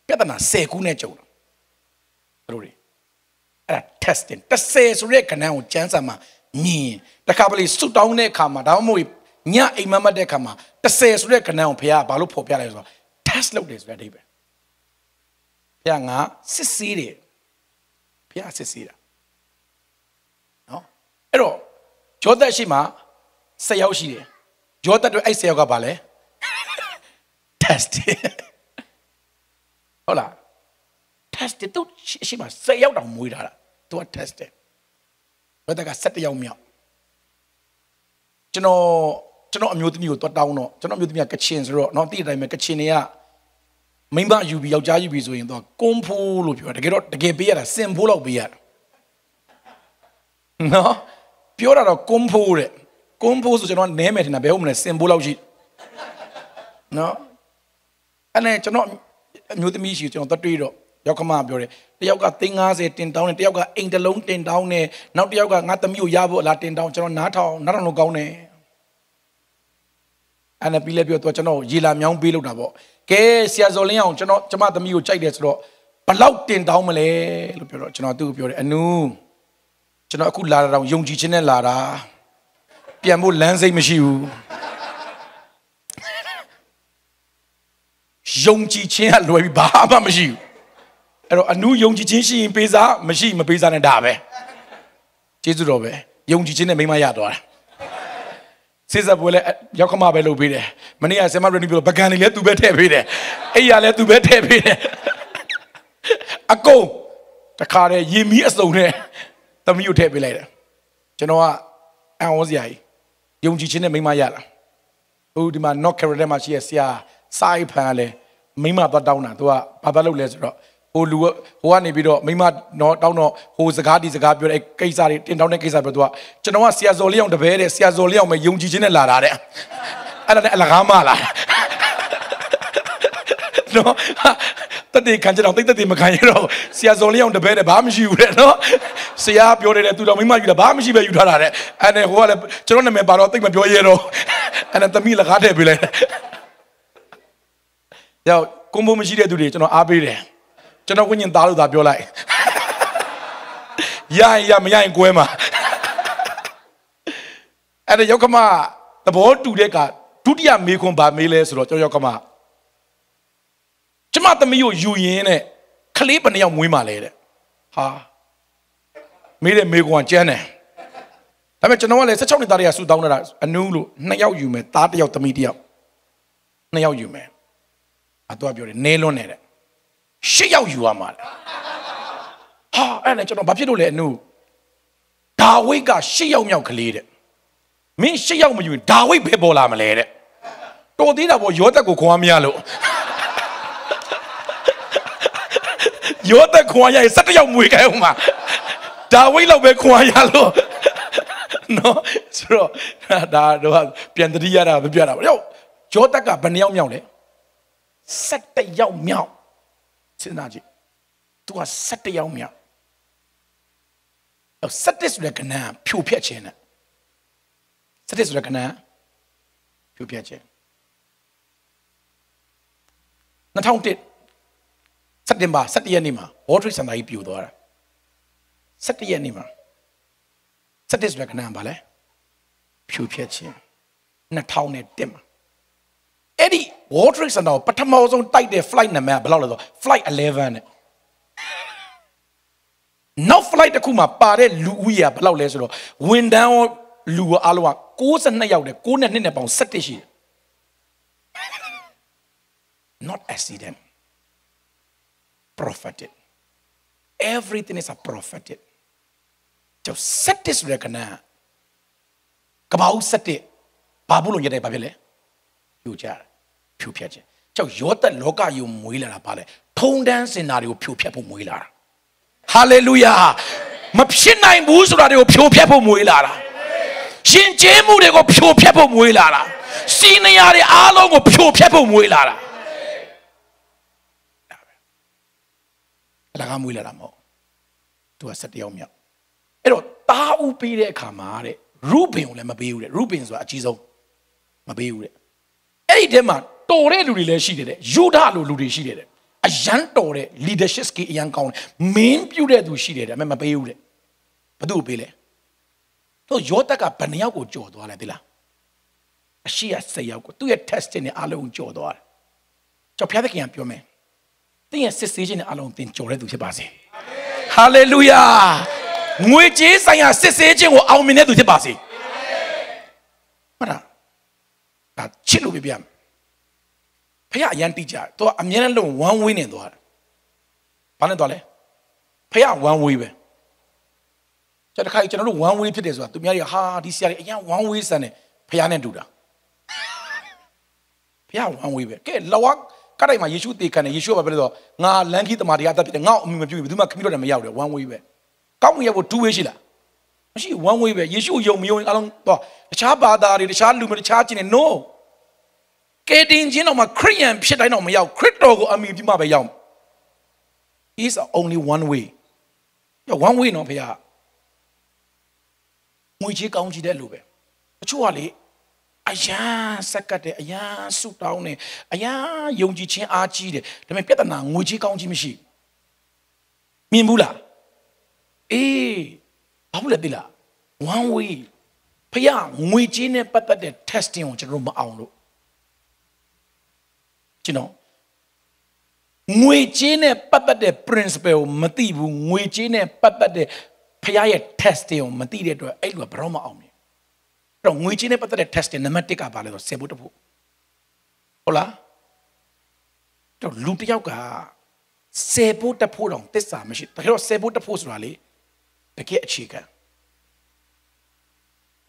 ပြဿနာ10ခုနဲ့ကြုံတာဘယ်လိုလဲအဲ့ဒါ testing 30ဆိုတဲ့ကဏ္ဍကိုကျမ်းစာမှာမြင်တခါပလေစွတ်တောင်းတဲ့အခါမှာဒါမှမဟုတ်ညအိမ်မက်မက်တဲ့အခါမှာ30ဆိုတဲ့ကဏ္ဍကိုဘုရားဘာလို့ဖော်ပြလဲဆိုတော့ test လုပ်တယ်ဆိုတဲ့အဓိပ္ပာယ်ဘုရားငါစစ်ဆေးတယ်ဘုရားစစ်ဆေးတာနော် အဲ့တော့ဂျောသက်ရှိမှ10ယောက်ရှိတယ်ဂျောသက်တို့အဲ့10ယောက်ကဘာလဲ test ဟုတ်လား test တူရှိမှ10ယောက်တောင်မွေးထားတာ तू က test တယ်ဘယ်တက17ယောက်မြောက်ကျွန်တော်ကျွန်တော်အမျိုးသမီးကိုတွတ်တောင်းတော့ကျွန်တော်အမျိုးသမီးကကချင်ဆိုတော့เนาะတိတဲ့အတိုင်းပဲကချင်တွေကမိန်းမယူပြီးယောက်ျားယူပြီးဆိုရင်တော့ကွန်ဖိုးလို့ပြောတကယ်တော့တကယ်ပေးရတာစင်ဖိုးလောက်ပေးရတာနော် ပြောတာတော့ကွန်ဖိုးတဲ့ကွန်ဖိုးဆိုကျွန်တော်နဲမယ်ထင်တာဘယ်ဟုတ်မလဲစင်ဖိုးလောက်ရှိနော်အဲ့နဲ့ကျွန်တော်အမျိုးသမီးရှိကျွန်တော်တွတ်တွေ့တော့ယောက်ကမပြောတယ်တယောက်က350တင်တောင်းတယ်တယောက်ကအိမ်တစ်လုံးတင်တောင်းတယ်နောက်တစ်ယောက်ကငါသမီးကိုရဖို့အလားတင်တောင်းကျွန်တော်နားထောင်နားထောင်လို့ကောင်းတယ်အဲ့နဲ့ပြီးလဲပြောတော့ကျွန်တော်ရေလာမြောင်းပေးလို့တာပေါ့ကဲဆရာဇော်လင်းအောင်ကျွန်တော်ကျမသမီးကိုကြိုက်တယ်ဆိုတော့ဘလောက်တင်တောင်းမလဲလို့ပြောတော့ကျွန်တော်သူ့ကိုပြောတယ်အနူး ကျွန်တော်အခုလာတာတော့ယုံကြည်ခြင်းနဲ့လာတာပြန်ဖို့လမ်းစိတ်မရှိဘူးယုံကြည်ခြင်းကလွယ်ပြီးဘာမှမရှိဘူးအဲ့တော့အနုယုံကြည်ခြင်းရှိရင်ပေးစားမရှိမပေးစားနဲ့ဒါပဲကျေးဇူးတော်ပဲယုံကြည်ခြင်းနဲ့မိမရသွားတာစေစပ်ပွဲလဲရောက်ခမပဲလုပ်ပေးတယ်မနေ့ကဆင်မရနီပြောပကံလေးလဲသူပဲထည့်ပေးတယ်အိယာလဲသူပဲထည့်ပေးတယ်အကုန်တခါတည်းရင်မီးအစုံနဲ့ သမီးကိုထည့်ပေးလိုက်တယ်ကျွန်တော်ကအံ့ဩစရာကြီးယုံကြည်ခြင်းနဲ့မိမရလာဟိုဒီမှာ North Carolina မှာရှိရဆရာစာအိဖန်ကလည်းမိမသွားတောင်းတာသူကဘာသာလုပ်လဲဆိုတော့ဟိုလူဟိုကနေပြီးတော့မိမတော့တောင်းတော့ဟိုစကားဒီစကားပြောတဲ့ကိစ္စတွေတင်တောင်းတဲ့ကိစ္စပြောသူကကျွန်တော်ကဆရာဇော်လေးအောင်တပည့်တဲ့ဆရာဇော်လေးအောင်ပဲယုံကြည်ခြင်းနဲ့လာတာတဲ့အဲ့ဒါနဲ့အလကားမလာ နော်တတိခံကြတော့တိတ်တတိမခံရတော့ဆရာဇော်လေးအောင်တပည့်တဲ့ဘာမှမရှိဘူးတဲ့နော်ဆရာပြောတယ်သူတော်မိမယူတာဘာမှမရှိပဲယူထားတာတဲ့အဲ့နဲ့ဟိုကလည်းကျွန်တော်နာမည်ပါတော့တိတ်မပြောရတော့အဲ့နဲ့သမီးလကားထည့်ပေးလိုက်ရောက်ကွန်ဘိုမရှိတဲ့သူတွေကျွန်တော်အားပေးတယ်ကျွန်တော်ဝိညာဉ်သားလို့သာပြောလိုက်ရရင်ရမရရင်ကွဲမှာအဲ့ဒါယောက်ကမသဘောတူတဲ့ကဒုတိယမေခွန်းဗာမေးလဲဆိုတော့ကျွန်တော်ယောက်ကမ ကျမသမီးကိုယူရင်းနဲ့ကလေးဘယ်နှယောက်မွေးမှလဲတဲ့ဟာမေးတဲ့မေခွန်းကကျန်းတယ်ဒါပေမဲ့ကျွန်တော်ကလည်း16နှစ်သားတွေကဆူတောင်းတာအနူးလို့2ယောက်ယူမယ်သားတစ်ယောက်သမီးတစ်ယောက်2ယောက်ယူမယ်အတော့ပြောတယ်နေလွန်းနေတဲ့ရှစ်ယောက်ယူရမှာဟာအဲ့နဲ့ကျွန်တော်ဘာဖြစ်လို့လဲအနုဒါဝိတ်ကရှစ်ယောက်မြောက်ကလေးတဲ့မင်းရှစ်ယောက်မယူရင်ဒါဝိတ်ပဲပေါ်လာမလဲတဲ့တော်သေးတာပေါ့ရောသက်ကိုခွန်အားမရလို့ ရောသက်ခွန်အားရရင်၁၁ယောက်မွေခိုင်းအောင်မှာဒါဝိတ်လောက်ပဲခွန်အားရလို့နော်ဆိုတော့ဒါတော့ပြန်တတိရတာမပြတာပေါ့ရောရောသက်ကဘယ်နှယောက်မြောက်လဲ၁၁ယောက်မြောက်စဉ်းစားကြည့် तू က17ယောက်မြောက်တော့17ဆိုတဲ့ကဏ္ဍဖြိုဖျက်ခြင်းနဲ့17ဆိုတဲ့ကဏ္ဍဖြိုဖျက်ခြင်း2001 စက်တင်ဘာ17ရက်နေ့မှာ World Trade Center ကြီးပြိုသွားတာ17ရက်နေ့မှာ17ဆိုတဲ့ကဏ္ဍဘာလဲဖြိုဖျက်ခြင်း2001မှာအဲ့ဒီ World Trade Center ကိုပထမဆုံးတိုက်တဲ့ flight နံပါတ်ဘယ်လောက်လဲဆို flight 11နဲ့နောက် flight တစ်ခုမှာပါတဲ့လူဦးရေကဘယ်လောက်လဲဆိုတော့ဝန်တန်းရောလူရောအားလုံးက62ယောက်တယ်6နဲ့2နဲ့ပေါင်း17ရှိတယ် not accident prophetic everything is a prophetic ကျော်17ဆိုတဲ့ကဏ္ဍကဘာဦး17ဘာဘူးလို့ညတဲ့ဘာဖြစ်လဲဖြူချတယ်ဖြူဖြတ်ခြင်းကျော်ရောသက်လောကယုံမွေးလာတာဘာလဲထုံတန်းစင်တာတွေကိုဖြူဖြတ်ဖို့မွေးလာတာဟာလေလုယာမဖြစ်နိုင်ဘူးဆိုတာတွေကိုဖြိုဖျက်ဖို့မွေးလာတာရှင်ကျဲမှုတွေကိုဖြိုဖျက်ဖို့မွေးလာတာစီနေရတွေအားလုံးကိုဖြိုဖျက်ဖို့မွေးလာတာ အလကားမွေးလာတာမဟုတ်သူက7ယောက်မြောက်အဲ့တော့တာဥပေးတဲ့အခါမှာတဲ့ရုဘင်ကိုလည်းမပေးဘူးတဲ့ရုဘင်ဆိုတာအကြီးဆုံးမပေးဘူးတဲ့အဲ့ဒီထဲမှာတော်တဲ့လူတွေလည်းရှိတယ်တဲ့ယူဒလိုလူတွေရှိတယ်တဲ့အရန်တော်တဲ့ leadership skill အရန်ကောင်းတယ်မင်းပြုတ်တဲ့သူရှိတယ်တဲ့အမေမပေးဘူးတဲ့ဘသူ့ကိုပေးလဲတော့ယောသက်ကဘယ်နှယောက်ကိုကြော်သွားလဲသိလားအရှိရ၁၀ယောက်ကိုသူ့ရဲ့ testing နဲ့အားလုံးကြော်သွားတယ်ကျွန်တော်ဖျားသခင်ကပြောမယ်တ င်းရဲ့စစ်ဆေးခြင်းနဲ့အားလုံးတင်ကြော်တဲ့သူဖြစ်ပါစေဟာလေလုယာငွေကြေးဆိုင်ရာစစ်ဆေးခြင်းကိုအောင်မြင်တဲ့သူဖြစ်ပါစေဟုတ်လားဒါချစ်လို့ပြပြမယ်ဖခင်အရန်တိကြတယ်သူကအမြဲတမ်းလုံး one way နဲ့သွားတယ်ဘာနဲ့သွားလဲဖခင် one way ပဲကျွန်တော်ခါကျွန်တော်တို့ one way ဖြစ်တယ်ဆိုတာသူများတွေကဟာဒီဆရာတွေအရန် one way ဆန်တယ်ဖခင်နဲ့တူတာဖခင် one way ပဲကဲလောက ကတိုင်းမှာယေရှုတေခံတယ်ယေရှုကဘာပြောလဲဆိုတော့ငါလမ်းခီးတမာတရားတတ်ဖြစ်တယ်ငါ့အမိမပြုဘူးဘယ်သူမှခမီးတော့လည်းမရောက်တယ် one way ပဲကောင်းကင်ရဲ့ဘို့ two way ရှိလားမရှိ one way ပဲယေရှုယုံမယုံအားလုံးတော့တခြားဘာသာတွေတခြားလူမျိုးတခြားကျင်နေ no ကဲတင်ချင်းတော့မှခရိယန်ဖြစ်တိုင်းတော့မရောက်ခရစ်တော်ကိုအမိပြီးမှပဲရောက် is only one way ရ one way နော်ဖေဟာငွေကြီးကောင်းကြီးတဲ့လူပဲအချို့ကလေ အယမ်းစက်ကတ်တယ်အယမ်းဆူတောင်းတယ်အယမ်းယုံကြည်ခြင်းအားကြီးတယ်ဒါပေမဲ့ပြဿနာငွေကြီးကောင်းကြီးမရှိမြင်ဘူးလားအေးဘာလို့လဲသိလား one way ဖះငွေကြီးနဲ့ပတ်သက်တဲ့ testing ကိုကျွန်တော်မအောင်လို့ကျွန်တော်ငွေကြေးနဲ့ပတ်သက်တဲ့ principle ကိုမသိဘူးငွေကြေးနဲ့ပတ်သက်တဲ့ဖခင်ရဲ့ testing ကိုမသိတဲ့အတွက်အဲ့လိုကဘယ်တော့မှအောင် မြင်အဲ့တော့ငွေကြေးနဲ့ပတ်သက်တဲ့ testing နံပါတ်1ကဘာလဲဆိုစေဖို့တဖို့ဟုတ်လားတော့လူတစ်ယောက်ကစေဖို့တဖို့တော့တစ္ဆာမရှိတကယ်တော့စေဖို့တဖို့ဆိုတာလေတကယ်အခြေခံ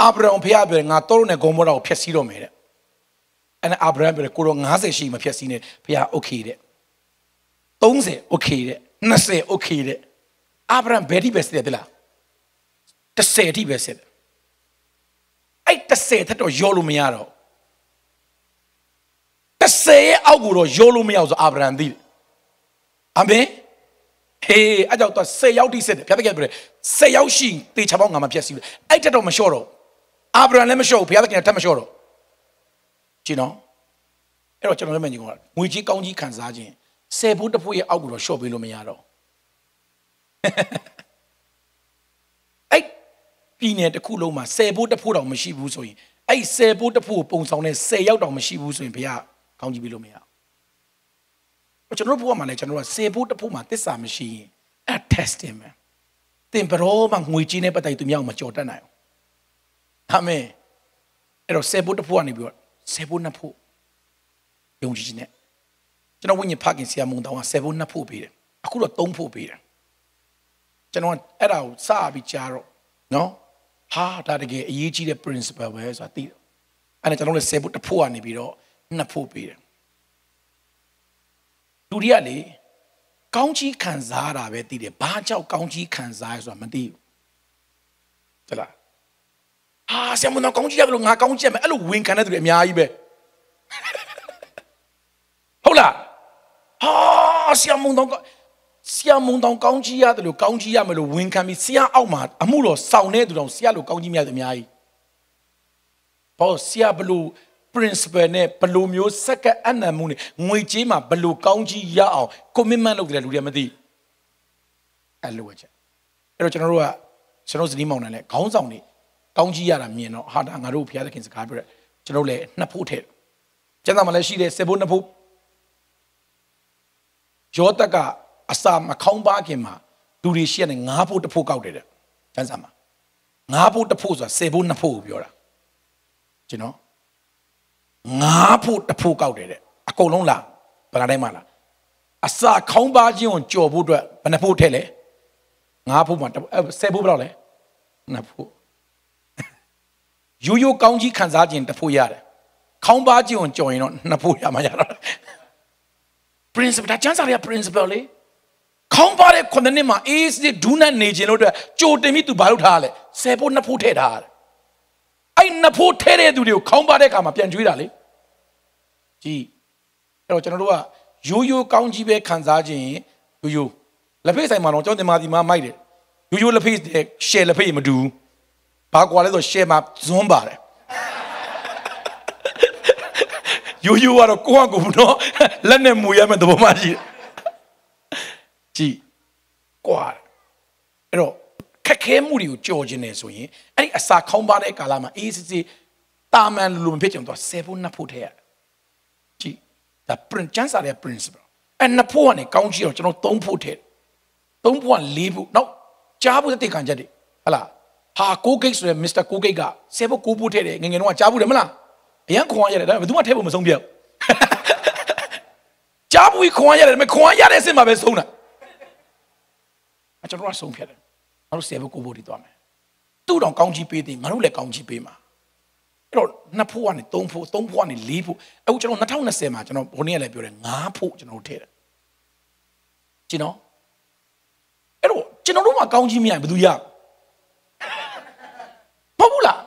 အာဗြဟံဖခင်ပြောငါတော်ရုံနဲ့ဂုံမောတာကိုဖျက်ဆီးတော့မယ်တဲ့အဲ့ဒါအာဗြဟံပြောကိုတော့90ရှိမှဖျက်ဆီးနေဖခင်โอเคတဲ့30 okay တဲ့20 okay တဲ့အာဗြဟံဘယ်ထိပဲစစ်တယ်လား30ထိပဲစစ်တယ် အဲ့30ထက်တော့ရောလို့မရတော့30ရဲ့အောက်ကိုတော့ရောလို့မရအောင်ဆိုအာဗြဟံသိတယ်အာမင်ဟေးအဲ့ကြောင့်တော့10ရောက်ထိစစ်တယ်ဖျက်တဲ့ကဲပြောတယ်10ရောက်ရှိတေချာပေါင်းငါမဖြတ်စီဘူးအဲ့တက်တော့မလျှော့တော့အာဗြဟံလည်းမလျှော့ဘူးဘုရားသခင်ထပ်မလျှော့တော့ကြည့်နော်အဲ့တော့ကျွန်တော်လည်းမညီကောငွေကြီးကောင်းကြီးခံစားခြင်းဆယ်ဖို့တစ်ဖို့ရဲ့အောက်ကိုတော့လျှော့ပေးလို့မရတော့အဲ့ ပြည်နယ်တစ်ခုလုံးမှာဆယ်ဖို့တစ်ဖို့တောင်မရှိဘူးဆိုရင်အဲ့ဆယ်ဖို့တစ်ဖို့ပုံဆောင်တဲ့ဆယ်ရောက်တောင်မရှိဘူးဆိုရင်ဘုရားကောင်းကြီးပေးလို့မရဘူးကျွန်တော်တို့ဘုရားမှာလည်းကျွန်တော်တို့ကဆယ်ဖို့တစ်ဖို့မှာတစ္ဆာမရှိရင်အဲ့ testing ပဲတင်ဘရောမှငွေကြီးနဲ့ပတ်သက်သူမြောက်မကြော်တတ်နိုင်ဘူးအာမင်အဲ့တော့ဆယ်ဖို့တစ်ဖို့ကနေပြီးတော့ဆယ်ဖို့နှစ်ဖို့ယုံကြည်ခြင်းနဲ့ကျွန်တော်ဝိညာဉ်ဖခင်ဆရာမုံတောင်က7နှစ်ဖို့ပေးတယ်အခုတော့3ဖို့ပေးတယ်ကျွန်တော်အဲ့ဒါကိုစပြီးကြားတော့နော် ဟာဒါတကယ်အရေးကြီးတဲ့ principle ပဲဆိုတာသိတယ်အဲ့ဒါကျွန်တော်လည်း7ဖို့တစ်ဖို့ကနေပြီးတော့နှစ်ဖို့ပေးတယ်လူတွေကလေကောင်းကြီးခံစားတာပဲသိတယ်ဘာကြောင့်ကောင်းကြီးခံစားရဆိုတာမသိဘူးတလားဟာဆရာမုံတောင်ကောင်းကြီးရဘလို့ငါကောင်းကြီးရမယ်အဲ့လိုဝင်ခံတဲ့သူတွေအများကြီးပဲဟုတ်လားဟာဆရာမုံတောင် ဆရာမုံတောင်ကောင်းကြီးရတယ်လို့ကောင်းကြီးရမယ်လို့ဝန်ခံပြီးဆရာအောက်မှာအမှုတော်ဆောင်တဲ့သူတော်ဆရာလို့ကောင်းကြီးမြတ်တယ်အများကြီးဘောဆရာဘလို့ principle နဲ့ဘလို့မျိုးစက္ကအနံမှုနဲ့ငွေကြေးမှာဘလို့ကောင်းကြီးရအောင် commitment လုပ်တယ်လူတွေမသိအဲ့လိုပဲချက်အဲ့တော့ကျွန်တော်တို့ကကျွန်တော်စနီးမောင်နဲ့လဲခေါင်းဆောင်နေကောင်းကြီးရတာမြင်တော့ဟာဒါငါတို့ဘုရားသခင်စကားပြောတယ်ကျွန်တော်လည်းနှစ်ဖို့ထည့်ကျန်တာမှလည်းရှိတယ်စေဖို့နှစ်ဖို့ယောသက်က အစာမခေါင်းပါခင်မှာဒလူတွေရှိရတယ်ငါးဖို့တစ်ဖို့ကောက်တယ်တဲ့ကျန်းစာမှာငါးဖို့တစ်ဖို့ဆိုတာဆယ်ဖို့နှစ်ဖို့ကိုပြောတာကျွန်တော်ငါးဖို့တစ်ဖို့ကောက်တယ်တဲ့အကုန်လုံးလားဗလာတိုင်းမှာလားအစာခေါင်းပါခြင်းကိုကြော်ဖို့အတွက်ဘယ်နှဖို့ထည့်လဲငါးဖို့မှာဆယ်ဖို့ဘယ်တော့လဲနှစ်ဖို့ရိုးရိုးကောင်းကြီးခံစားခြင်းတစ်ဖို့ရတယ်ခေါင်းပါခြင်းကိုကြော်ရင်တော့နှစ်ဖို့ရမှာရတော့ principle ဒါကျမ်းစာတွေက principle လေ ခေါင်းပါတဲ့ခုနှစ်နှစ်မှာအေးစစ်ဒူးနဲ့နေခြင်းလို့အတွက်ကြိုတင်ပြီးသူဘာလုပ်ထားလဲဆယ်ဖို့နှစ်ဖို့ထည့်ထားတယ်အဲ့နှစ်ဖို့ထည့်တဲ့သူတွေကိုခေါင်းပါတဲ့အခါမှာပြန်ကြွေးတာလေကြည့်အဲ့တော့ကျွန်တော်တို့ကရိုးရိုးကောင်းကြီးပဲခံစားခြင်းရိုးရိုးလက်ဖေးဆိုင်မှာတော့ကျောင်းတင်မာဒီမှာမိုက်တယ်ရိုးရိုးလက်ဖေးတဲ့ share လက်ဖေးမတူဘူးဘာကွာလဲဆို share မှာဇွန်းပါတယ်ရိုးရိုးကတော့ကိုယ့်ဟာကိုယ်တော့လက်နဲ့မူရမယ်သဘောမှရှိတယ် ကြည့်ကွာအဲ့တော့ခက်ခဲမှုတွေကိုကြော်ခြင်းနေဆိုရင်အဲ့ဒီအစာခေါင်းပါတဲ့ကာလမှာအေးစစ်စစ်တာမန်လိုမဖြစ်ကြအောင်တော့ဆယ်ဖို့နှစ်ဖို့ထည့်ရကြည့်ဒါ print ကျန်းစာတဲ့ principle အဲ့နှစ်ဖို့ကနေကောင်းကြည့်တော့ကျွန်တော်သုံးဖို့ထည့်သုံးဖို့ကလေးဖို့နောက်ကြားဖို့တဲ့ခံချက်တွေဟလာဟာကိုဂိတ်ဆိုတဲ့ Mr. ကိုဂိတ်ကဆယ်ဖို့ကိုဖို့ထည့်တယ်ငငယ်တော့ကြားဖို့တယ်မလားအရန်ခွန်ရတယ်ဒါပေမဲ့ဘယ်သူမှထည့်ဖို့မဆုံးပြတ်ကြားဘူးခွန်ရတယ်ဒါပေမဲ့ခွန်ရတဲ့အစ်စ်မှာပဲဆုံးတာအ ကျွန်တော်ကဆုံးဖြတ်တယ်ငါတို့ဆယ်ဖို့ကိုဖို့တွေသွားမယ်သူ့တောင်ကောင်းကြီးပေးတယ်ငါတို့လည်းကောင်းကြီးပေးမှာအဲ့တော့နှစ်ဖို့ကနေသုံးဖို့သုံးဖို့ကနေလေးဖို့အခုကျွန်တော်2020မှာကျွန်တော်ဘုန်းကြီးကလည်းပြောတယ်ငါးဖို့ကျွန်တော်ထည့်တယ်ကျင်းတော့အဲ့တော့ကျွန်တော်တို့မှာကောင်းကြီးမရဘယ်သူရမဟုတ်ဘူးလား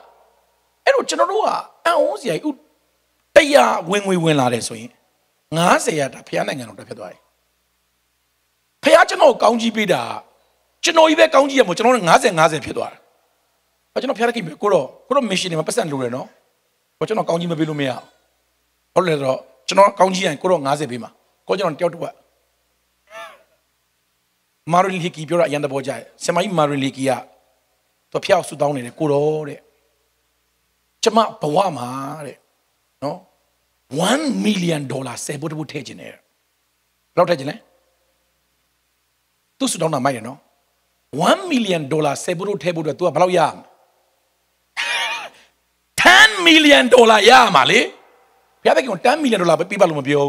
အဲ့တော့ကျွန်တော်တို့ကအံ့ဩစရာကြီးတရားဝင်ငွေဝင်လာတယ်ဆိုရင်90ရတာဖះနိုင်ငံတော်တက်ဖြစ်သွားတယ်ဖះကျွန်တော်ကောင်းကြီးပေးတာ ကျွန်တော်ကြီးပဲကောင်းကြီးရမို့ကျွန်တော်က90 90ဖြစ်သွားတာ။ကျွန်တော်ဖះကိကိုတော့ကိုတော့ mission တွေမှာပတ်စံလိုတယ်နော်။ကိုကျွန်တော်ကောင်းကြီးမပေးလို့မရအောင်။ဟုတ်လေတော့ကျွန်တော်ကောင်းကြီးရင်ကိုတော့90ပေးမှာ။ကိုကျွန်တော်တယောက်တစ်ဝက်မာရီလီကီပြောတာအရင်တဘောကြတယ်။ဆမကြီးမာရီလီကီကသူဖះဆူတောင်းနေတယ်ကိုတော့တဲ့။ကျမဘဝမှာတဲ့နော်1 million dollar ဆယ်ဖို့တဖို့ထည့်ခြင်းတယ်။ဘယ်လောက်ထည့်ခြင်းလဲ။သူဆူတောင်းတာမိုက်တယ်နော်။ 1 million dollar ဆယ်ဖို့ထည့်ဖို့အတွက် तू ကဘယ်လောက်ရမလဲ10 million dollar ရမှာလေဘုရားသခင်က10 million dollar ပေးပါလို့မပြော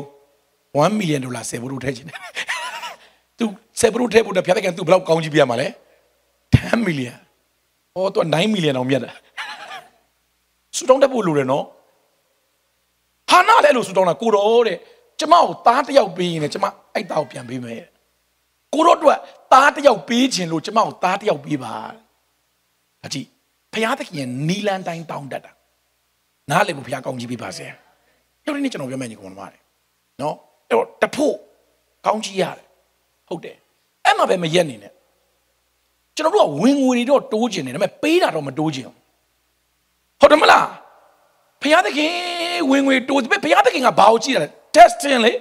1 million dollar ဆယ်ဖို့ထည့်ခြင်းတယ် तू ဆယ်ဖို့ထည့်ဖို့အတွက်ဘုရားသခင် तू ဘယ်လောက်ကောင်းကြီးပြရမှာလဲ10 million ဟော तू 9 million အောင်မြတ်တာဆူတောင်းတတ်ဖို့လိုတယ်နော်ဟာနာလည်းလို့ဆူတောင်းတာကိုတော်တဲ့ကျမကိုသားတစ်ယောက်ပေးရင်လည်းကျမအဲ့သားကိုပြန်ပေးမယ် ကိုတော့အတွက်သားတစ်ယောက်ပေးခြင်းလို့ကျမကိုသားတစ်ယောက်ပေးပါအကြည့်ဖခင်သခင်နီလန်တိုင်းတောင်းတတ်တာနားလေဘူးဖခင်ကောင်းကြီးပေးပါစေပြောနေကျွန်တော်ပြောမယ်ညီကောင်မလေးနော်အဲ့တော့တဖို့ကောင်းကြီးရတယ်ဟုတ်တယ်အဲ့မှာပဲမရက်နေနဲ့ကျွန်တော်တို့ကဝင်ငွေတွေတော့တိုးခြင်းတယ်ဒါပေမဲ့ပေးတာတော့မတိုးခြင်းဟုတ်တယ်မလားဖခင်သခင်ဝင်ငွေတိုးတယ်ဖခင်သခင်ကဘာကိုကြည့်ရလဲ testing လေ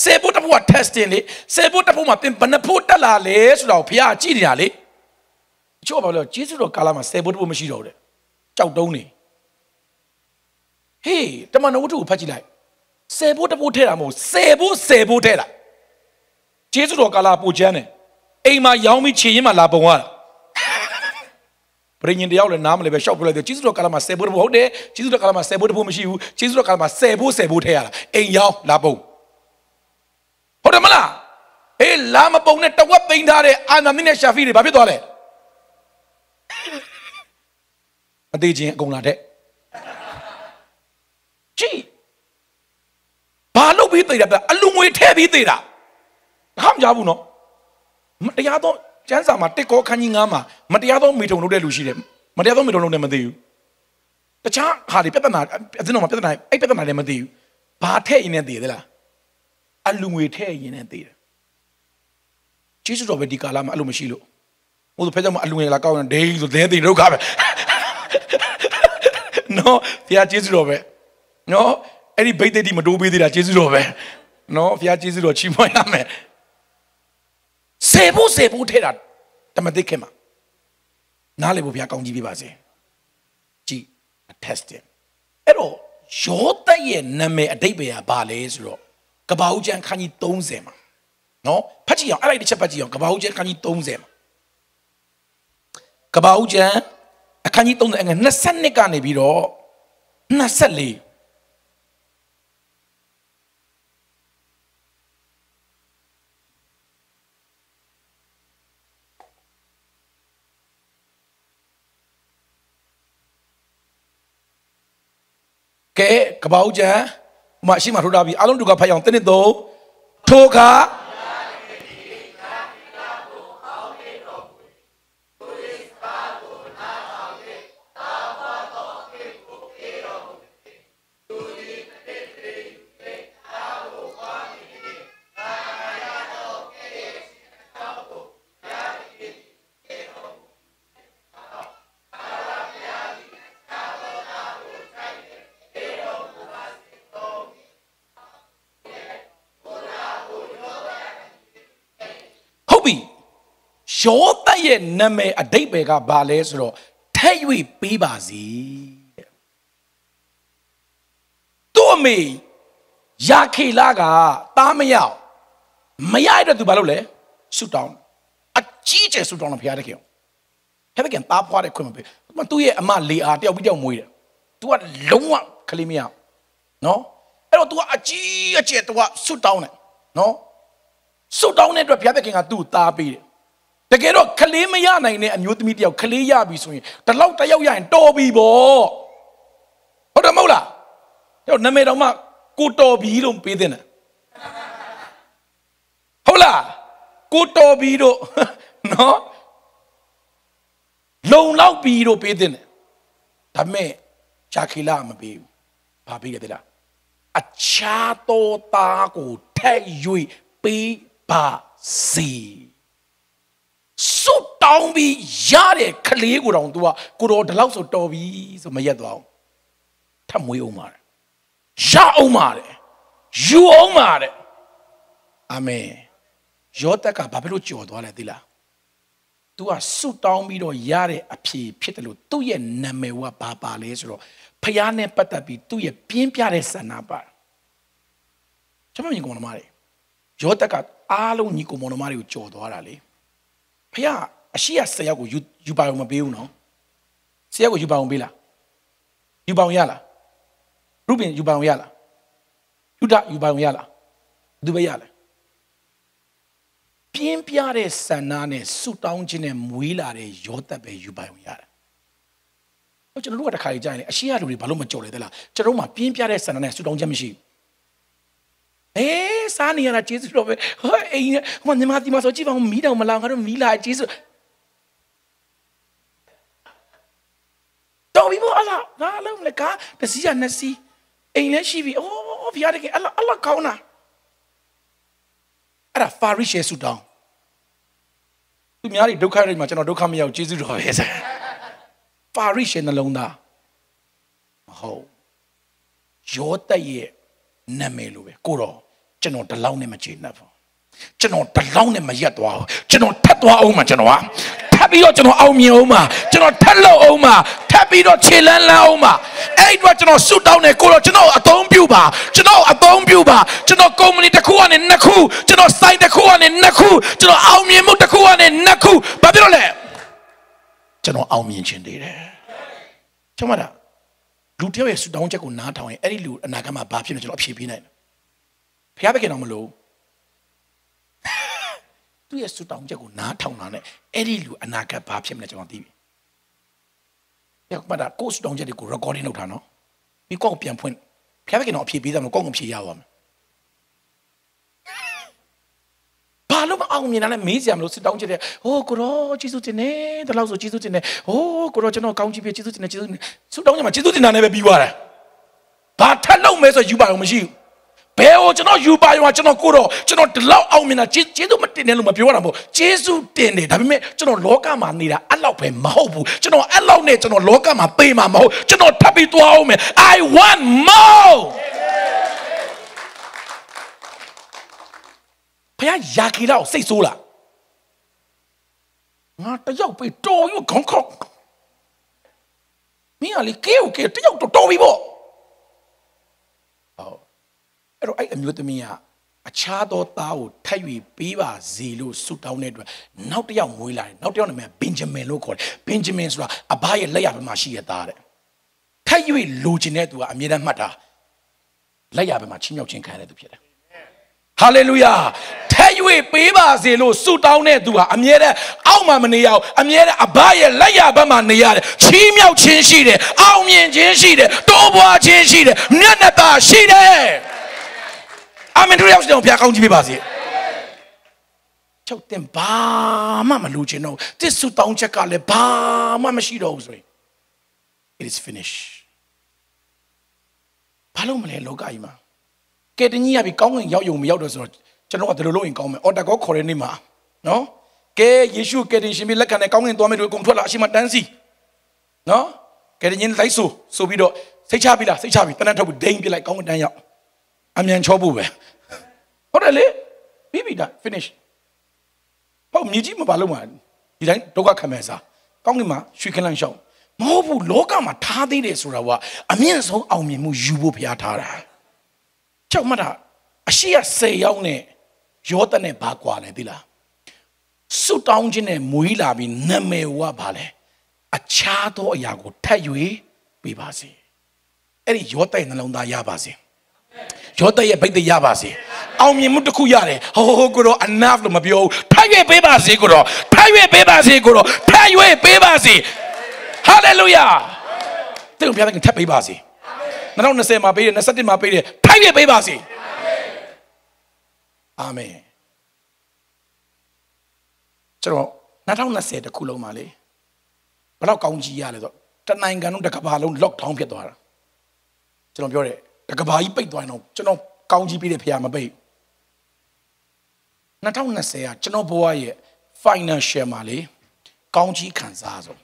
စေဖို့တဖို့က testing လေစေဖို့တဖို့မှာပြင်ဘယ်နှဖို့တက်လာလဲဆိုတော့ဘုရားကြည့်နေတာလေအချို့ဘာလို့လဲဂျေစုတော်ကာလမှာစေဖို့တဖို့မရှိတော့ဘူးတဲ့ကြောက်တုံးနေဟေးတမန်တော်ဝတ္ထုကိုဖတ်ကြည့်လိုက်စေဖို့တဖို့ထဲတာမဟုတ်စေဖို့စေဖို့ထဲတာဂျေစုတော်ကာလပူချမ်းတယ်အိမ်မှာရောင်းပြီးခြေရင်းမှာလာပုံရတာပရိညင်တယောက်လည်းနားမလဲပဲရှောက်ပြလိုက်တယ်ဂျေစုတော်ကာလမှာစေဖို့တဖို့ဟုတ်တယ်ဂျေစုတော်ကာလမှာစေဖို့တဖို့မရှိဘူးဂျေစုတော်ကာလမှာစေဖို့စေဖို့ထဲရတာအိမ်ရောင်းလာပုံ ဟုတ်တယ်မလားအေးလာမပုံနဲ့တဝက်သိမ်းထားတဲ့အာနာမီနဲ့ရှာဖီတွေဘာဖြစ်သွားလဲအသေးချင်းအကုန်လာတဲ့ကြည့်ဘာလုပ်ပြီးသိတာအလူငွေထည့်ပြီးသိတာခမ်းကြဘူးနော်မတရားတော့ကျန်းစာမှာတစ်ကောခန်းကြီးငါးမှာမတရားတော့မိထုံလုပ်တဲ့လူရှိတယ်မတရားတော့မိထုံလုပ်တယ်မသိဘူးတခြားဟာတွေပြဿနာအစင်းတော့မပြဿနာအဲ့ပြဿနာလည်းမသိဘူးဘာထည့်ရင်လည်းသိသလား အလူငွေထည့်ရင်လည်းသိတယ်ကျေးဇူးတော်ပဲဒီကာလမှာအဲ့လိုမရှိလို့ဟိုဖက်ကြောင့်အလူငွေလာကောက်ရင်ဒိန်းဆိုလဲသိဒုက္ခပဲနော်ဖခင်ကျေးဇူးတော်ပဲနော်အဲ့ဒီဘိတ်သိတိမတိုးပေးသေးတာကျေးဇူးတော်ပဲနော်ဖခင်ကျေးဇူးတော်ချီးမွမ်းရမယ်စေဖို့စေဖို့ထဲတာတမသိခင်မှာနားလေဖို့ဖခင်ကောင်းကြီးပြပါစေကြည် testing အဲ့တော့ယောသရဲ့နာမည်အတိတ်ပဲကဘာလဲဆိုတော့ ကဘာဦးကျန်ခန်းကြီး30မှာနော်ဖတ်ကြည့်အောင်အဲ့လိုက်တစ်ချက်ဖတ်ကြည့်အောင်ကဘာဦးကျမ်းအခန်းကြီး30မှာကဘာဦးကျမ်းအခန်းကြီး30အငယ်22ကနေပြီးတော့24ကဲကပောက်ကျန် ဥမာရှိမှထိုးထားပြီးအားလုံးတူကဖတ်ရအောင်တစ်နှစ်သုံးထိုခါ ယောသတ်ရဲ့နာမည်အတိတ်ပဲကဘာလဲဆိုတော့ထက်၍ပေးပါစီတဲ့သူ့အမေယာခေလာကတားမရအောင်မရတဲ့သူဘာလုပ်လဲဆူတောင်းအကြီးကျယ်ဆူတောင်းလို့ဖရားတခင်ဖရားတခင်တားဖွားတဲ့ခွင့်မပေးသူကသူ့ရဲ့အမလေအားတယောက်ပြီးတယောက်မွေးတယ်သူကလုံးဝကလေးမရအောင်နော်အဲ့တော့ तू ကအကြီးအကျယ် तू ကဆူတောင်းတယ်နော်ဆုတ်တောင်းတဲ့အတွက်ဘုရားသခင်ကသူ့ကိုသားပေးတယ် တကယ်တော့ခလေးမရနိုင်တဲ့အမျိုးသမီးတယောက်ခလေးရပြီဆိုရင်ဒီလောက်တစ်ယောက်ရရင်တော်ပြီပေါ့ဟုတ်တယ်မဟုတ်လားတော့နာမည်တော်မှကိုတော်ပြီလို့ပေးတဲ့နဲ့ဟုတ်လားကိုတော်ပြီတို့နော်လုံလောက်ပြီတို့ပေးတဲ့နဲ့ဒါပေမဲ့ချာခီလာမပေးဘူးဘာပေးရသေးလားအခြားသောသားကိုထက်၍ပေးပါစေ စွတ်တောင်းပြီးရတဲ့ကလေးကိုတောင် तू ကကိုတော်ဒီလောက်ဆိုတော်ပြီဆိုမရက်သွားအောင်ထပ်မွေးအောင်ပါတယ်ရအောင်ပါတယ်ယူအောင်ပါတယ်အာမင်ယောသက်ကဘာဖြစ်လို့ကြော်သွားလဲသိလား तू ကစွတ်တောင်းပြီးတော့ရတဲ့အဖြေဖြစ်တယ်လို့သူ့ရဲ့နာမည်ကဘာပါလဲဆိုတော့ဖျားနဲ့ပတ်သက်ပြီးသူ့ရဲ့ပြင်းပြတဲ့ဆန္ဒပါကျွန်မမြင်ကောင်မတွေယောသက်ကအားလုံးညီကိုမောင်နှမတွေကိုကြော်သွားတာလေ ဖះအရှိရဆယ်ယောက်ကိုယူယူပါအောင်မပေးဘူးနော်ဆယ်ယောက်ကိုယူပါအောင်ပေးလားယူပါအောင်ရလားရုပင်ယူပါအောင်ရလားယူဒယူပါအောင်ရလားဘယ်သူပဲရလဲပြင်းပြတဲ့ဆန္ဒနဲ့ဆူတောင်းခြင်းနဲ့မွေးလာတဲ့ယောသက်ပဲယူပါအောင်ရတယ်ဟိုကျွန်တော်တို့ကတခါကြီးကြာရင်အရှိရလူတွေဘာလို့မကြော်လဲသလားကျွန်တော်တို့မှာပြင်းပြတဲ့ဆန္ဒနဲ့ဆူတောင်းခြင်းမရှိဘူး အေးစားနေရတာကျေးဇူးတော်ပဲဟောအိမ်နဲ့ဟိုညီမဒီမှာဆိုကြည့်ပါဦးမီးတောင်မလောင်ငါတို့မီးလာကျေးဇူးတော်ပြီဘောအလားငါလုံးလေကားတစ်စီးရနှစ်စီးအိမ်လည်းရှိပြီအိုးဘုရားတကယ်အလားအလားကောင်းတာအဲ့ဒါဖာရိရှဲဆူတောင်းသူများတွေဒုက္ခတွေမှာကျွန်တော်ဒုက္ခမရောက်ကျေးဇူးတော်ပဲဆိုဖာရိရှဲနှလုံးသားမဟုတ်ယောသက်ရဲ့ နာမည်လိုပဲကိုတော့ကျွန်တော်ဒီလောက်နဲ့မချေနှက်ဘူးကျွန်တော်ဒီလောက်နဲ့မရက်သွားဘူးကျွန်တော်ထပ်သွားအောင်မှာကျွန်တော်ဟာထပ်ပြီးတော့ကျွန်တော်အောင်မြင်အောင်မှာကျွန်တော်ထပ်လို့အောင်မှာထပ်ပြီးတော့ခြေလန်းလန်းအောင်မှာအဲ့ဒီတော့ကျွန်တော်ဆုတောင်းတယ်ကိုတော့ကျွန်တော်အသုံးပြုပါကျွန်တော်အသုံးပြုပါကျွန်တော်ကုမ္ပဏီတစ်ခုကနေနှစ်ခုကျွန်တော်စိုက်တစ်ခုကနေနှစ်ခုကျွန်တော်အောင်မြင်မှုတစ်ခုကနေနှစ်ခုဘာဖြစ်လို့လဲကျွန်တော်အောင်မြင်ခြင်းတည်တယ်ကျွန်မတို့ လူတယောက်ရဲ့ဆူတောင်းချက်ကိုနားထောင်ရင်အဲ့ဒီလူအနာဂတ်မှာဘာဖြစ်လဲကျွန်တော်အဖြေပေးနိုင်တယ်။ဖះပဲခင်တော့မလို့သူ့ရဲ့ဆူတောင်းချက်ကိုနားထောင်တာနဲ့အဲ့ဒီလူအနာဂတ်ဘာဖြစ်မလဲကျွန်တော်သိပြီ။ယောက်မတာကိုဆူတောင်းချက်တွေကို recording လုပ်ထားနော်။ပြီးကောက်ပြန်ဖွင့်ဖះပဲခင်တော့အဖြေပေးသမှာကောက်ကိုဖြေရပါမယ်။ ဘာလို့မအောင်မြင်တာလဲမေးစရာမလိုစစ်တောင်းချက်တဲ့ဟိုကိုရောကျေးဇူးတင်တယ်ဒီလောက်ဆိုကျေးဇူးတင်တယ်ဟိုကိုရောကျွန်တော်ကောင်းချီးပြကျေးဇူးတင်တယ်ကျေးဇူးတင်တယ်စစ်တောင်းချက်မှာကျေးဇူးတင်တာနဲ့ပဲပြီးသွားတယ်ဘာထပ်လုပ်မဲဆိုယူပါအောင်မရှိဘူးဘယ်ဟိုကျွန်တော်ယူပါရောကျွန်တော်ကိုတော့ကျွန်တော်ဒီလောက်အောင်မြင်တာကျေးကျေးဇူးမတင်တယ်လို့မပြောရတာမဟုတ်ကျေးဇူးတင်တယ်ဒါပေမဲ့ကျွန်တော်လောကမှာနေတာအဲ့လောက်ပဲမဟုတ်ဘူးကျွန်တော်အဲ့လောက်နဲ့ကျွန်တော်လောကမှာပေးမှာမဟုတ်ကျွန်တော်ထပ်ပြီးသွားအောင်မယ် I want more ဖះယာခီလာကိုစိတ်ဆိုးလားငါတယောက်ပဲတော်ယူခေါင်းခေါက်မင်းကလေကဲကဲတယောက်တော့တော်ပြီပေါ့ဟုတ်အဲ့တော့အဲ့အမျိုးသမီးကအခြားသောသားကိုထပ်၍ပေးပါစေလို့ဆုတောင်းတဲ့အတွက်နောက်တစ်ယောက်မွေးလာတယ်နောက်တစ်ယောက်နာမည်ဘင်ဂျမင်လို့ခေါ်တယ်ဘင်ဂျမင်ဆိုတာအဘရဲ့လက်ရဘက်မှာရှိရသားတဲ့ထပ်၍လိုချင်တဲ့သူကအမြဲတမ်းမှတ်တာလက်ရဘက်မှာချင်းမြောက်ချင်းခံရတဲ့သူဖြစ်တယ် ဟာလေလုယာထက်၍ပေးပါစေလို့ဆုတောင်းတဲ့သူဟာအမြဲတမ်းအောက်မှာမနေရအောင်အမြဲတမ်းအဘရဲ့လက်ရဘက်မှာနေရတယ်ချီးမြှောက်ခြင်းရှိတယ်အောင်မြင်ခြင်းရှိတယ်တိုးပွားခြင်းရှိတယ်မျက်နှာသာရှိတယ်အာမင်တို့ရောက်တဲ့ဘုရားကောင်းကြီးပေးပါစေချုပ်တင်ဘာမှမလိုချင်တော့တစ်ဆုတောင်းချက်ကလည်းဘာမှမရှိတော့ဘူးဆိုရင် it is finished ဘာလို့မလဲလောကကြီးမှာ ကဲတကြီးရပြီကောင်းကင်ရောက်ယုံမရောက်တော့ဆိုတော့ကျွန်တော်ကဒီလိုလုပ်ရင်ကောင်းမယ်အော်တကောခေါ်တဲ့နေ့မှာနော်ကဲယေရှုကဲတင်ရှင်ပြီလက်ခံတဲ့ကောင်းကင်သွားမယ်တို့အကုန်ထွက်လာအရှိမတန်းစီနော်ကဲတကြီးလိုက်ဆိုဆိုပြီးတော့စိတ်ချပြီလားစိတ်ချပြီတနတ်ထုတ်ပြီးဒိန်ပြလိုက်ကောင်းကင်တန်းရောက်အမြန်ချောဖို့ပဲဟုတ်တယ်လေပြီးပြီဒါ finish ပေါ့မြေကြီးမပါလို့မှာဒီတိုင်းဒုက္ခခံမဲ့စားကောင်းကင်မှာရွှေခလန်းရှောင်းမဟုတ်ဘူးလောကမှာထားသေးတယ်ဆိုတာကအမြင့်ဆုံးအောင်မြင်မှုယူဖို့ဖျားထားတာ ကြောက်မှတ်တာအရှိရ10ရောက်နဲ့ယောသနဲ့ဘာကွာလဲသိလားဆုတောင်းခြင်းနဲ့မွေးလာပြီးနာမည်ဝပါလဲအခြားသောအရာကိုထပ်၍ပေးပါစေအဲ့ဒီယောသရဲ့နှလုံးသားရပါစေယောသရဲ့ဗိတ်တရပါစေအောင်မြင်မှုတစ်ခုရတယ်ဟိုဟိုကိုတော့ enough လို့မပြောဘူးထပ်၍ပေးပါစေကိုတော့ထပ်၍ပေးပါစေကိုတော့ထပ်၍ပေးပါစေ hallelujah တဲ့ဘုရားကထပ်ပေးပါစေ 2020မှာပေးတယ်21မှာပေးတယ်ထိုက်ရပေးပါစေအာမင်ကျွန်တော်2020တခုလုံးမှာလေဘယ်တော့ကောင်းကြီးရလဲဆိုတနိုင်ငံလုံးတစ်ကမ္ဘာလုံး lockdown ဖြစ်သွားတာကျွန်တော်ပြောတယ်တစ်ကမ္ဘာကြီးပိတ်သွားရင်တော့ကျွန်တော်ကောင်းကြီးပေးတဲ့ဖရားမပိတ်2020ကကျွန်တော်ဘဝရဲ့ financial မှာလေကောင်းကြီးခံစားဆုံး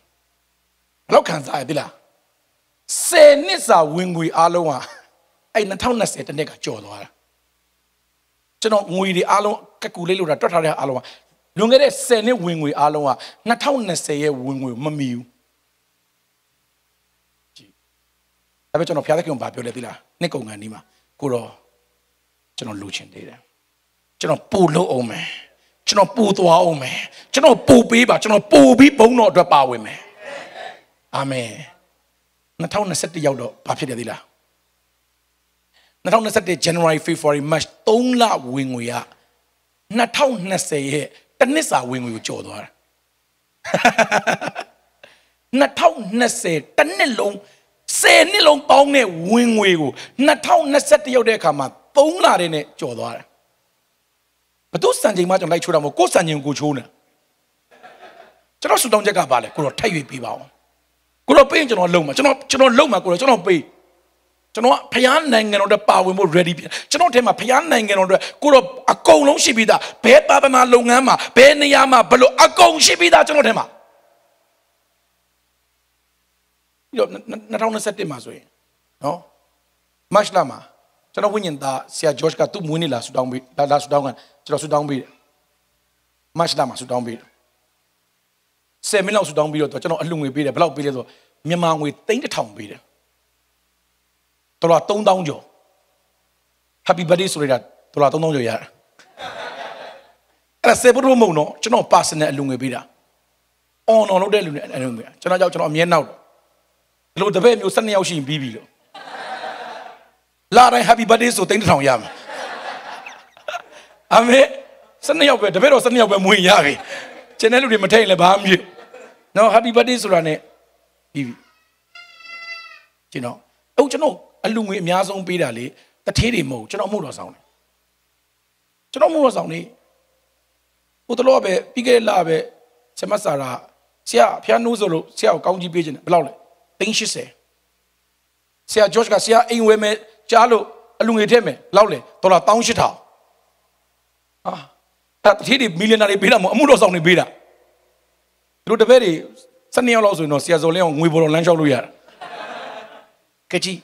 ဘယ်တော့ခံစားရသလား 10နှစ်စာဝင်ငွေအားလုံးဟာအဲ့2020တနှစ်ကကြော်သွားတာကျွန်တော်ငွေတွေအားလုံးကကူလေးလို့တာတွက်ထားတဲ့အားလုံးကလွန်ခဲ့တဲ့10နှစ်ဝင်ငွေအားလုံးက2020ရဲ့ဝင်ငွေမမီဘူးကြည့်ဒါပေမဲ့ကျွန်တော်ဖျားသခင်ကပြောလဲသိလားနှစ်ကုန်ကန်ဒီမှာကိုတော့ကျွန်တော်လူချင်သေးတယ်ကျွန်တော်ပူလို့အောင်မယ်ကျွန်တော်ပူသွားအောင်မယ်ကျွန်တော်ပူပေးပါကျွန်တော်ပူပြီးဘုံတော်အတွက်ပါဝင်မယ်အာမင် 2021ရောက်တော့ဘာဖြစ်တယ်သိလား2021 January February March 3လဝင်ငွေက2020ရဲ့တစ်နှစ်စာဝင်ငွေကိုကျော်သွားတာ2020တစ်နှစ်လုံး10နှစ်လုံးပေါင်းတဲ့ဝင်ငွေကို2021ရောက်တဲ့အခါမှာ3လတည်းနဲ့ကျော်သွားတာဘသူစံချိန်မှကျွန်တော်လိုက်ချိုးတာမဟုတ်ကိုယ်စံချိန်ကိုချိုးနေကျွန်တော်ဆူတောင်းချက်ကပါလေကိုတော့ထိုက်ရွေပေးပါအောင် ကိုတော့ပေးရင်ကျွန်တော်လုံမှာကျွန်တော်ကျွန်တော်လုံမှာကိုတော့ကျွန်တော်ပေးကျွန်တော်ကဖျားနိုင်ငံတော်အတွက်ပါဝင်ဖို့ ready ဖြစ်ကျွန်တော်ထဲမှာဖျားနိုင်ငံတော်အတွက်ကိုတော့အကုန်လုံးရှိပြီးသားဘဲပါပမာလုပ်ငန်းမှာဘဲနေရာမှာဘလို့အကုန်ရှိပြီးသားကျွန်တော်ထဲမှာပြီးတော့2021မှာဆိုရင်နော်မတ်လမှာကျွန်တော်ဝိညာဉ်သားဆရာဂျော့ချ်ကသူ့မွေးနေ့လာဆူတောင်းပေးလာလာဆူတောင်းကန်ကျွန်တော်ဆူတောင်းပေးတယ်မတ်လမှာဆူတောင်းပေးတယ် 10မိနစ်လောက်ဆူတောင်းပြီးတော့ကျွန်တော်အလှငွေပေးတယ်ဘယ်လောက်ပေးလဲဆိုတော့မြန်မာငွေ3000ပေးတယ်ဒေါ်လာ3000ကျော် Happy birthday ဆိုရတာဒေါ်လာ3000ကျော်ရတာအဲ့ဒါစေဘုရမုံတော့ကျွန်တော် personal အလှငွေပေးတာ on on လုပ်တဲ့လူနဲ့အလှငွေကျွန်တော်ကြောက်ကျွန်တော်အမြဲနောက်ဒီလိုတပည့်မျိုး12ယောက်ရှိရင်ပြီးပြီလို့လာတိုင်း Happy birthday ဆို3000ရမှာအမေ12ယောက်ပဲတပည့်တော်12ယောက်ပဲမွေးရပြီ ကျန်တဲ့လူတွေမထိန်လည်းဘာမှမဖြစ်နော် Happy birthday ဆိုတာ ਨੇ ပြီးပြီကျွန်တော်အခုကျွန်တော်အလူငွေအများဆုံးပေးတာလေတထေးတွေမဟုတ်ကျွန်တော်မှုတော်ဆောင်တယ်ကျွန်တော်မှုတော်ဆောင်နေဟိုတလောပဲပြီးခဲ့လာပဲဆမဆာရာဆရာဖျားနိုးဆိုလို့ဆရာကိုကောင်းကြီးပေးခြင်းဘယ်လောက်လဲ380ဆရာဂျော့ချ်ကဆရာအိမ်ဝဲမဲ့ကြားလို့အလူငွေထည့်မယ်ဘယ်လောက်လဲဒေါ်လာ18000အာ အဲ့တထေးတွေမီလီယံနာတွေပေးတာမဟုတ်အမှုတော်ဆောင်တွေပေးတာသူတို့တပည့်တွေ12ယောက်လောက်ဆိုရင်တော့ဆရာဇော်လင်းအောင်ငွေပေါ်တော်လမ်းလျှောက်လို့ရတယ်ကကြီး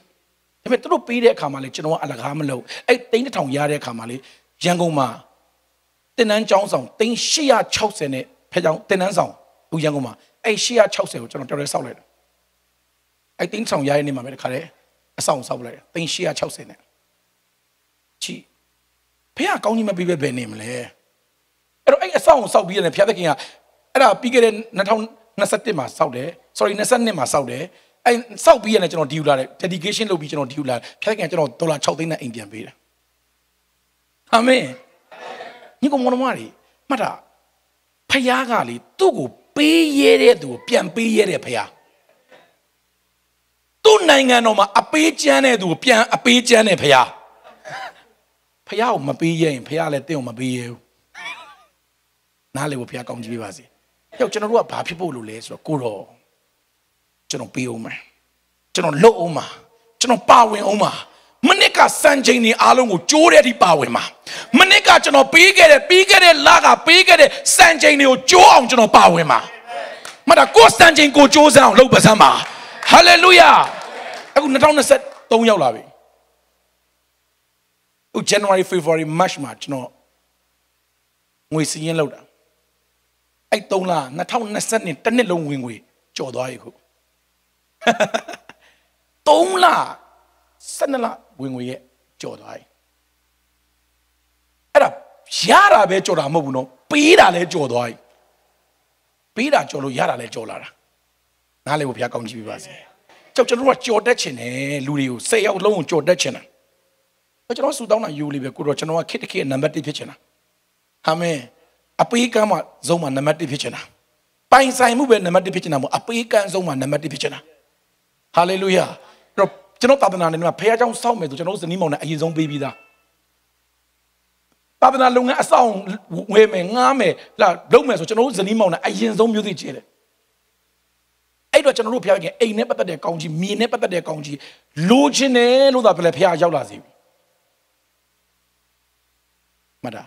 ဒါပေမဲ့သူတို့ပေးတဲ့အခါမှာလေကျွန်တော်ကအလကားမလုပ်အဲ့တိန်းတစ်ထောင်ရတဲ့အခါမှာလေရန်ကုန်မှာတင်နန်းကျောင်းဆောင်တိန်း860နဲ့ဖဲကျောင်းတင်နန်းဆောင်သူရန်ကုန်မှာအဲ့860ကိုကျွန်တော်တော်တော်ဆောက်လိုက်တယ်အဲ့တိန်းဆောင်ရတဲ့နေ့မှာပဲတခါလေအဆောင်ဆောက်လိုက်တယ်တိန်း860နဲ့ချီဖះကောင်းကြီးမပေးပဲဘယ်နေမလဲ အဲ့တော့အဲ့အဆောင်ကိုစောက်ပြီးရတယ်ဖះသခင်ကအဲ့ဒါပြီးခဲ့တဲ့2021မှာစောက်တယ် sorry 22မှာစောက်တယ်အဲ့စောက်ပြီးရတယ်ကျွန်တော်ဒီယူလာတယ် dedication လုပ်ပြီးကျွန်တော်ဒီယူလာဖះသခင်ကကျွန်တော်ဒေါ်လာ6သိန်းနဲ့အိမ်ပြန်ပေးတယ်အာမင်ညီကောင်မောင်နှမတွေမှတ်တာဖះကလေသူ့ကိုပေးရတဲ့သူကိုပြန်ပေးရတဲ့ဖះသူ့နိုင်ငံတော်မှာအပေးချမ်းတဲ့သူကိုပြန်အပေးချမ်းတဲ့ဖះဖះကိုမပေးရရင်ဖះလည်းတင့်ကိုမပေးရဘူး နားလေကိုဖះကောင်းကြည့်ပေးပါစေယောက်ကျွန်တော်တို့ကဘာဖြစ်ဖို့လို့လဲဆိုတော့ကိုတော့ကျွန်တော်ပေးအောင်မယ်ကျွန်တော်လှုပ်အောင်မှာကျွန်တော်ပါဝင်အောင်မှာမနစ်ကစံချိန်နေအားလုံးကိုကြိုးတဲ့အထိပါဝင်မှာမနစ်ကကျွန်တော်ပေးခဲ့တဲ့ပြီးခဲ့တဲ့လကပေးခဲ့တဲ့စံချိန်တွေကိုကြိုးအောင်ကျွန်တော်ပါဝင်မှာမတ်တာကိုစံချိန်ကိုကြိုးစမ်းအောင်လုပ်ပါစမ်းပါဟာလေလုယာအခု2023ရောက်လာပြီအခု January February March မှာကျွန်တော်ငွေစည်းရင်းလောက်တာ အဲ့3လ2020နှစ်တစ်နှစ်လုံးဝင်ငွေကြော်သွားပြီခု3လ12လဝင်ငွေရဲ့ကြော်သွားပြီအဲ့ဒါရတာပဲကြော်တာမဟုတ်ဘူးနော်ပေးတာလည်းကြော်သွားပြီပေးတာကြော်လို့ရတာလည်းကြော်လာတာနားလေကိုဘုရားကောင်းချီးပေးပါစေကြောက်ကျွန်တော်တို့ကကြော်တတ်ချင်တယ်လူတွေကို၁၀ယောက်လုံးကိုကြော်တတ်ချင်တယ်ကျွန်တော်ဆူတောင်းတာယူလေးပဲကိုတော့ကျွန်တော်ကခစ်တခစ်နံပါတ်1ဖြစ်ချင်တာအာမင် အပေးကမ်းမှာဇုံမှာနံပါတ်1ဖြစ်ချင်တာပိုင်ဆိုင်မှုပဲနံပါတ်1ဖြစ်ချင်တာမဟုတ်အပေးကမ်းဇုံမှာနံပါတ်1ဖြစ်ချင်တာဟာလေလုယာတော့ကျွန်တော်သာသနာနဲ့မှာဖခင်ကြောင့်စောင့်မယ်ဆိုကျွန်တော်ဇနီးမောင်နဲ့အရင်ဆုံးပေးပြီးသားသာသနာလုပ်ငန်းအဆောင်ဝယ်မယ်ငားမယ်လာလုပ်မယ်ဆိုကျွန်တော်ဇနီးမောင်နဲ့အရင်ဆုံးမျိုးသိကျတယ်အဲ့တော့ကျွန်တော်တို့ဖခင်ကအိမ်နဲ့ပတ်သက်တဲ့ကောင်းကြီးမြေနဲ့ပတ်သက်တဲ့ကောင်းကြီးလိုချင်တယ်လို့သာပြလဲဖခင်ရောက်လာစီမှတ်တာ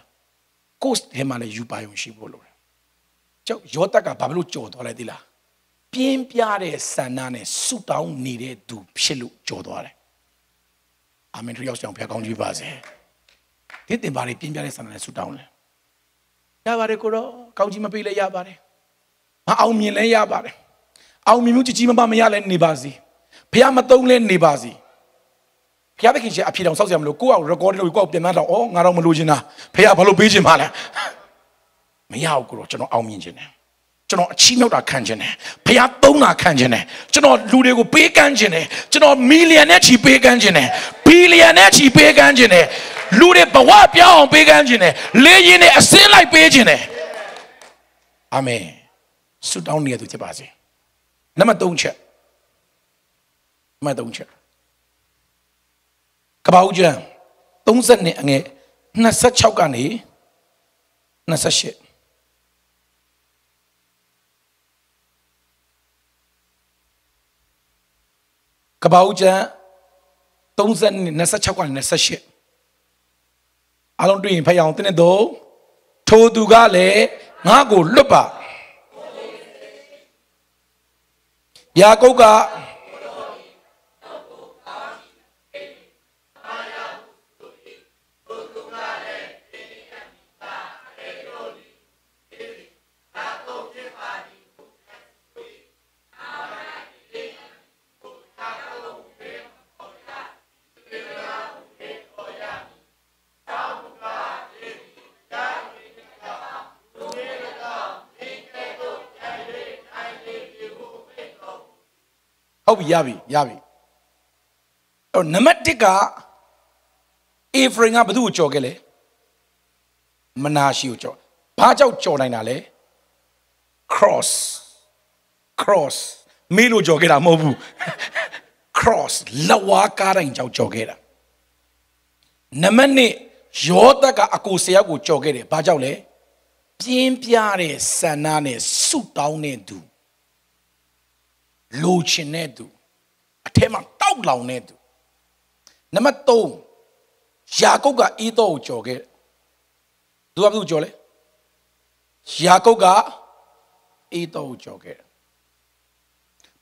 cost ထဲမှာလည်းယူပါရုံရှိဖို့လိုတယ်ကျောက်ယောသက်ကဘာလို့ကြော်သွားလဲသိလားပြင်းပြတဲ့ဆန္ဒနဲ့ဆူတောင်းနေတဲ့သူဖြစ်လို့ကြော်သွားတယ်အာမင်ထရောက်ဆောင်ဖျားကောင်းကြီးပါစေဒီတင်ပါလေပြင်းပြတဲ့ဆန္ဒနဲ့ဆူတောင်းလဲရပါတယ်ကိုတော့ကောင်းကြီးမပေးလဲရပါတယ်မအောင်မြင်လဲရပါတယ်အောင်မြင်မှုကြီးကြီးမမမရလဲနေပါစေဖျားမသုံးလဲနေပါစေ ဖះသခင်ရှင်အဖြေတောင်စောက်စရာမလိုကိုယ့်အောင် record လုပ်ကိုယ့်အောင်ပြန်သားတော့ဩငါတော့မလိုချင်တာဖះဘာလို့ပေးချင်ပါလဲမရဘူးကိုတော့ကျွန်တော်အောင်မြင်ချင်တယ်ကျွန်တော်အချီးမြှောက်တာခံချင်တယ်ဖះသုံးတာခံချင်တယ်ကျွန်တော်လူတွေကိုပေးကမ်းချင်တယ်ကျွန်တော်မီလီယံနဲ့ချီပေးကမ်းချင်တယ်ဘီလီယံနဲ့ချီပေးကမ်းချင်တယ်လူတွေဘဝပြောင်းအောင်ပေးကမ်းချင်တယ်လေရင်နဲ့အစင်းလိုက်ပေးချင်တယ်အာမင်ဆုတောင်းနေရသူဖြစ်ပါစေနံပါတ်3ချက်နံပါတ်3ချက် ကပောက်ကျမ်း30နှစ်အငယ်26ကနေ28ကပောက်ကျမ်း30နှစ်26ကနေ28အားလုံးတွေ့ရင်ဖတ်ရအောင်တင်းတဲ့တော့ထိုသူကလည်းငါ့ကိုလွတ်ပါယာကုပ်က ဟုတ်ပြီရပြီရပြီအဲ့နံပါတ်1ကအေဖရင်ကဘသူ့ကိုကြော်ခဲ့လဲမနာရှိကိုကြော်ဘာကြောင့်ကြော်နိုင်တာလဲ cross cross မေးလို့ကြော်ခဲ့တာမဟုတ်ဘူး cross လက်ဝါးကားတိုင်းကြောင့်ကြော်ခဲ့တာနံပါတ်2ယောသကအကိုဆရာကိုကြော်ခဲ့တယ်ဘာကြောင့်လဲပြင်းပြတဲ့ဆန္ဒနဲ့ဆုတောင်းတဲ့သူ လိုချင်တဲ့သူအထဲမှာတောက်လောင်တဲ့သူနံပါတ်3ယာကုပ်ကအေးတော့ကိုကြော်ခဲ့သူကဘာလို့ကြော်လဲယာကုပ်ကအေးတော့ကိုကြော်ခဲ့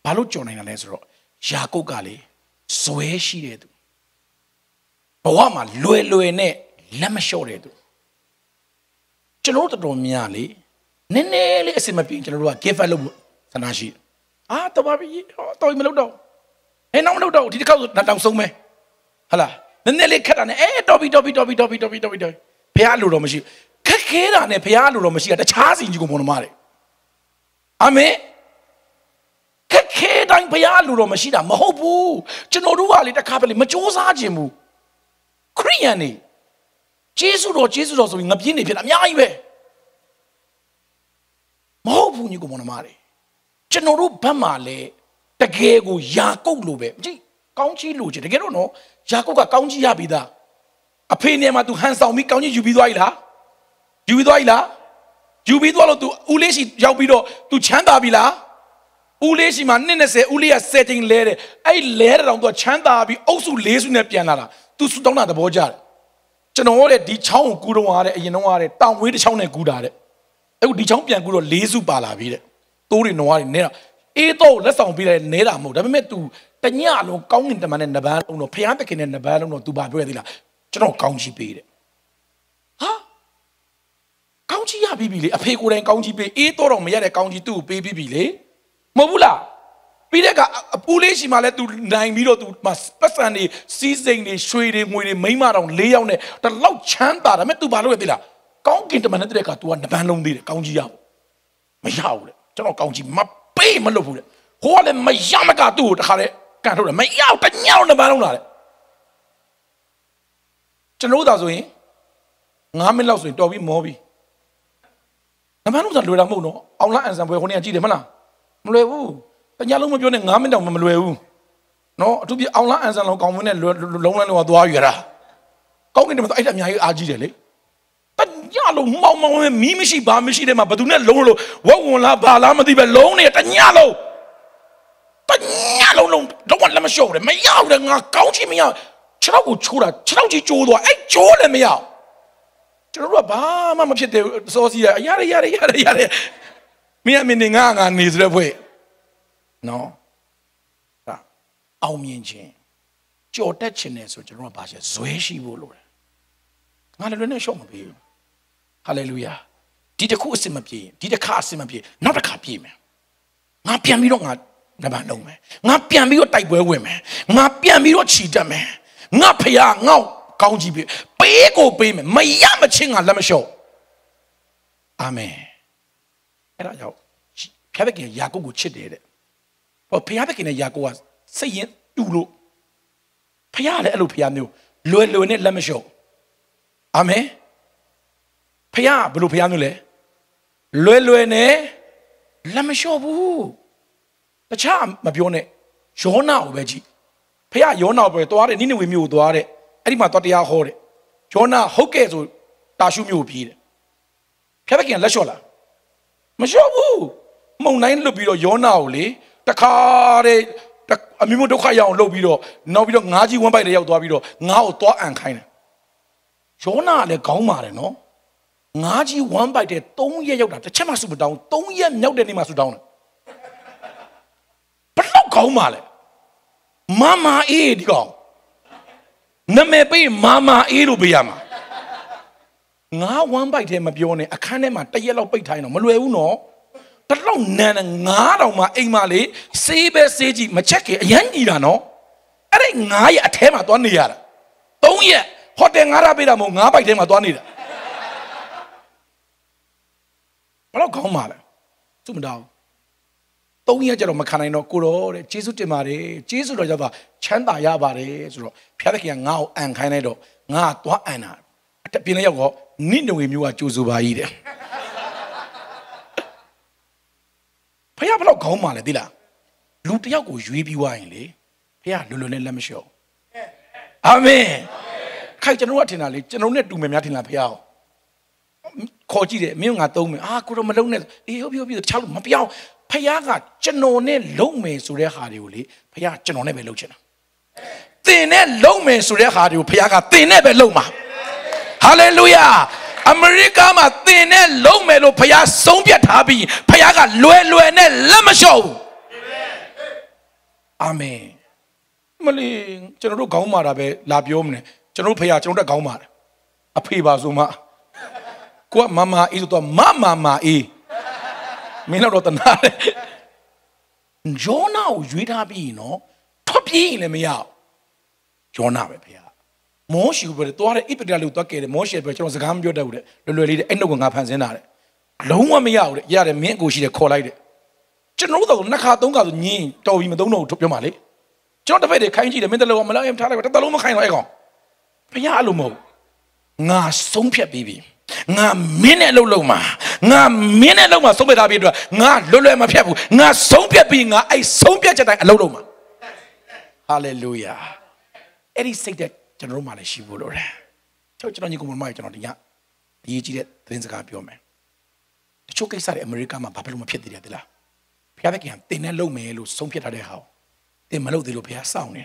ဘာလို့ကြော်နိုင်တာလဲဆိုတော့ယာကုပ်ကလေဇွဲရှိတဲ့သူဘဝမှာလွယ်လွယ်နဲ့လက်မလျှော့တဲ့သူကျွန်တော်တို့တော်တော်များလေနည်းနည်းလေးအစင်မပြေကျွန်တော်တို့က give up လုပ်ဖို့ဆန္ဒရှိတယ် အာတော်ပါပြီဟောတော်မလုပ်တော့ဟဲ့နောက်မလုပ်တော့ဒီတစ်ခေါက်တောင်ဆုံးမယ်ဟလာနည်းနည်းလေးခက်တာနဲ့အဲတော်ပြီတော်ပြီတော်ပြီတော်ပြီတော်ပြီတော်ပြီတော်ပြီဖះလိုတော့မရှိခက်ခဲတာနဲ့ဖះလိုတော့မရှိတာတခြားစီကြီးကိုမုန်းမတယ်အာမင်ခက်ခဲတိုင်းဖះလိုတော့မရှိတာမဟုတ်ဘူးကျွန်တော်တို့ကလေတစ်ခါပဲလေမစ조사ခြင်းဘူးခရိယန်နေဂျေစုတော်ဂျေစုတော်ဆိုပြီးငပြင်းနေဖြစ်တာအများကြီးပဲမဟုတ်ဘူးညီကိုမုန်းမတယ် ကျွန်တော်တို့ဘက်မှာလေတကယ်ကိုယာကုတ်လိုပဲကြည့်ကောင်းကြီးလိုချင်တကယ်တော့နော်ယာကုတ်ကကောင်းကြီးရပြီးသားအဖေနေမှာ तू ဟန်ဆောင်ပြီးကောင်းကြီးယူပြီးသွားပြီလားယူပြီးသွားပြီလားယူပြီးသွားလို့ तू ဦးလေးရှိရောက်ပြီးတော့ तू ချမ်းသာပြီလားဦးလေးရှိမှာ220ဦးလေးက10ချိန်လဲတယ်အဲ့လဲတဲ့တောင် तू ချမ်းသာပြီးအုပ်စု၄စုနဲ့ပြန်လာတာ तू စူတောင်းတာသဘောကျတယ်ကျွန်တော်တဲ့ဒီချောင်းကိုကူတော့ရတဲ့အရင်တော့ရတဲ့တောင်ဝေးတစ်ချောင်းနဲ့ကူတာတဲ့အခုဒီချောင်းပြန်ကူတော့၄စုပါလာပြီတဲ့ တိုးတွေနွားတွေနေတာအေးတော့လက်ဆောင်ပေးတယ်နေတာမဟုတ်ဒါပေမဲ့ तू တညလုံးကောင်းကင်တမန်နဲ့နဘန်းလုံးတော့ဖျားတခင်နဲ့နဘန်းလုံးတော့ तू ဘာပြောရသေးလားကျွန်တော်ကောင်းချီးပေးတယ်ဟာကောင်းချီးရပြီပြီလေအဖေကိုယ်တိုင်ကောင်းချီးပေးအေးတော့တော့မရတဲ့ကောင်းချီးသူ့ကိုပေးပြီးပြီလေမဟုတ်ဘူးလားပြီးတဲ့ကအပူလေးရှိမှလဲ तू နိုင်ပြီးတော့ तू မပတ်စံနေစီးစိမ်နေရွှေတွေငွေတွေမိမတောင်၄ယောက်နဲ့တလောက်ချမ်းသာတယ်မဲ့ तू ဘာလုပ်ရသေးလားကောင်းကင်တမန်နဲ့တဲ့က तू ကနဘန်းလုံးသေးတယ်ကောင်းချီးရဖို့မရဘူးလေ ကျွန်တော်ကောင်းချီးမပေးမလုပ်ဘူးလေဟိုကလည်းမရမကသူ့ကိုတခါတည်းကန်ထုတ်တယ်မရတညောင်းနဘန်းလုံးလာတယ်ကျွန်တော်တို့သာဆိုရင်9မိနစ်လောက်ဆိုရင်တော်ပြီမောပြီနမန်းလုံးသာလွယ်တာမဟုတ်တော့အောင်လာအန်ဆန်ပွဲခုနေ့ကကြည့်တယ်မလားမလွယ်ဘူးတညလုံးမပြောနဲ့9မိနစ်တောင်မလွယ်ဘူးနော်အထူးပြအောင်လာအန်ဆန်လုံးကောင်းမင်းနဲ့လုံးလန်းလုံးသွားယူရတာကောင်းကင်တမန်အဲ့ဒါအများကြီးအားကြီးတယ်လေတည လုံးမောင်းမောင်းမီးမရှိဘာမရှိတဲ့မှာဘသူနဲ့လုံးလို့ဝက်ဝင်လားဘာလားမသိပဲလုံးနေတညလုံးတညလုံးလုံးတော့လက်မလျှော့ဘူးမရဘူးငါကောင်းချင်မရခြေထောက်ကိုချိုးတာခြေထောက်ကြီးကျိုးသွားအဲ့ကျိုးလည်းမရကျွန်တော်တို့ကဘာမှမဖြစ်သေးဘူးစောစီရအရရရရရရမင်းအမင်းငါငါနေစတဲ့ဖွဲ့နော်ဒါအောင်မြင်ခြင်းကြော်တက်ခြင်းနဲ့ဆိုကျွန်တော်ကဘာရှိဇွဲရှိဖို့လိုတယ်ငါလည်းလွယ်နဲ့ရှော့မပေးဘူး ဟာလေလုယာဒီတစ်ခုအစ်မပြေဒီတစ်ခါအစ်မပြေနောက်တစ်ခါပြေမယ်ငါပြန်ပြီးတော့ငါနဘာလုံးမယ်ငါပြန်ပြီးတော့တိုက်ပွဲဝင်မယ်ငါပြန်ပြီးတော့ခြိတက်မယ်ငါဖယားငေါ့ကောင်းကြည့်ပြီပေးကိုပေးမယ်မရမချင်းကလက်မလျှော့အာမင်အဲ့ဒါကြောင့်ဖျားသခင်ယာကုပ်ကိုချစ်တယ်တဲ့ဟောဖျားသခင်နဲ့ယာကုပ်ကစိတ်ရင်တူလို့ဖျားလည်းအဲ့လိုဖျားမျိုးလွယ်လွယ်နဲ့လက်မလျှော့အာမင် ဖျားဘယ်လိုဖျားမျိုးလဲလွယ်လွယ်နဲ့လက်မလျှော့ဘူးတခြားမပြောနဲ့ယောနာကိုပဲကြည့်ဖះယောနာကိုပဲသွားတယ်နိနဝေမြို့ကိုသွားတယ်အဲ့ဒီမှာသွားတရားဟောတယ်ယောနာဟုတ်ကဲ့ဆိုတာရှုမြို့ကိုပြေးတယ်ဖះဘက်ကလက်လျှော့လားမလျှော့ဘူးမုံတိုင်းလွတ်ပြီးတော့ယောနာကိုလေတခါတဲ့အမျိုးမျိုးဒုက္ခရအောင်လုပ်ပြီးတော့နောက်ပြီးတော့ငါးကြီးဝမ်းပိုက်တွေရောက်သွားပြီးတော့ငါ့ကိုသွားအန်ခိုင်းတယ်ယောနာကလည်းခေါင်းမာတယ်နော် ငါးကြီးဝမ်းပိုက်တဲ့၃ရက်ရောက်တာတစ်ချက်မှစုမတောင်း၃ရက်မြောက်တဲ့နေ့မှစုတောင်းတယ်ဘလောက်ခေါင်းမာလဲမမအေးဒီကောင်နမေပေးမမအေးလို့ပေးရမှာငါဝမ်းပိုက်ထဲမပြောနဲ့အခန်းထဲမှာတရက်လောက်ပိတ်ထိုင်းတော့မလွယ်ဘူးနော်တလောက်နန်းနဲ့ငါးတောင်မှအိမ်မလေးစေးပဲစေးကြည့်မချက်ခင်အရန်ကြီးတာနော်အဲ့ဒီငါးရက်အထဲမှာသွားနေရတာ၃ရက်ဟိုတယ်ငါးရပေးတာမဟုတ်ငါးပိုက်ထဲမှာသွားနေတာဘယ် တော့ကောင်းပါလဲသူမတောင်းသုံးရက်ကြတော့မခံနိုင်တော့ကိုတော့တဲ့ကျေးဇူးတင်ပါတယ်ကျေးဇူးတော်ကြောင့်ပါချမ်းသာရပါတယ်ဆိုတော့ဘုရားသခင်ကငါ့ကိုအန်ခိုင်းလိုက်တော့ငါသွားအန်တာအတပြင်းလေးရောက်တော့နိနဝေမျိုးကကြိုးဆိုပါကြီးတဲ့ဖះဘလောက်ခေါင်းပါလဲသိလားလူတယောက်ကိုရွေးပြီးွားရင်လေဖះလွယ်လွယ်နဲ့လက်မလျှော့အာမင်ခိုင်ကျွန်တော်ကထင်တာလေကျွန်တော်နဲ့တူမယ်များထင်လားဖះအောင် ခေါ်ကြည့်တယ်မင်းကငါသုံးမယ်အာကိုတော့မလုံးနဲ့အေးဟုတ်ပြီဟုတ်ပြီတခြားလို့မပြောင်းဖခင်ကကျွန်တော်နဲ့လုံမယ်ဆိုတဲ့ဟာတွေကိုလေဖခင်ကျွန်တော်နဲ့ပဲလုံချင်တာတင်နဲ့လုံမယ်ဆိုတဲ့ဟာတွေကိုဖခင်ကတင်နဲ့ပဲလုံမှာဟာလေလုယာအမေရိကမှာတင်နဲ့လုံမယ်လို့ဖခင်ဆုံးဖြတ်ထားပြီးဖခင်ကလွယ်လွယ်နဲ့လက်မလျှော့ဘူးအာမင်မလီကျွန်တော်တို့ခေါင်းမာတာပဲလာပြောမနေကျွန်တော်တို့ဖခင်ကျွန်တော်တို့ခေါင်းမာတယ်အဖေပါဆိုမှ ကိုကမမအေးဆိုတော့မမမအေးမင်းတော့တနာတယ်ဂျောနာကိုရွေးထားပြီးနော်ထွက်ပြေးရင်လည်းမရဘူးဂျောနာပဲဖေမောရှေပြောတယ်သွားတယ်ဣပတရာလူသွားကဲတယ်မောရှေပြောကျွန်တော်စကားမပြောတတ်ဘူးတဲ့လွယ်လွယ်လေးတဲ့အဲ့နှုတ်ကငါဖန်ဆင်းတာတဲ့လုံးဝမရဘူးတဲ့ရတယ်မင်းအကိုရှိတယ်ခေါ်လိုက်တဲ့ကျွန်တော်တို့နှစ်ခါသုံးခါဆိုညင်းတော်ပြီမသုံးတော့ဘူးပြောမှလေကျွန်တော်တစ်ဖက်တွေခိုင်းကြည့်တယ်မင်းတလုံးမလောက်ရင်ထားလိုက်တစ်တလုံးမခိုင်းတော့အဲ့ကောင်ဘုရားအလိုမဟုတ်ငါဆုံးဖြတ်ပြီးပြီ ငါမင်းနဲ့လှုပ်လုံးမှာငါမင်းနဲ့လှုပ်မှာဆုံးဖြတ်ထားပြီးတော့ငါလွတ်လွယ်မဖြတ်ဘူးငါဆုံးဖြတ်ပြီးငါအဲ့ဆုံးဖြတ်ချက်တိုင်းအလုပ်လုပ်မှာဟာလေလုယာအဲ့ဒီစိတ်တဲ့ကျွန်တော်တို့မှလည်းရှိဖို့လိုတယ်ကျွန်တော်ကျွန်တော်ညီကောင်မမကျွန်တော်ဒီညအရေးကြီးတဲ့သတင်းစကားပြောမယ်တချို့ကိစ္စတွေအမေရိကမှာဘာဖြစ်လို့မဖြစ်သေးတယ်တလားဖခင်ကတင်နဲ့လုံမယ်လို့ဆုံးဖြတ်ထားတဲ့ဟာတင်မလုပ်သေးလို့ဖခင်စောင့်နေ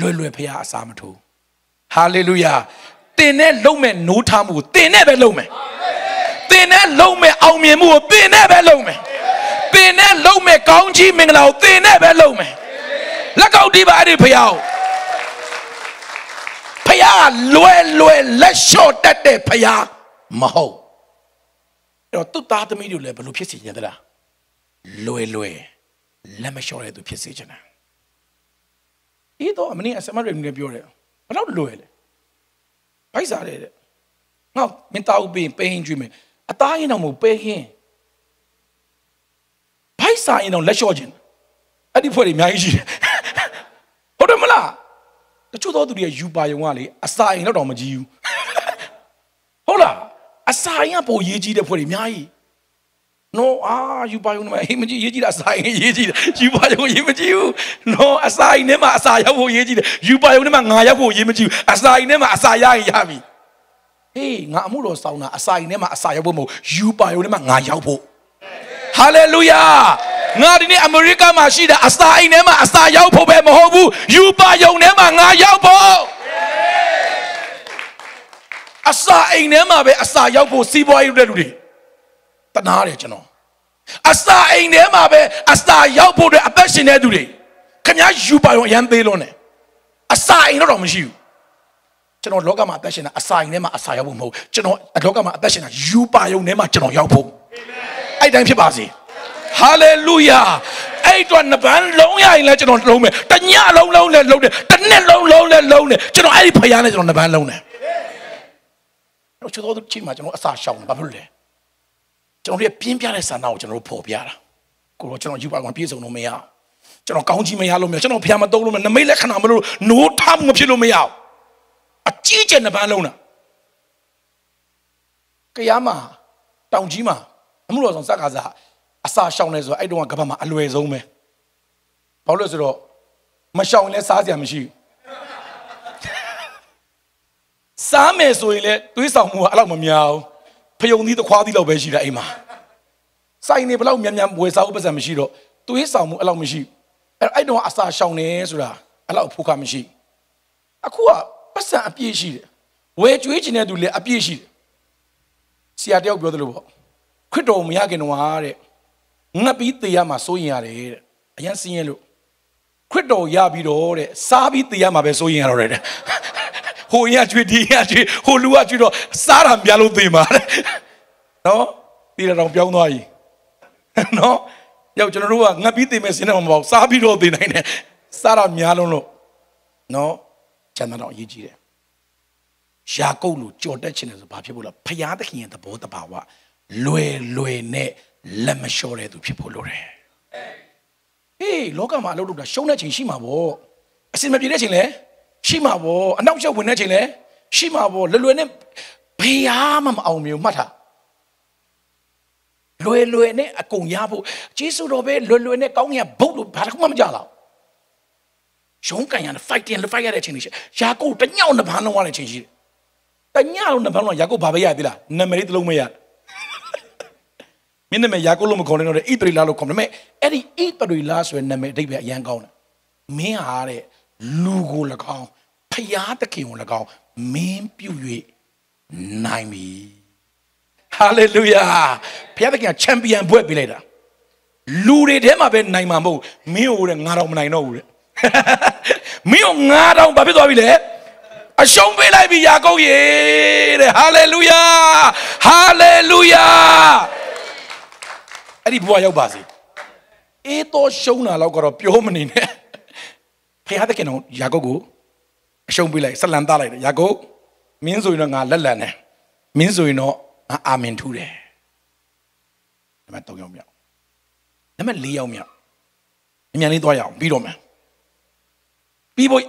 လွယ်လွယ်ဖခင်အစားမထိုးဟာလေလုယာ တင်နဲ့လုံမဲ့နိုးထားမှုကိုတင်နဲ့ပဲလုံမယ်တင်နဲ့လုံမဲ့အောင်မြင်မှုကိုတင်နဲ့ပဲလုံမယ်တင်နဲ့လုံမဲ့ကောင်းချီးမင်္ဂလာကိုတင်နဲ့ပဲလုံမယ်လက်ကောက်ဒီပါအဲ့ဒီဖခင်ကိုဖခင်လွယ်လွယ်လက်လျှော့တတ်တဲ့ဖခင်မဟုတ်အဲ့တော့သူ့သားသမီးတို့လည်းဘယ်လိုဖြစ်စီကြသလားလွယ်လွယ်လက်မလျှော့တဲ့သူဖြစ်စေချင်တာဒီတော့အမင်းအစမရနေပြောတယ်ဘယ်တော့လွယ်လဲ ဘိုက်စားတယ်တဲ့ငါမင်းတောက်ပြီးပေးဟင်းကျွေးမယ်အသားရင်တော့မဟုတ်ပေးဟင်းဘိုက်စားရင်တော့လက်လျှော့ခြင်းအဲ့ဒီဖွဲ့တွေအများကြီးရှိတယ်ဟုတ်တယ်မလားတချို့သောသူတွေကယူပါယုံကလေအစာရင်တော့မကြည့်ဘူးဟုတ်လားအစာရင်ကပိုရေးကြီးတဲ့ဖွဲ့တွေအများကြီး no အာယူပါယုံနဲ့ဟေးမကြည့်ရေးကြီးတာအစာရင်ရေးကြီးတယ်ယူပါယုံရေးမကြည့်ဘူး no အစာရင်ထဲမှာအစာရောက်ဖို့ရေးကြီးတယ်ယူပါယုံထဲမှာငါရောက်ဖို့ရေးမကြည့်ဘူးအစာရင်ထဲမှာအစာရရင်ရပြီဟေးငါအမှုတော်ဆောင်တာအစာရင်ထဲမှာအစာရောက်ဖို့မဟုတ်ယူပါယုံထဲမှာငါရောက်ဖို့ဟာလေလုယာငါဒီနေ့အမေရိကမှာရှိတဲ့အစာအိမ်ထဲမှာအစာရောက်ဖို့ပဲမဟုတ်ဘူးယူပါယုံထဲမှာငါရောက်ဖို့အစာအိမ်ထဲမှာပဲအစာရောက်ဖို့စီးပွားရေးလုပ်တဲ့လူတွေ တနာတယ်ကျွန်တော်အစာအိမ်ထဲမှာပဲအစာရောက်ဖို့အတွက်အသက်ရှင်တဲ့သူတွေခင်ဗျာယူပါယုံအရန်သေးလွန်းတယ်အစာအိမ်တော့မရှိဘူးကျွန်တော်လောကမှာအသက်ရှင်တာအစာအိမ်ထဲမှာအစာရောက်ဖို့မဟုတ်ကျွန်တော်လောကမှာအသက်ရှင်တာယူပါယုံထဲမှာကျွန်တော်ရောက်ဖို့အဲ့တိုင်းဖြစ်ပါစေဟာလေလုယာအဲ့တော့နဗန်းလုံးရရင်လည်းကျွန်တော်လုံးမယ်တညလုံးလုံးလည်းလုံးတယ်တစ်နှစ်လုံးလုံးလည်းလုံးတယ်ကျွန်တော်အဲ့ဒီဖယားနဲ့ကျွန်တော်နဗန်းလုံးတယ်တော့ချစ်တော်တို့ချိန်မှာကျွန်တော်အစာရှောင်တယ်ဘာဖြစ်လို့လဲ ကျွန်တော်တို့ပြင်းပြတဲ့ဆန္ဒကိုကျွန်တော်တို့ပေါ်ပြတာကိုတော့ကျွန်တော်ယူပါကောင်ပြည့်စုံလို့မရအောင်ကျွန်တော်ကောင်းကြီးမရလို့မရကျွန်တော်ဖျားမတုံးလို့မနမိတ်လက္ခဏာမလို့နိုးထမဖြစ်လို့မရအောင်အကြီးကျယ်နှစ်ပန်းလုံးတာကရမတောင်ကြီးမှာအမှုတော်ဆောင်စကားစားအစာရှောင်နေဆိုအဲ့တုန်းကကပတ်မှာအလွယ်ဆုံးပဲဘာလို့လဲဆိုတော့မရှောင်ရင်လည်းစားစရာမရှိဘူးစားမယ်ဆိုရင်လည်းတွေးဆောင်မှုကအဲ့လောက်မများဘူး ဖယုံသီးတစ်ခွားသီးလောက်ပဲရှိတာအိမ်မှာစိုင်နေဘလောက်မြန်မြန်ဝယ်စားဖို့ပတ်စံမရှိတော့တွေးဆောင်မှုအဲ့လောက်မရှိအဲ့အဲ့တော့အစာရှောင်နေဆိုတာအဲ့လောက်ဖို့ခမရှိအခုကပတ်စံအပြည့်ရှိတယ်ဝယ်ကြွေးချင်တဲ့သူလည်းအပြည့်ရှိတယ်ဆရာတယောက်ပြောသလိုပေါ့ခရစ်တော်မရခင်တော့ဟာတဲ့ငတ်ပြီးသေရမှာစိုးရင်ရတယ်တဲ့အရင်စင်းရဲလို့ခရစ်တော်ရပြီးတော့တဲ့စားပြီးသေရမှာပဲစိုးရင်ရတော့တဲ့ ဟိုရကျွေးဒီရကျွေးဟိုလူကကျွေးတော့စားတာများလို့သေမှာတဲ့နော်ဒီတော့ပြောင်းသွားပြီနော်ရောက်ကျွန်တော်တို့ကငတ်ပြီးသေမယ်စင်းနေမှာမပေါ့စားပြီးတော့သေနိုင်တယ်စားတာများလုံးလို့နော်ကျန်တော့အရေးကြီးတယ်ယာကုပ်လို့ကြော်တက်ချင်တယ်ဆိုဘာဖြစ်ဖို့လဲဖျားသခင်ရဲ့သဘောတဘာဝလွယ်လွယ်နဲ့လက်မလျှော့တဲ့သူဖြစ်ဖို့လိုတယ်ဟေးလောကမှာအလုပ်လုပ်တာရှုံးတဲ့ချိန်ရှိမှာပေါ့အစင်မပြေတဲ့ချိန်လည်း ရှိမှာပေါ့အနောက်ကျဝင်တဲ့ချိန်လည်းရှိမှာပေါ့လွယ်လွယ်နဲ့ဘယ်ဟာမှမအောင်မြင်မှတ်တာလွယ်လွယ်နဲ့အကုန်ရဖို့ဂျေစုတော်ပဲလွယ်လွယ်နဲ့ကောင်းကင်ဘုတ်လို့ဘာတစ်ခုမှမကြတော့ရုံးကန်ရတဲ့ fighting လို့ fight ရတဲ့ချိန်ရှိယာကုပ်တညောင်းနှစ်ပန်းလုံးရတဲ့ချိန်ရှိတယ်တညလုံးနှစ်ပန်းလုံးယာကုပ်ဘာပဲရသေးလားနံပါတ်တစ်လုံးမရမင်းနာမည်ယာကုပ်လို့မခေါ်နဲ့တော့ဣတရီလာလို့ခေါ်တယ်မဲ့အဲ့ဒီဣတရီလာဆိုတဲ့နာမည်အဓိပ္ပာယ်အရန်ကောင်းတယ်မင်းဟာတဲ့ လူကို၎င်းဖျားသခင်ကို၎င်းမင်းပြုတ်၍နိုင်ပြီဟာလေလုယာဖျားသခင်ကချန်ပီယံဘွဲ့ပေးလိုက်တာလူတွေထဲမှာပဲနိုင်မှာမဟုတ်မင်းကိုတဲ့ငါတော့မနိုင်တော့ဘူးတဲ့မင်းကိုငါတော့ဘာဖြစ်သွားပြီလဲအရှုံးပေးလိုက်ပြီယာကုပ်ရေတဲ့ဟာလေလုယာဟာလေလုယာအဲ့ဒီဘဝရောက်ပါစေအေးတော့ရှုံးတာတော့ကတော့ပြောမနေနဲ့ ဖခင်သခင်တော်ယာကုပ်ကိုအရှုံးပေးလိုက်ဆက်လန်သားလိုက်တယ်ယာကုပ်မင်းဆိုရင်တော့ငါလက်လန်တယ်မင်းဆိုရင်တော့ငါအာမင်ထူးတယ်နံပါတ်3ယောက်မြောက်နံပါတ်4ယောက်မြောက်အမြန်လေးသွားရအောင်ပြီးတော့မယ်ပြီးဖို့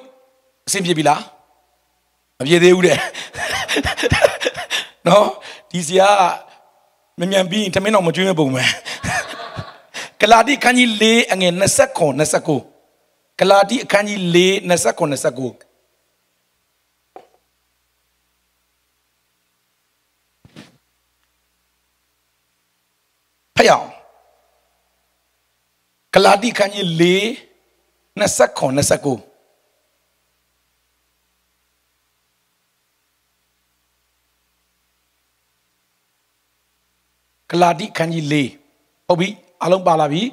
အဆင်ပြေပြီလားမပြေသေးဘူးတဲ့နော်ဒီစီကမမြန်ပြီးရင်ထမင်းတော့မကျွေးမဲ့ပုံပဲဂလာတိအခန်းကြီး၄အငယ်29 29 ဂလာတိအခန်းကြီး၄29 29ဖျောင်းဂလာတိခန်းကြီး၄29 29ဂလာတိခန်းကြီး၄ဟုတ်ပြီအလုံးပါလာပြီ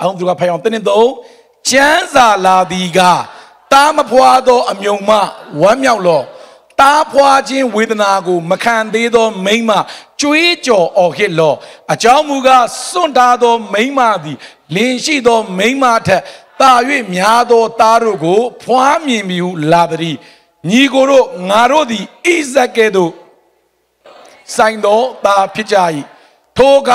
အလုံးသူကဖျောင်းတင်းတင်းသုံး ကျမ်းစာလာသည်ကတားမဖွာသောအမြုံမဝမ်းမြောက်လောတားဖွာခြင်းဝေဒနာကို မခံသေးသော မိမကြွေးကြော်အော်ဟစ်လောအကြောင်းမူကားစွန့်ထားသော မိမသည်လင်ရှိသော မိမထက်တာ၍များသောသားတို့ကို ဖွားမြင်ပြီးဟုလာသည်ညီကိုတို့ငါတို့သည်ဣဇက်ကဲ့သို့ဆိုင်သောသားဖြစ်ကြ၏ထိုက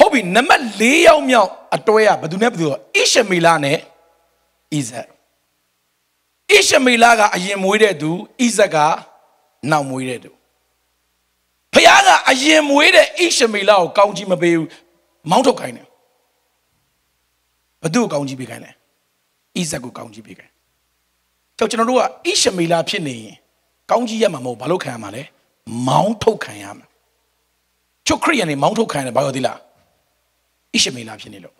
ဟုတ်ပြီနံပါတ်၄ယောက်မြောက်အတွဲကဘယ်သူနဲ့ဘယ်သူတော့ဣရှမေလနဲ့ဣဇက်ဣရှမေလကအရင်မွေးတဲ့သူဣဇက်ကနောက်မွေးတဲ့သူဖခင်ကအရင်မွေးတဲ့ဣရှမေလကိုကောင်းကြီးမပေးဘူးမောင်းထုတ်ခိုင်းတယ်ဘသူ့ကိုကောင်းကြီးပေးခိုင်းလဲဣဇက်ကိုကောင်းကြီးပေးခိုင်းတော့ကျွန်တော်တို့ကဣရှမေလဖြစ်နေရင်ကောင်းကြီးရမှာမဟုတ်ဘာလို့ခံရမှာလဲမောင်းထုတ်ခံရမှာချုပ်ခရိယန်နေမောင်းထုတ်ခံရတယ်ဘာလို့ဒီလား ဣရှမေလဖြစ်နေလို့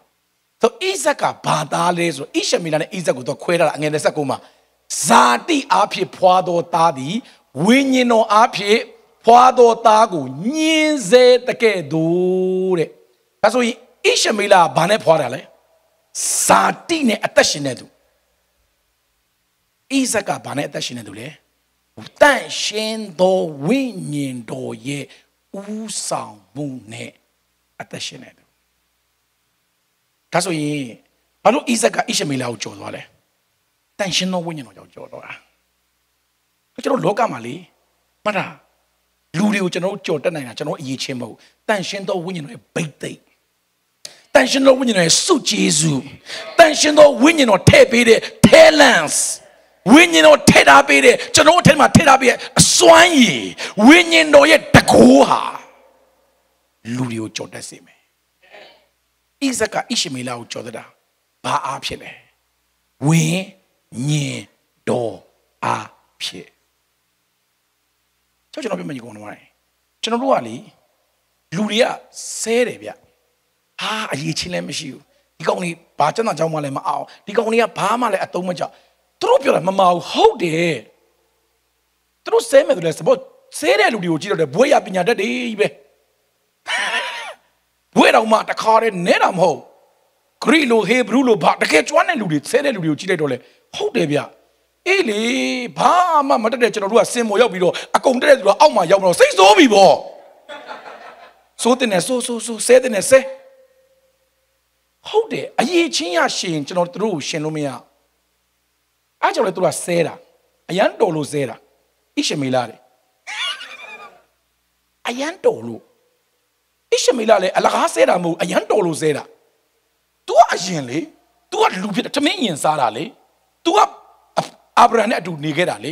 ဆိုဣဇက်ကဘာသားလဲဆိုဣရှမေလနဲ့ဣဇက်ကိုတော့ခွဲထားတာအငယ်29မှာဇာတိအားဖြင့်ဖွာသောသားသည်ဝိညာဉ်တော်အားဖြင့်ဖွာသောသားကိုညင်းစေတကဲ့သို့တဲ့ဒါဆိုရင်ဣရှမေလဘာနဲ့ဖွာတာလဲဇာတိနဲ့အသက်ရှင်တဲ့သူဣဇက်ကဘာနဲ့အသက်ရှင်တဲ့သူလဲတန့်ရှင်းသောဝိညာဉ်တော်ရဲ့ဥဆောင်မှုနဲ့အသက်ရှင်တဲ့သူ ဒါဆိုရင်ဘာလို့ဣဇက်ကဣရှမေလကိုကြော်သွားလဲတန်ရှင်းသောဝိညာဉ်တော်ကြောင့်ကြော်သွားတာကျွန်တော်လောကမှာလေမှတ်တာလူတွေကိုကျွန်တော်တို့ကြော်တက်နိုင်တာကျွန်တော်အရေးချင်းမဟုတ်တန်ရှင်းသောဝိညာဉ်တော်ရဲ့ဗိတ်သိက်တန်ရှင်းသောဝိညာဉ်တော်ရဲ့စုကျေးဇူးတန်ရှင်းသောဝိညာဉ်တော်ထည့်ပေးတဲ့ talents ဝိညာဉ်တော်ထည့်ထားပေးတဲ့ကျွန်တော်အထက်မှာထည့်ထားပေးတဲ့အစွမ်းရည်ဝိညာဉ်တော်ရဲ့တကိုးဟာလူတွေကိုကြော်တက်စေမယ် ဣဇက်ကဣရှမေလကိုကြော်တတာဘာအားဖြစ်လဲဝင်းညင်တော်အားဖြစ်ကျွန်တော်ပြောမှညီကောင်တော့ကျွန်တော်တို့ကလေလူတွေကဆဲတယ်ဗျဟာအရေးချင်းလည်းမရှိဘူးဒီကောင်လေးဘာကျန်တာကြောင်းမှလည်းမအောင်ဒီကောင်လေးကဘာမှလည်းအတုံးမကြောက်သူတို့ပြောတာမမအောင်ဟုတ်တယ်သူတို့ဆဲမယ်ဆိုလဲစပေါ်ဆဲတဲ့လူတွေကိုကြည့်တော့ဘွေရပညာတတ်တယ်ကြီးပဲ ဘွေတော်မှတခါတည်းနဲတာမဟုတ်ဂရိလိုဟေဘရုလိုဘာတကယ်ကျွမ်းတဲ့လူတွေဆဲတဲ့လူတွေကိုကြည့်လိုက်တော့လေဟုတ်တယ်ဗျအေးလေဘာမှမတက်တဲ့ကျွန်တော်တို့ကစင်မော်ရောက်ပြီးတော့အကုန်တက်တဲ့သူကအောက်မှာရောက်တော့စိတ်ဆိုးပြီပေါ့စိုးတဲ့နဲ့စိုးစိုးစိုးဆဲတဲ့နဲ့ဆဲဟုတ်တယ်အရေးချင်းရရှင်ကျွန်တော်တို့ကိုရှင်လို့မရအားကြောင့်လေသူကဆဲတာအရန်တော်လို့ဆဲတာဣရှမေလာတယ်အရန်တော်လို့ ဣရှမေလလည်းအလကားဆဲတာမဟုတ်အရန်တော်လို့ဆဲတာ तू ကအရင်လေ तू ကလူဖြစ်တယ်တမင်းရင်စားတာလေ तू ကအာဗြဟံနဲ့အတူနေခဲ့တာလေ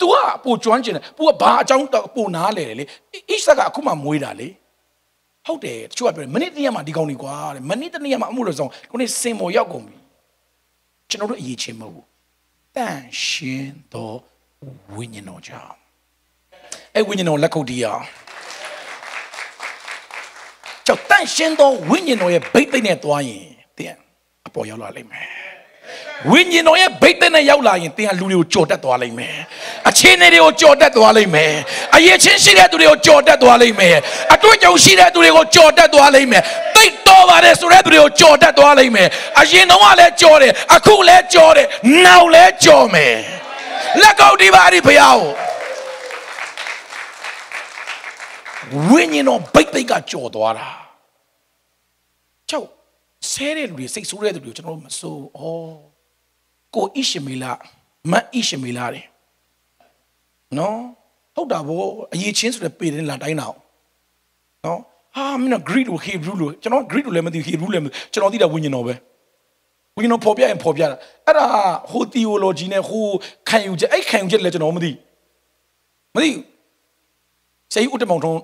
तू ကပိုကျွမ်းကျင်တယ်ပိုကဘာအကြောင်းပိုနားလဲတယ်လေဣဆက်ကအခုမှမွေးတာလေဟုတ်တယ်တချို့ကပြောတယ်မနစ်တနေ့မှဒီကောင်းနေကွာတဲ့မနစ်တနေ့မှအမှုလို့ဆောင်ကိုနေစင်မော်ရောက်ကုန်ပြီကျွန်တော်တို့အရေးချင်းမဟုတ်ဘူးတန်ရှင်းသောဝိညာဉ်တော်ကြောင့်အဲဝိညာဉ်တော်လက်ခုပ်တီးအောင်ကြောက်တ န့်ရှင်းသောဝိညာဉ်တော်ရဲ့ဗိတ်သိက်နဲ့သွားရင်တင်အပေါ်ရောက်လာလိမ့်မယ်ဝိညာဉ်တော်ရဲ့ဗိတ်သိက်နဲ့ရောက်လာရင်တင်ကလူတွေကိုကြော်တက်သွားလိမ့်မယ်အခြေအနေတွေကိုကြော်တက်သွားလိမ့်မယ်အရေးချင်းရှိတဲ့သူတွေကိုကြော်တက်သွားလိမ့်မယ်အတွေ့အကြုံရှိတဲ့သူတွေကိုကြော်တက်သွားလိမ့်မယ်သိတော်ပါတယ်ဆိုတဲ့သူတွေကိုကြော်တက်သွားလိမ့်မယ်အရင်တော့ကလည်းကြော်တယ်အခုလည်းကြော်တယ်နောက်လည်းကြော်မယ်လက်ကောက်ဒီပါဒီဖျားကိုဝိညာဉ်တော်ဗိတ်သိက်ကကြော်သွားတာ ကျောက်ဆဲတဲ့လူတွေစိတ်ဆိုးတဲ့လူတွေကျွန်တော်တို့မဆိုးဩကိုဣရှမေလမတ်ဣရှမေလတယ်နော်ဟုတ်တာဗောအရေးချင်းဆိုတဲ့ပေတဲ့လာတိုင်းတော့နော်ဟာမင်းက Greek လို့ Hebrew လို့ကျွန်တော် Greek လို့လည်းမသိ Hebrew လည်းမသိကျွန်တော်သိတာဝိညာဉ်တော်ပဲဝိညာဉ်တော်ပေါ်ပြရင်ပေါ်ပြတာအဲ့ဒါဟို theology နဲ့ဟိုခံယူချက်အဲ့ခံယူချက်လည်းကျွန်တော်မသိမသိဆရာကြီးဥတ္တမောင်ထုံး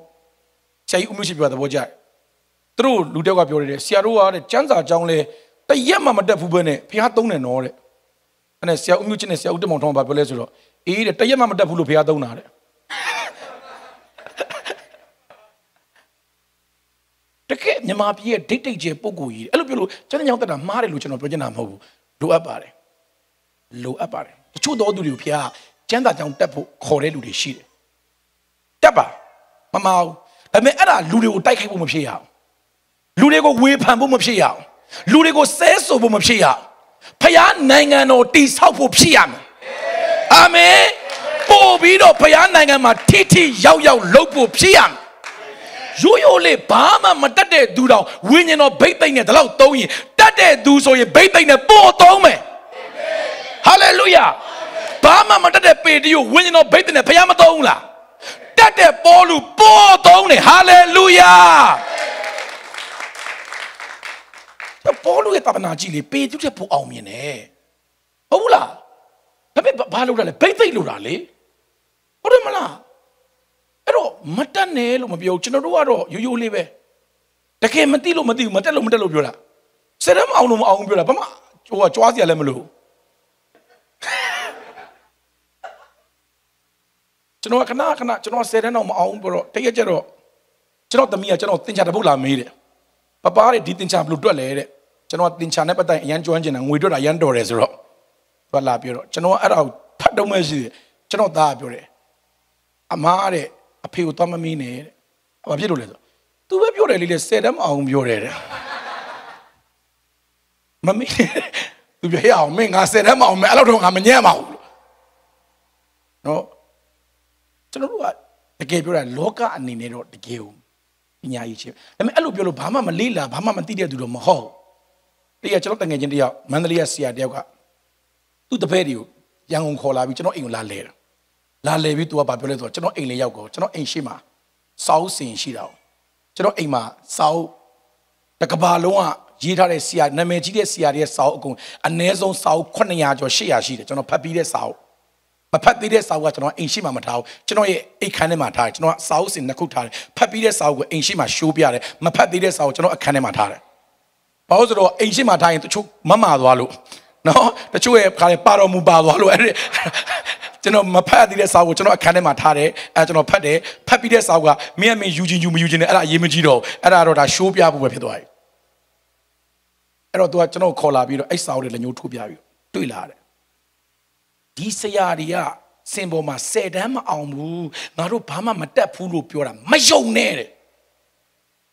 ဆရာကြီးဦးမျိုးရှိပြတဲ့ဘောကြ သူတို့လူတယောက်ကပြောတယ်ဆရာတို့ကတဲ့ကျမ်းစာကြောင်းလဲတရက်မှမတက်ဘူးပဲနဲ့ဖះသုံးတယ်နော်တဲ့အဲ့နဲ့ဆရာဦးမျိုးချင်းနဲ့ဆရာဦးတမောင်ထုံးကပြောလဲဆိုတော့အေးတဲ့တရက်မှမတက်ဘူးလို့ဖះသုံးတာတဲ့တကယ်မြန်မာပြည်ရဲ့ဒိတ်ဒိတ်ကျပုံကိုကြီးအဲ့လိုပြောလို့ကျွန်တော်ညောင်းတက်တာမှားတယ်လို့ကျွန်တော်ပြောချင်တာမဟုတ်ဘူးလိုအပ်ပါတယ်လိုအပ်ပါတယ်တချို့သောသူတွေကိုဖះကျမ်းစာကြောင်းတက်ဖို့ခေါ်တဲ့လူတွေရှိတယ်တက်ပါမမအောင်ဒါပေမဲ့အဲ့ဒါလူတွေကိုတိုက်ခိုက်ဖို့မဖြစ်ရအောင် လူတွေကိုဝေဖန်ဖို့မဖြစ်ရအောင်လူတွေကိုဆဲဆိုဖို့မဖြစ်ရအောင်ဖခင်နိုင်ငံတော်တည်ဆောက်ဖို့ဖြစ်ရမယ်အာမင်ပို့ပြီးတော့ဖခင်နိုင်ငံမှာထိထိရောက်ရောက်လုပ်ဖို့ဖြစ်ရမယ်ရိုးရိုးလေးဘာမှမတတ်တဲ့သူတောင်ဝိညာဉ်တော်ဗိတ်သိမ့်နဲ့ဒီလောက်သုံးရင်တတ်တဲ့သူဆိုရင်ဗိတ်သိမ့်နဲ့ပို့သုံးမယ်ဟာလေလုယာဘာမှမတတ်တဲ့ပေတရုဝိညာဉ်တော်ဗိတ်သိမ့်နဲ့ဖခင်မသုံးဘူးလားတတ်တဲ့ပေါလုပို့သုံးတယ်ဟာလေလုယာ ပေါလုရဲ့တပနာကြီးလေပေတုတဲ့ပို့အောင်မြင်တယ်ဟုတ်ဘူးလားဒါပေမဲ့ဘာလုပ်တာလဲဘိတ်သိမ့်လို့တာလေဟုတ်တယ်မလားအဲ့တော့မတက်နဲ့လို့မပြောကျွန်တော်တို့ကတော့ရိုးရိုးလေးပဲတကယ်မသိလို့မသိဘူးမတက်လို့မတက်လို့ပြောတာစရမအောင်လို့မအောင်ပြောတာဘာမှဟိုကကြွားစရာလည်းမလိုကျွန်တော်ကခဏခဏကျွန်တော်ဆယ်တန်းတော့မအောင်ဘူးတော့တရက်ကျတော့ကျွန်တော်သမီးကကျွန်တော်တင်ချာတပုတ်လာမေးတယ်ပပားတဲ့ဒီတင်ချာဘလို့တွက်လဲတဲ့ ကျွန်တော်တင်ချာနဲ့ပတ်သက်အရန်ကျွမ်းကျင်တာငွေတွက်တာရန်တော်တယ်ဆိုတော့သူကလာပြောတော့ကျွန်တော်အဲ့ဒါကိုဖတ်တော့မှရှိတယ်ကျွန်တော်သားကပြောတယ်အမားတဲ့အဖေကိုသွားမမီးနဲ့တဲ့ဘာဖြစ်လို့လဲဆိုသူပဲပြောတယ်လေလေဆယ်တန်းမအောင်ပြောတယ်တဲ့မမီးသူပြောရအောင်မင်းငါဆယ်တန်းမအောင်မယ်အဲ့လိုတော့ငါမညံ့ပါဘူးနော်ကျွန်တော်တို့ကတကယ်ပြောတာလောကအနေနဲ့တော့တကယ်ကိုပညာရေးချင်းဒါပေမဲ့အဲ့လိုပြောလို့ဘာမှမလေးလာဘာမှမသိတဲ့သူတော့မဟုတ် တကယ်ကျွန်တော်တငယ်ချင်းတယောက်မန္တလေးကဆရာတယောက်ကသူ့တပည့်တွေကိုရန်ကုန်ခေါ်လာပြီးကျွန်တော်အိမ်ကိုလာလဲတာလာလဲပြီးသူကဘာပြောလဲဆိုတော့ကျွန်တော်အိမ်လေးရောက်ကောကျွန်တော်အိမ်ရှိမှာစောက်စင်ရှိတာ哦ကျွန်တော်အိမ်မှာစောက်တကဘာလုံးကရေးထားတဲ့ဆရာနာမည်ကြီးတဲ့ဆရာတွေရဲ့စောက်အကုန်အနည်းဆုံးစောက်900ကျော်800ရှိတယ်ကျွန်တော်ဖတ်ပြီးတဲ့စောက်မဖတ်သေးတဲ့စာအုပ်ကကျွန်တော်အိမ်ရှိမှမထားဘူးကျွန်တော်ရဲ့အိတ်ခန်းထဲမှာထားတယ်ကျွန်တော်စာအုပ်စင်နှစ်ခုထားတယ်ဖတ်ပြီးတဲ့စာအုပ်ကိုအိမ်ရှိမှရှိုးပြတယ်မဖတ်သေးတဲ့စာအုပ်ကျွန်တော်အခန်းထဲမှာထားတယ် ဘာလို့ဆိုတော့အိမ်ရှိမှထားရင်တချို့မမာသွားလို့နော်တချို့ရဲ့ခါလေပါတော်မူပါသွားလို့အဲ့ဒီကျွန်တော်မဖတ်သေးတဲ့စာအုပ်ကိုကျွန်တော်အခန်းထဲမှာထားတယ်အဲကျွန်တော်ဖတ်တယ်ဖတ်ပြီးတဲ့စာအုပ်ကမင်းအမင်းယူချင်းယူမယူချင်းနဲ့အဲ့ဒါအရေးမကြီးတော့အဲ့ဒါတော့ဒါရှိုးပြဖို့ပဲဖြစ်သွားပြီအဲ့တော့သူကကျွန်တော်ခေါ်လာပြီးတော့အဲ့စာအုပ်တွေလည်းညှိုးထုတ်ပြပြီးတွေ့လာတယ်ဒီဆရာတွေကစင်ပေါ်မှာဆယ်တန်းမအောင်ဘူးငါတို့ဘာမှမတက်ဘူးလို့ပြောတာမယုံနဲ့တဲ့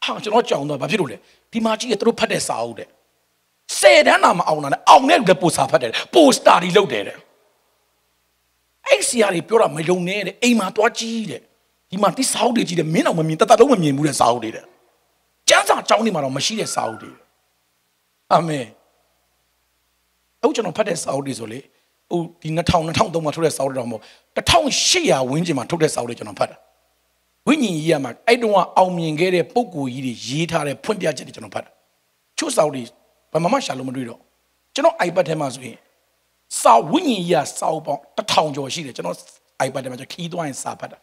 ဟာကျွန်တော်ကြောင်တော့ဘာဖြစ်လို့လဲ ဒီမှာကြီးကသူတို့ဖတ်တဲ့စာအုပ်တဲ့ဆယ်တန်းတော့မအောင်တာနဲ့အောင်တဲ့လူတွေပို့စာဖတ်တယ်ပိုစတာတွေလုပ်တယ်တဲ့အဲ့ဆရာတွေပြောတာမယုံနဲ့တဲ့အိမ်မှာတွားကြီးတဲ့ဒီမှာဒီစာအုပ်တွေကြီးတယ်မင်းတော့မမြင်တတလုံးမမြင်ဘူးတဲ့စာအုပ်တွေတဲ့ကျမ်းစာကြောင်းတွေမှာတော့မရှိတဲ့စာအုပ်တွေအာမင်အခုကျွန်တော်ဖတ်တဲ့စာအုပ်တွေဆိုလေဟိုဒီ2000 2003မှာထုတ်တဲ့စာအုပ်တွေတော့မဟုတ်1800ဝန်းကျင်မှာထုတ်တဲ့စာအုပ်တွေကျွန်တော်ဖတ်တာ ဝိညာဉ်ကြီးရမှာအဲ့တုန်းကအောင်မြင်ခဲ့တဲ့ပုံကိုကြီးတွေရေးထားတဲ့ဖွင့်ပြချက်တွေကျွန်တော်ဖတ်တာချို့စာအုပ်တွေဘာမှမရှာလို့မတွေ့တော့ကျွန်တော် iPad ထဲမှာဆိုရင်စာဝိညာဉ်ကြီးရစာအုပ်ပေါင်း1000ကျော်ရှိတယ်ကျွန်တော် iPad ထဲမှာကျွန်တော်ခီးသွားရင်စာဖတ်တာ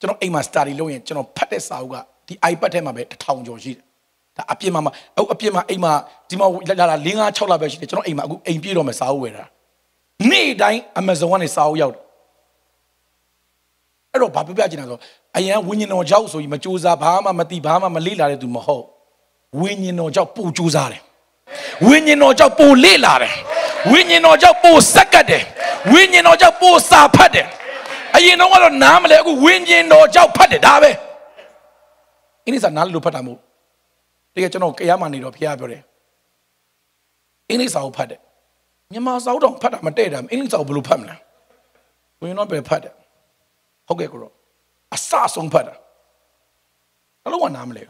ကျွန်တော်အိမ်မှာ study လုပ်ရင်ကျွန်တော်ဖတ်တဲ့စာအုပ်ကဒီ iPad ထဲမှာပဲ1000ကျော်ရှိတယ်ဒါအပြစ်မှာမအခုအပြစ်မှာအိမ်မှာဒီမှာလာလာ4 5 6လပဲရှိတယ်ကျွန်တော်အိမ်မှာအခုအိမ်ပြည့်တော့မယ်စာအုပ်ဝယ်တာနေ့တိုင်း Amazon ကနေစာအုပ်ရောက်တယ် အဲ့တော့ဘာပြောပြချင်တာဆိုအရန်ဝိညာဉ်တော်ကြောက်ဆိုရင်မကြိုးစားဘာမှမသိဘာမှမလေ့လာတဲ့သူမဟုတ်ဝိညာဉ်တော်ကြောက်ပို့ကြိုးစားတယ်ဝိညာဉ်တော်ကြောက်ပို့လေ့လာတယ်ဝိညာဉ်တော်ကြောက်ပို့စက်ကတ်တယ်ဝိညာဉ်တော်ကြောက်ပို့စာဖတ်တယ်အရင်တော့ကတော့နားမလဲအခုဝိညာဉ်တော်ကြောက်ဖတ်တယ်ဒါပဲအင်းဒီစာနားလို့ဖတ်တာမဟုတ်တကယ်ကျွန်တော်ကြရမှနေတော့ဖခင်ပြောတယ်အင်္ဂလိပ်စာကိုဖတ်တယ်မြန်မာစာအုပ်တော့ဖတ်တာမတည့်တာအင်္ဂလိပ်စာကိုဘယ်လိုဖတ်မလဲဘယ်တော့ပဲဖတ်တယ် ဟုတ်ကဲ့ကိုတော့အစဆုံးဖတ်တာအလုံးဝနားမလဲ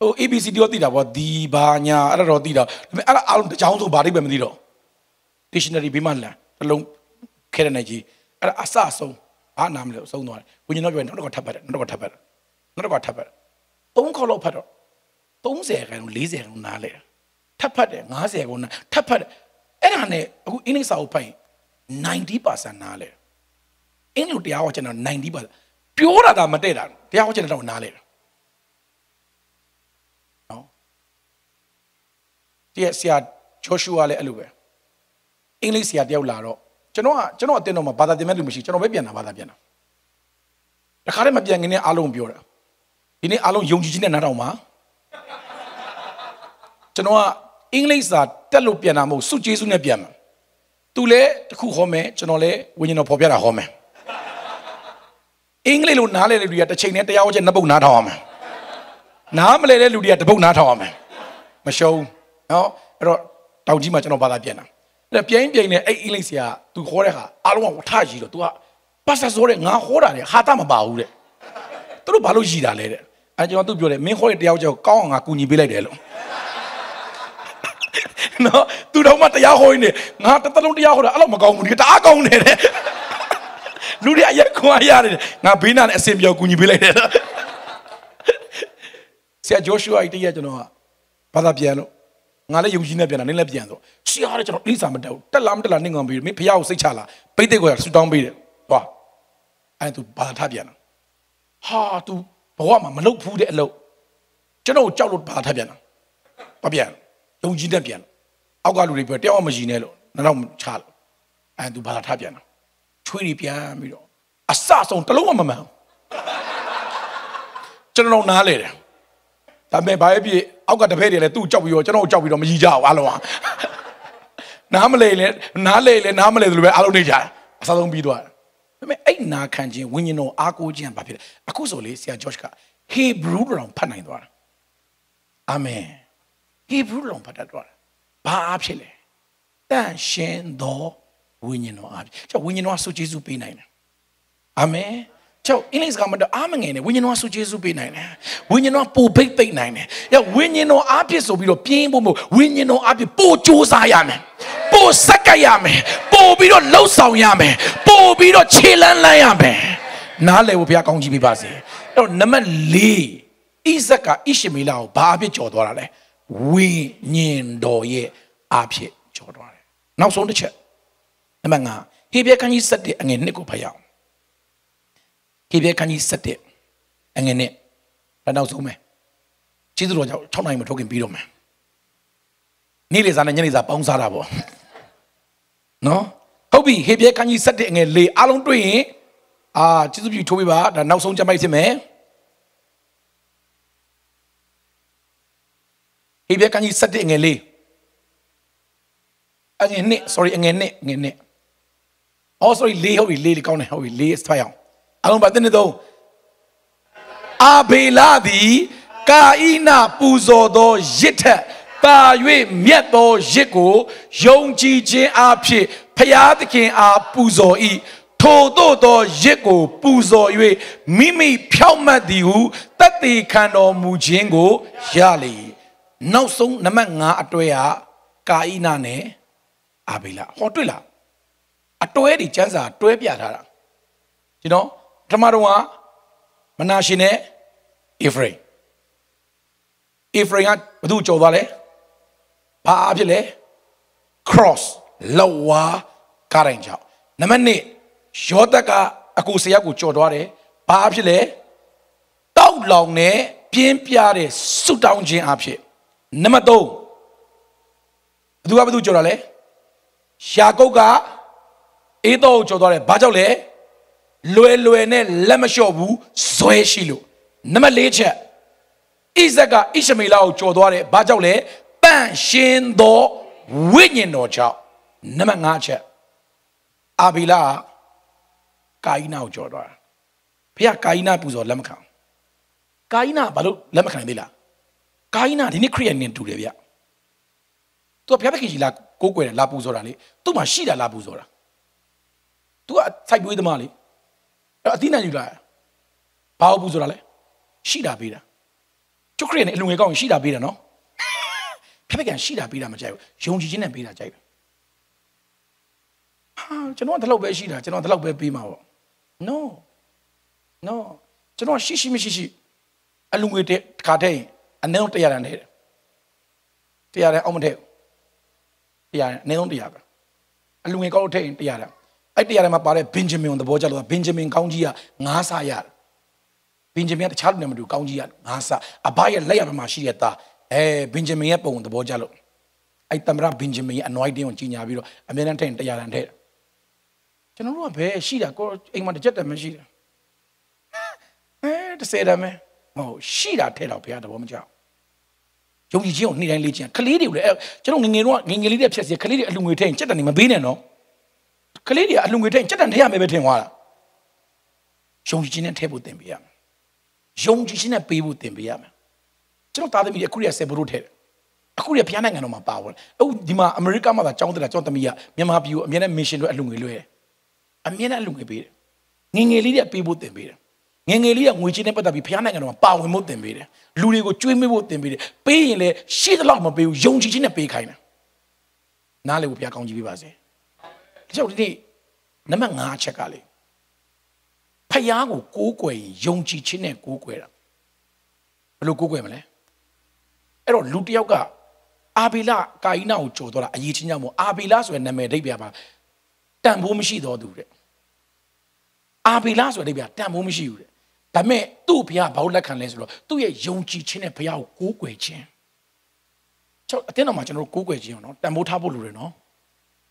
ဟို ABC တော့သိတာပေါ့ဒီဘာညာအဲ့ဒါတော့သိတာဒါပေမဲ့အဲ့ဒါအလုံးတစ်ချောင်းဆိုဘာတွေပဲမသိတော့ dictionary ဘေးမှာလန်တစ်လုံးခဲရနေကြီးအဲ့ဒါအစအဆုံးဘာနားမလဲဆုံးသွားတယ်ဝိညာဉ်တော်ပြောနောက်တော့ထပ်ပတ်တယ်နောက်တော့ထပ်ပတ်တယ်နောက်တော့ထပ်ပတ်တယ်သုံးခေါက်လောက်ဖတ်တော့30ခန်း40ခန်းနားလဲထပ်ဖတ်တယ်90ခန်းနားထပ်ဖတ်တယ်အဲ့ဒါနဲ့အခုအင်းလေးစာအုပ်ဖိုင်90%နားလဲ အင်းလို့တရားဟောကျွန်တော်90%ပြောတာကမတည့်တာတရားဟောကျွန်တော်နားလဲနော်ဒီဆရာဂျောရှုအာလည်းအဲ့လိုပဲအင်္ဂလိပ်ဆရာတယောက်လာတော့ကျွန်တော်ကကျွန်တော်အတင်းတော့မှာဘာသာသင်မဲ့လူမရှိကျွန်တော်ပဲပြန်တာဘာသာပြန်တာတခါတည်းမပြန်ခင်နဲ့အားလုံးပြောတာဒီနေ့အားလုံးယုံကြည်ခြင်းနဲ့နားထောင်ပါကျွန်တော်ကအင်္ဂလိပ်စာတက်လို့ပြန်တာမဟုတ်စုကျေးဇူးနဲ့ပြန်မှာသူလည်းတခုဟောမယ်ကျွန်တော်လည်းဝိညာဉ်တော်ဖော်ပြတာဟောမယ် အင်္ဂလိပ်လိုနားလဲတဲ့လူတွေကတစ်ချိန်နဲ့တရားဟောချက်နှစ်ပုတ်နားထောင်ရမယ်နားမလဲတဲ့လူတွေကတစ်ပုတ်နားထောင်ရမယ်မရှုံးနော်အဲ့တော့တောင်ကြီးမှာကျွန်တော်ဘာသာပြန်တာအဲ့ပြိုင်ပြိုင်နဲ့အဲ့အင်္ဂလိပ်ဆရာသူခေါ်တဲ့ဟာအားလုံးကဝထကြီးတော့ तू ကပါစတာဆိုတဲ့ငါဟောတာလေဟာတာမပါဘူးတဲ့သူတို့ဘာလို့ရည်တာလဲတဲ့အဲကျွန်တော်သူပြောတယ်မင်းခေါ်တဲ့တရားကြောက်ကောင်းအောင်ငါကူညီပေးလိုက်တယ်လို့နော်သူတော့မှတရားဟောနေငါတစ်သလုံးတရားဟောတာအဲ့လိုမကောင်းဘူးဒီတအားကောင်းတယ်တဲ့ လူတွေအရက်ခွန်ရတယ်ငါဘေးနာနဲ့အစင်ပြောကူညီပေးလိုက်တယ်ဆရာဂျိုရှုအာတည်းကကျွန်တော်ကဘာသာပြန်လို့ငါလည်းယုံကြည်နေပြန်တာနင်းလည်းပြန်ဆိုဆရာလည်းကျွန်တော်အိစာမတက်ဘူးတက်လားမတက်လားနင့်ကောင်ပြီးမင်းဖះကိုစိတ်ချလာပိတ်တဲ့ကိုဆူတောင်းပေးတယ်သွားအဲ့သူဘာသာထပြန်တာဟာ तू ဘဝမှာမလုပ်ဘူးတဲ့အလုပ်ကျွန်တော်ကြောက်လို့ဘာသာထပြန်တာမပြန်ယုံကြည်နေပြန်အောက်ကလူတွေပြောတယောက်မှမရှိနဲ့လို့နောက်ချလို့အဲ့သူဘာသာထပြန်တာ ချွေးတွေပြန်ပြီးတော့အစဆုံးတလုံးမှမမှန်ကျွန်တော်နားလေတယ်ဒါပေမဲ့ဘာပဲဖြစ်အောက်ကတပည့်တွေလည်းသူ့ကြောက်ပြီးတော့ကျွန်တော်ကြောက်ပြီးတော့မကြီးကြဘူးအားလုံးကနားမလဲလဲနားလဲလဲနားမလဲသလိုပဲအားလုံးနေကြတယ်အစားဆုံးပြီးသွားတယ်ဒါပေမဲ့အဲ့နာခံခြင်းဝိညာဉ်တော်အားကိုးခြင်းဘာဖြစ်လဲအခုဆိုလေဆရာဂျော့ချ်ကဟေဘရူးတော်ဖတ်နိုင်သွားတာအာမင်ဟေဘရူးတော်ဖတ်တတ်သွားတာဘာအားဖြစ်လဲတန်ရှင်းသော ဝိညာဉ်တော်အားဖြစ်ကျွန်တော်ဝိညာဉ်တော်ဆုကျေးဇူးပေးနိုင်တယ်အာမင်ကျောက်အင်္ဂလိပ်စကားမတော့အားမငယ်နဲ့ဝိညာဉ်တော်ဆုကျေးဇူးပေးနိုင်တယ်ဝိညာဉ်တော်ပိုပိတ်ပိတ်နိုင်တယ်ရဝိညာဉ်တော်အားဖြစ်ဆိုပြီးတော့ပြင်းဖို့မဟုတ်ဝိညာဉ်တော်အားဖြစ်ပိုစ조사ရမယ်ပိုစက်ကပ်ရမယ်ပိုပြီးတော့လှုပ်ဆောင်ရမယ်ပိုပြီးတော့ခြေလန်းလန်းရမယ်နားလည်ဖို့ဘုရားကောင်းကြီးပေးပါစေအဲ့တော့နံပါတ်၄ဣဇက်ကဣရှမေလကိုဘာအဖြစ်ကြော်သွားတာလဲဝိညာဉ်တော်ရဲ့အားဖြစ်ကြော်သွားတယ်နောက်ဆုံးတစ်ချက် နံပါတ်5ဟေဘရဲခန်းကြီး7အငယ်1ကိုဖတ်ရအောင်ဟေဘရဲခန်းကြီး7အငယ်1လက်နောက်ဆုံးမယ်ကျေးဇူးတော်ကြောင့်6နိုင်မထုတ်ခင်ပြီးတော့မယ်နေ့လေစားနဲ့ညနေစားပေါင်းစားတာပေါ့နော်ဟုတ်ပြီဟေဘရဲခန်းကြီး7အငယ်4အားလုံးတွေ့ရင်အာကျေးဇူးပြုထိုးပေးပါဒါနောက်ဆုံးကြမ်းပိုက်ဖြစ်မယ်ဟေဘရဲခန်းကြီး7အငယ်4အငယ်2 sorry အငယ်2အငယ်2 အော် sorry လေးဟုတ်ပြီလေးလေးကောင်းတယ်ဟုတ်ပြီလေးစထိုင်အောင်အလုံးပါတင်းနေတော့အာဘေလာသည်ကာဤနာပူဇော်သောရစ်ထက်ပါ၍မြတ်သောရစ်ကိုယုံကြည်ခြင်းအဖြစ်ဖျားသခင်အားပူဇော်၏ထိုတို့သောရစ်ကို ပူဇော်၍မိမိဖြောက်မှတ်သည်ဟုတတ်သိခံတော်မူခြင်းကိုရလေနောက်ဆုံးနံပါတ်5အတွဲကကာဤနာနဲ့အာဘေလာဟောတွေ့လား အတွဲဒီကျမ်းစာတွဲပြထားတာဒီနော်ပထမတော့ကမနာရှင်နဲ့အေဖရိမ်အေဖရိမ်ကဘသူကြော်သွားလဲဘာအဖြစ်လဲ cross လောက်ဝါကားတိုင်းကြောင့်နံပါတ်1ယောသကအကူဆရာကိုကြော်သွားတယ်ဘာအဖြစ်လဲတောက်လောင်နဲ့ပြင်းပြတဲ့ဆုတောင်းခြင်းအဖြစ်နံပါတ်3ဘသူကဘသူကြော်တာလဲယာကုပ်က အေးတော့ကြော်သွားတယ်ဘာကြောင့်လဲလွယ်လွယ်နဲ့လက်မလျှော့ဘူးဇွဲရှိလို့နံပါတ်၄ချက်ဣဇက်ကဣရှမေလကိုကြော်သွားတယ်ဘာကြောင့်လဲပန့်ရှင်းသောဝိညာဉ်တော်ကြောင့်နံပါတ်၅ချက်အာဘီလာကာယနာကိုကြော်သွားတာဖခင်ကာယနာပူဇော်လက်မခံကာယနာဘာလို့လက်မခံသေးလားကာယနာဒီနေ့ခရိယန်နဲ့တူတယ်ဗျသူကဖခင်ဖခင်ကြီးလာကိုးကွယ်တယ်လာပူဇော်တာလေသူ့မှာရှိတာလာပူဇော်တာ သူကစိုက်ပွေးသမားလေအဲ့အသီးနှံယူလာဘာလို့ပူဆိုတာလဲရှိတာပေးတာကျုပ်ခရစ်နဲ့အလူငယ်ကောင်းရင်ရှိတာပေးတာနော်ဖျက်ဖက်ကံရှိတာပေးတာမကြိုက်ဘူးယုံကြည်ခြင်းနဲ့ပေးတာကြိုက်တယ်ဟာကျွန်တော်ကဒီလောက်ပဲရှိတာကျွန်တော်ဒီလောက်ပဲပေးမှာပေါ့ no no ကျွန်တော်ရှိရှိမရှိရှိအလူငွေတစ်ခါတည်းအနည်းဆုံး100ရန်နဲ့100ရန်အောင်မထည့်100ရန်အနည်းဆုံး100ပဲအလူငွေကောက်ထည့်ရင်100ရန် အဲ့100ရန်မှာပါတဲ့ဘင်ဂျမင်ကိုသဘောကျလို့ဘင်ဂျမင်ကောင်းကြီးက9ဆရတယ်ဘင်ဂျမင်ကတခြားလူနဲ့မတူကောင်းကြီးက9ဆအဘရဲ့လက်ရမှာရှိတဲ့သားအဲဘင်ဂျမင်ရဲ့ပုံသဘောကျလို့အဲ့တမရဘင်ဂျမင်ရဲ့ anointing ကိုကြီးညာပြီးတော့အမြဲတမ်းထည့်100ရန်ထည့်ကျွန်တော်တို့ကဘယ်ရှိတာကိုအိမ်မှာတစ်ချက်တည်းမရှိတာအဲတစ်ဆယ်တည်းမဲမဟုတ်ရှိတာထဲတော့ဘုရားတဘောမကြောက်ယုံကြည်ခြင်းကိုနေ့တိုင်းလေ့ကျင့်ကလေးတွေကိုလည်းကျွန်တော်ငငယ်တော့ငငယ်လေးတွေဖြတ်စီကလေးတွေအလူငွေထဲရင်စက်တန်နေမပေးနဲ့နော် ကလေးတွေကအလူငွေထဲရင်စက်တန်ထဲရမယ်ပဲထင်သွားတာယုံကြည်ခြင်းနဲ့ထဲဖို့သင်ပေးရမယ်ယုံကြည်ခြင်းနဲ့ပေးဖို့သင်ပေးရမယ်ကျွန်တော်သားသမီးတွေအခုရဆယ်ဘုရုထဲတယ်အခုရဘုရားနိုင်ငံတော်မှာပါဝင်အခုဒီမှာအမေရိကမှာသာကျောင်းတက်တာကျောင်းသမီးကမြန်မာပြည်ကိုအမြဲတမ်းမစ်ရှင်တွေအလူငွေလွှဲတယ်အမြဲတမ်းအလူငွေပေးတယ်ငငယ်လေးတွေပေးဖို့သင်ပေးတယ်ငငယ်လေးကငွေချင်းနဲ့ပတ်သက်ပြီးဘုရားနိုင်ငံတော်မှာပါဝင်ဖို့သင်ပေးတယ်လူတွေကိုကျွေးမွေးဖို့သင်ပေးတယ်ပေးရင်လည်းရှိသလောက်မပေးဘူးယုံကြည်ခြင်းနဲ့ပေးခိုင်းတယ်နားလေကိုဘုရားကောင်းကြီးပေးပါစေ ဒါကြောင့်ဒီနေ့နံပါတ်5ချက်ကလေဖယားကိုကိုးကွယ်ရင်ယုံကြည်ခြင်းနဲ့ကိုးကွယ်တာဘယ်လိုကိုးကွယ်မလဲအဲ့တော့လူတစ်ယောက်ကအာဘီလကာယိနာကိုကြော်တော့တာအရေးချင်းကြောင့်မို့အာဘီလဆိုတဲ့နာမည်ဒိတ်ပြပါတန်ဖိုးမရှိတော့သူတဲ့အာဘီလဆိုတဲ့ဒိတ်ပြတန်ဖိုးမရှိဘူးတဲ့ဒါပေမဲ့သူ့ဘုရားဘာလို့လက်ခံလဲဆိုတော့သူ့ရဲ့ယုံကြည်ခြင်းနဲ့ဘုရားကိုကိုးကွယ်ခြင်းကျွန်တော်အတင်းတော်မှာကျွန်တော်တို့ကိုးကွယ်ခြင်းအောင်နော်တန်ဖိုးထားဖို့လိုတယ်နော်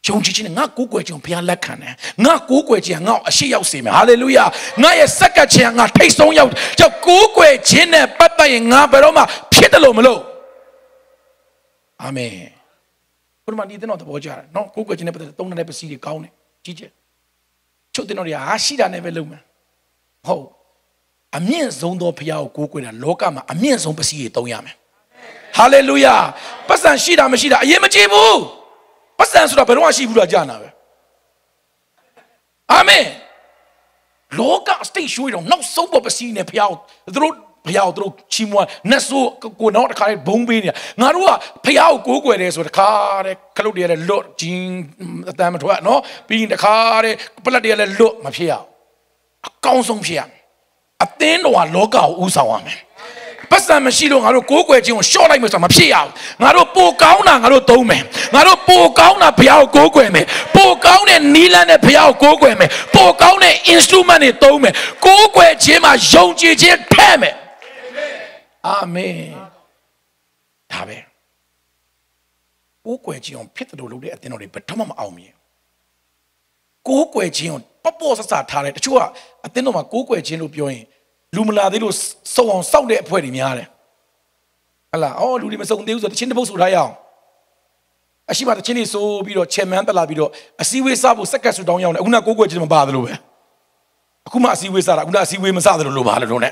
ယုံကြည်ခြင်းနဲ့ငါကိုးကွယ်ခြင်းကိုဘုရားလက်ခံတယ်ငါကိုးကွယ်ခြင်းကငါ့ကိုအရှိရောက်စေမယ်ဟာလေလုယာငါရဲ့စက္ကပ်ခြင်းကငါထိတ်ဆုံးရောက်ကြောက်ကိုးကွယ်ခြင်းနဲ့ပတ်သက်ရင်ငါဘယ်တော့မှဖြစ်တယ်လို့မလို့အာမင်ဘုရားမဒီတဲ့တော့သဘောကျတယ်နော်ကိုးကွယ်ခြင်းနဲ့ပတ်သက်တဲ့သုံးတဲ့ပစ္စည်းတွေကောင်းတယ်ကြီးကျယ်ချုပ်တဲ့တော့တွေဟာရှိတာနဲ့ပဲလုပ်မယ်ဟုတ်အမြင့်ဆုံးသောဘုရားကိုကိုးကွယ်တာလောကမှာအမြင့်ဆုံးပစ္စည်းတွေသုံးရမယ်ဟာလေလုယာပတ်စံရှိတာမရှိတာအရင်မကြည့်ဘူး ပတ်စံဆိုတာဘယ်တော့မှရှိဘူးလားကြာနာပဲအာမင်လောကစတိတ်ရွှေတော့နောက်ဆုံးပေါ်ပစ္စည်းနဲ့ဘုရားသူတို့ဘုရားကိုသူတို့ချီးမွမ်းနတ်ဆိုးကိုနောက်တစ်ခါလေးဘုံပေးနေတာငါတို့ကဘုရားကိုကိုးကွယ်တယ်ဆိုတခါတဲ့ခလုတ်တွေလည်းလွတ်ဂျင်းအတမ်းမထွက်နော်ပြီးရင်တခါတဲ့ပလက်တွေလည်းလွတ်မဖြစ်ရအောင်အကောင်းဆုံးဖြစ်ရမယ်အသင်းတော်ကလောကကိုဥဆောင်ရမယ် ပတ်စံမရှိလို့ငါတို့ကိုးကွယ်ခြင်းကိုရှော့လိုက်မယ်ဆိုတာမဖြစ်ရဘူးငါတို့ပိုကောင်းတာငါတို့သုံးမယ်ငါတို့ပိုကောင်းတာဘုရားကိုကိုးကွယ်မယ်ပိုကောင်းတဲ့နီးလန်းတဲ့ဘုရားကိုကိုးကွယ်မယ်ပိုကောင်းတဲ့ instrument တွေသုံးမယ်ကိုးကွယ်ခြင်းမှာယုံကြည်ခြင်းထည့်မယ်အာမင်ဒါပဲကိုးကွယ်ခြင်းကိုဖြစ်တယ်လို့လုပ်တဲ့အသင်းတော်တွေဘယ်တော့မှမအောင်မြင်ကိုးကွယ်ခြင်းကိုပပော့ဆဆထားတယ်တချို့ကအသင်းတော်မှာကိုးကွယ်ခြင်းလို့ပြောရင် လူမလာသေးလို့စုံအောင်စောက်တဲ့အဖွဲ့တွေများတယ်ဟလာအော်လူတွေမစုံသေးဘူးဆိုတချင်းတစ်ပုတ်ဆိုထားရအောင်အရှိမတချင်းတွေဆိုပြီးတော့ချေမန်းတက်လာပြီးတော့အစည်းဝေးစားဖို့စက်ကတ်ဆူတောင်းရောက်တယ်အခုနကိုးကွယ်ခြင်းမပါသလိုပဲအခုမှအစည်းဝေးစားတာအခုနအစည်းဝေးမစားသလိုလိုပါလို့တော့ ਨੇ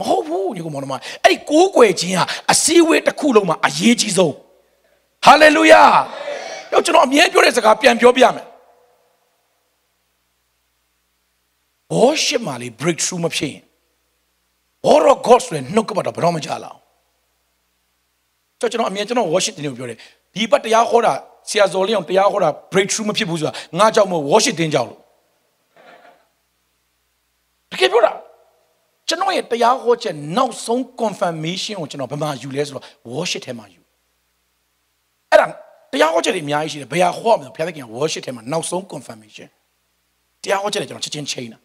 မဟုတ်ဘူးညီကောင်မောင်မအဲ့ဒီကိုးကွယ်ခြင်းဟာအစည်းဝေးတစ်ခုလုံးမှာအရေးကြီးဆုံးဟာလေလုယာတော့ကျွန်တော်အမြဲပြောတဲ့စကားပြန်ပြောပြမယ် worship မှာလေ breakthrough မဖြစ်ရင် word of God ဆိုရင်နှုတ်ကပတ်တော့ဘယ်တော့မှကြားလာအောင်ကျွန်တော်အမြဲကျွန်တော် worship တင်လို့ပြောတယ်ဒီဘက်တရားဟောတာဆရာဇော်လေးအောင်တရားဟောတာ breakthrough မဖြစ်ဘူးဆိုတာငါကြောက်မို့ worship တင်ကြောက်လို့တကယ်ပြောတာကျွန်တော်ရဲ့တရားဟောချက်နောက်ဆုံး confirmation ကိုကျွန်တော်ဘယ်မှာယူလဲဆိုတော့ worship ထဲမှာယူအဲ့ဒါတရားဟောချက်တွေအများကြီးရှိတယ်ဘယ်ဟာဟောမလဲဘုရားသခင်က worship ထဲမှာနောက်ဆုံး confirmation တရားဟောချက်တွေကျွန်တော်ချက်ချင်းချိန်တာ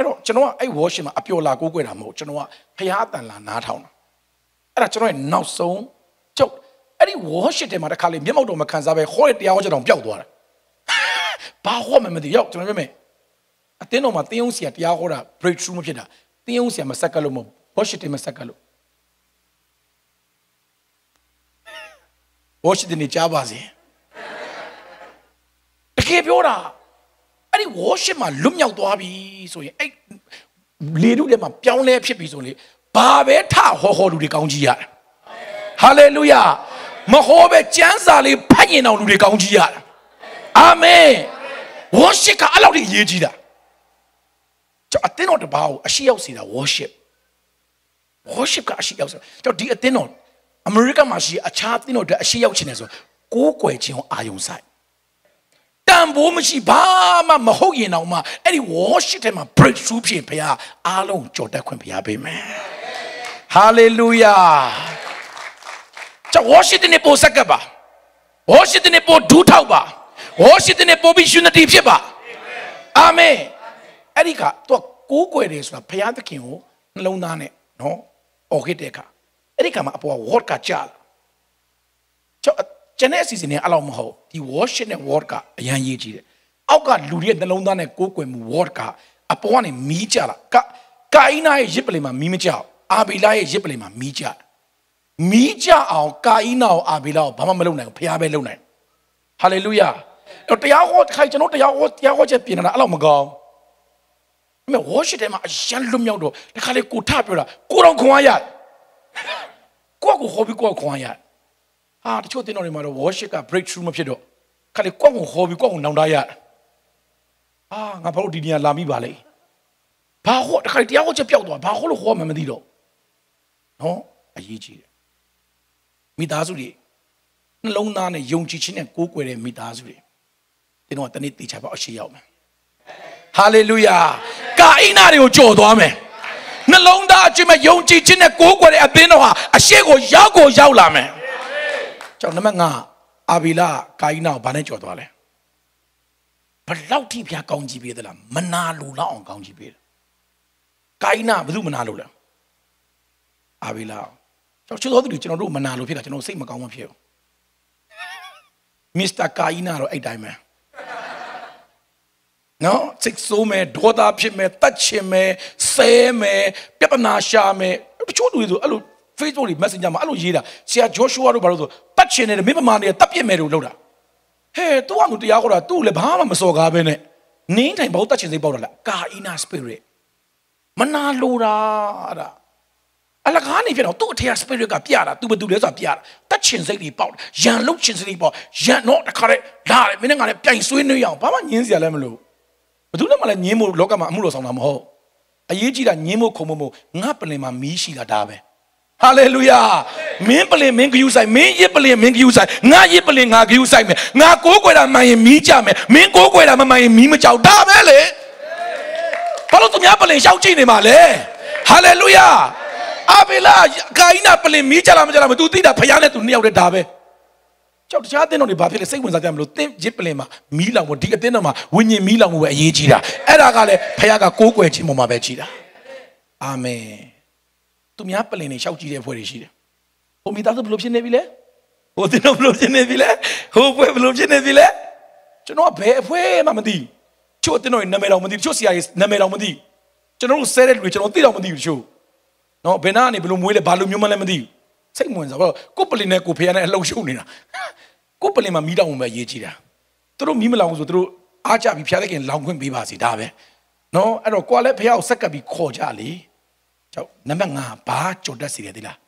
အဲ့တော့ကျွန်တော်ကအဲ့ worship မှာအပျော်လာကိုးကွယ်တာမဟုတ်ကျွန်တော်ကဖရားအတန်လာနားထောင်တာအဲ့ဒါကျွန်တော်ရဲ့နောက်ဆုံးကျုပ်အဲ့ဒီ worship ထဲမှာတစ်ခါလေမျက်မှောက်တော့မခံစားပဲဟောတဲ့တရားဟောချက်တော့ပျောက်သွားတယ်ဘာဟောမှမသိရောက်ကျွန်တော်ပြောမယ်အတင်းတော်မှာတင်းုံစီကတရားဟောတာ breakthrough မဖြစ်တာတင်းုံစီကမဆက်ကလို့မဟုတ် worship တွေမဆက်ကလို့ worship တွေကြားပါစေတကယ်ပြောတာ အဲ့ဒီ worship မှာလွတ်မြောက်သွားပြီဆိုရင်အဲ့လေတုထဲမှာပြောင်းလဲဖြစ်ပြီဆိုရင်ဘာပဲထဟောဟောလူတွေကောင်းကြီးရတယ်ဟာလေလုယာမဟောပဲကျမ်းစာလေးဖတ်ရင်တော့လူတွေကောင်းကြီးရတယ်အာမင် worship ကအဲ့လောက်ကြီးအရေးကြီးတာကျွန်တော်အတင်းတော်တပါးကိုအရှိရောက်စေတာ worship worship ကအရှိရောက်ဆိုတော့ဒီအသင်းတော်အမေရိကမှာရှိအခြားအသင်းတော်တွေအရှိရောက်ခြင်းလဲဆိုကိုးကွယ်ခြင်းကိုအာယုံဆိုင် တန်ဖိုးမရှိဘာမှမဟုတ်ရင်တော့မှအဲ့ဒီ worship ထဲမှာ breakthrough ဖြစ်ဘုရားအားလုံးကြော်တက်ခွင့်ဘုရားပေးမယ် hallelujah ကျွန် worship တဲ့ပို့ဆက်ကပ်ပါ worship တဲ့ပို့ဒူးထောက်ပါ worship တဲ့ပို့ပြီး unity ဖြစ်ပါအာမင်အဲ့ဒီကသူကကိုးကွယ်တယ်ဆိုတာဘုရားသခင်ကိုနှလုံးသားနဲ့နော်အော်ခဲ့တဲ့အခါအဲ့ဒီကမှာအပေါ်က word ကကြာလာကျွန် ကျွန်တဲ့အစီအစဉ်နဲ့အဲ့လောက်မဟုတ်ဒီ worship နဲ့ word ကအရန်ရေးကြည့်တယ်အောက်ကလူတွေရဲ့နှလုံးသားနဲ့ကိုးကွယ်မှု word ကအပေါ်ကနေမီးကြလာကကာအိနာရဲ့ရစ်ပလင်မှာမီးမကြောက်အာဘီလာရဲ့ရစ်ပလင်မှာမီးကြမီးကြအောင်ကာအိနာကိုအာဘီလာကိုဘာမှမလုပ်နိုင်ဘူးဖះပဲလုပ်နိုင်ဟာလေလုယာတော့တရားဟောခိုင်ကျွန်တော်တရားဟောတရားဟောချက်ပြင်လာအဲ့လောက်မကောင်းမြတ် worship ထဲမှာအရန်လွတ်မြောက်တော့တခါလေကိုထပြောတာကိုတော့ခွန်အားရကိုကိုဟောပြီးကိုခွန်အားရ ဟာတချို့တင်တော်တွေမှာတော့ worship က breakthrough မဖြစ်တော့ခါလေကိုကိုဟောပြီးကိုကိုနောင်တရအာငါဘာလို့ဒီနေရာလာမိပါလဲဘာဟောတခါလေတရားဟောချက်ပျောက်သွားဘာဟောလို့ဟောမှမသိတော့နော်အရေးကြီးတယ်မိသားစုတွေနှလုံးသားနဲ့ယုံကြည်ခြင်းနဲ့ကိုးကွယ်တဲ့မိသားစုတွေတင်တော့တနေ့တေချာပေါ့အရှိရောက်မယ်ဟာလေလုယာကာအိနာတွေကိုကြော်သွားမယ်နှလုံးသားအကျင့်မဲ့ယုံကြည်ခြင်းနဲ့ကိုးကွယ်တဲ့အသင်းတော်ဟာအရှိကိုရောက်ကိုရောက်လာမယ် ကျောင်းနံပါတ်5အာဘီလာကာအိနာကိုဘာနဲ့ကြော်သွားလဲဘလောက်ထိဖျားကောင်းကြည့်ပေးသလားမနာလိုလောက်အောင်ကောင်းကြည့်ပေးတယ်ကာအိနာဘယ်သူမနာလို့လဲအာဘီလာကျောင်းချစ်တော်သူတွေကျွန်တော်တို့မနာလို့ဖြစ်တာကျွန်တော်စိတ်မကောင်းမှဖြစ်ဘူးမစ္စတာကာအိနာတော့အဲ့တိုင်းပဲနော်စိတ်ဆိုးမယ်ဒေါသဖြစ်မယ်တတ်ချင်မယ်ဆဲမယ်ပြဿနာရှာမယ်တချို့လူတွေဆိုအဲ့လို Facebook တွေ Messenger မှာအဲ့လိုရေးတာဆရာ Joshua တို့ဘာလို့ဆိုတတ်ချင်တယ်မိပမာနေတတ်ပြစ်မယ်လို့လုပ်တာဟဲ့သူကငူတရားခေါ်တာသူ့လည်းဘာမှမစော်ကားပဲနဲ့နင်းတိုင်ဘောတတ်ချင်စိတ်ပေါက်တာလားကာအီနာ spirit မနာလိုတာအဲ့ဒါအလကားနေဖြစ်တော့သူ့အထက် spirit ကပြတာ तू ဘယ်သူလဲဆိုတာပြတာတက်ချင်စိတ်တွေပေါက်ရန်လုတ်ချင်စိတ်တွေပေါက်ရန်တော့တခါတည်းလာတယ်မင်းနဲ့ငါလည်းပြိုင်ဆွေးနွေးရအောင်ဘာမှညင်းစရာလည်းမလိုဘယ်သူနဲ့မှလည်းညင်းမို့လောကမှာအမှုလို့ဆောင်တာမဟုတ်အရေးကြီးတာညင်းမို့ခုံမို့မို့ငါပလင်မှာမီးရှိတာဒါပဲ ဟာလေလုယာမင်းပလင်မင်းဂယူဆိုင်မင်းရစ်ပလင်မင်းဂယူဆိုင်ငါရစ်ပလင်ငါဂယူဆိုင်မယ်ငါကိုးကွယ်တာမှန်ရင်မီးကြမယ်မင်းကိုးကွယ်တာမမှန်ရင်မီးမကြောက်ဒါပဲလေဘာလို့သူများပလင်ရှောက်ကြည့်နေမှာလဲဟာလေလုယာအာဘေလာဂိုင်းနာပလင်မီးကြလားမကြလားမ तू သိတာဖယားနဲ့ तू နှစ်ယောက်တည်းဒါပဲကြောက်တခြားအသင်းတော်တွေဘာဖြစ်လဲစိတ်ဝင်စားကြမလို့တင်းရစ်ပလင်မှာမီးလောင်ဖို့ဒီအသင်းတော်မှာဝိညာဉ်မီးလောင်ဖို့ပဲအရေးကြီးတာအဲ့ဒါကလည်းဖယားကကိုးကွယ်ခြင်းပေါ်မှာပဲကြီးတာအာမင် သူများပလင်တွေရှောက်ကြည့်တဲ့ဖွဲ့တွေရှိတယ်ဟိုမိသားစုဘယ်လိုဖြစ်နေပြီလဲဟိုတင်းတော်ဘယ်လိုဖြစ်နေပြီလဲဟိုဖွဲ့ဘယ်လိုဖြစ်နေပြီလဲကျွန်တော်ကဘယ်အဖွဲမှမသိချို့တင်းတော်ရဲ့နာမည်တော်မသိချို့ဆရာရဲ့နာမည်တော်မသိကျွန်တော်တို့ဆဲတဲ့လူတွေကျွန်တော်သိတော့မသိဘူးချို့နော်ဘယ်နာကနေဘယ်လိုမွေးလဲဘာလိုမျိုးမှလည်းမသိဘူးစိတ်ဝင်စားတော့ကိုပလင်နဲ့ကိုဖေရနဲ့အလှုပ်ရှုပ်နေတာကိုပလင်မှာမီးတောင်ပဲရေးကြည့်တာသူတို့မီးမလောင်ဘူးဆိုသူတို့အားကြပြီးဖျားတဲ့ခင်လောင်ခွင့်ပေးပါစီဒါပဲနော်အဲ့တော့ကိုကလည်းဖျားကိုဆက်ကပ်ပြီးခေါ်ကြလေ ကြောက်နံပါတ်5ဘာကြော်တတ်စီတယ်ဒီလား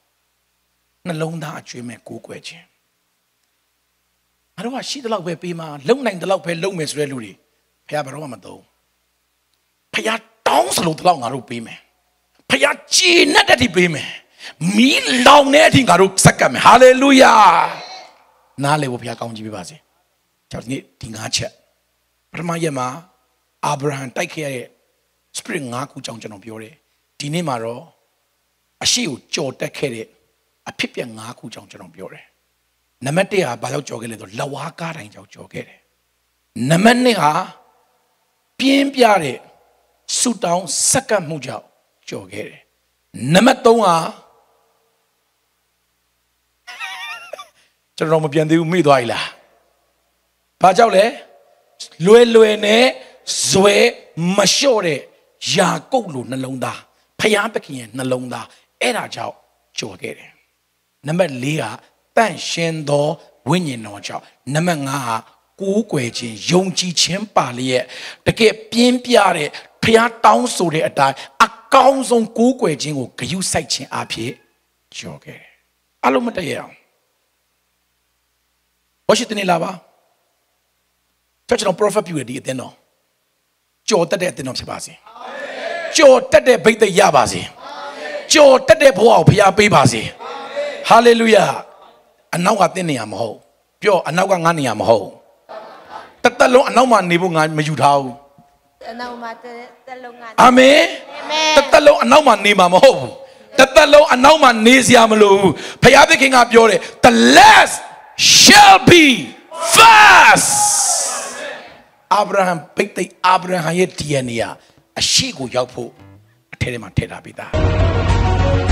နှလုံးသားအကျွေးမဲ့ကိုးကွယ်ခြင်းငါတို့ကရှိတဲ့လောက်ပဲပေးမှာလုံနိုင်တဲ့လောက်ပဲလုံမယ်ဆိုတဲ့လူတွေဖျားဘယ်တော့မှမသုံးဖျားတောင်းစလို့တဲ့လောက်ငါတို့ပေးမယ်ဖျားကြည်နဲ့တည်းပေးမယ်မီးလောင်တဲ့အထိငါတို့စက္ကပ်မယ်ဟာလေလုယာနားလေဖို့ဘုရားကောင်းကြီးပေးပါစေကြောင့်ဒီနေ့ဒီငါးချက်ပထမရက်မှာအာဗြဟံတိုက်ခဲ့ရတဲ့ spirit ငါးခုကြောင့်ကျွန်တော်ပြောတယ် ဒီနေ့မှာတော့အရှိကိုကြော်တက်ခဲ့တဲ့အဖြစ်ပြက်ငါးခုကြောင့်ကျွန်တော်ပြောတယ်နံပါတ်1ဟာဘာကြောင့်ကြော်ခဲ့လဲဆိုလဝါကားတိုင်းကြောင့်ကြော်ခဲ့တယ်နံပါတ်2ဟာပြင်းပြတဲ့ဆူတောင်းစက္ကပ်မှုကြောင့်ကြော်ခဲ့တယ်နံပါတ်3ဟာကျွန်တော်မပြန်သေးဘူးမေ့သွားပြီလားဘာကြောက်လဲလွယ်လွယ်နဲ့ဇွဲမလျှော့တဲ့ယာကုတ်လိုနှလုံးသား ဖျားပခင်ရဲ့နှလုံးသားအဲ့ဒါကြောင့်ကြော်ခဲ့တယ်နံပါတ်4ကတန့်ရှင်သောဝိညာဉ်တော်ကြောင့်နံပါတ်5ကကိုးကွယ်ခြင်းယုံကြည်ခြင်းပါလျက်တကယ်ပြင်းပြတဲ့ဖျားတောင်းဆိုတဲ့အတိုင်းအကောင်းဆုံးကိုးကွယ်ခြင်းကိုဂရုစိုက်ခြင်းအဖြစ်ကြော်ခဲ့တယ်အလုံးမတည့်ရအောင်ဝရှိတနေလာပါကျွန်တော် prophet ပြုရဒီအသင်းတော်ကြော်တက်တဲ့အသင်းတော်ဖြစ်ပါစေ ကြော်တက်တဲ့ဘိတ်သက်ရပါစေကြော်တက်တဲ့ဘဝကိုဖခင်ပေးပါစေဟာလေလုယာအနောက်ကတင်းနေရမဟုတ်ပြောအနောက်ကငါနေရမဟုတ်တသက်လုံးအနောက်မှာနေဖို့ငါမယူထားဘူးအနောက်မှာတက်တက်လုံးကအာမင်အာမင်တသက်လုံးအနောက်မှာနေမှာမဟုတ်ဘူးတသက်လုံးအနောက်မှာနေစရာမလိုဘူးဖခင်သခင်ကပြောတယ် the last shall be first အာဗြဟံပိတ်သိက်အာဗြဟံရဲ့ DNA က အရှိကိုရောက်ဖို့အထဲထဲမှာထည့်ထားပေးတာ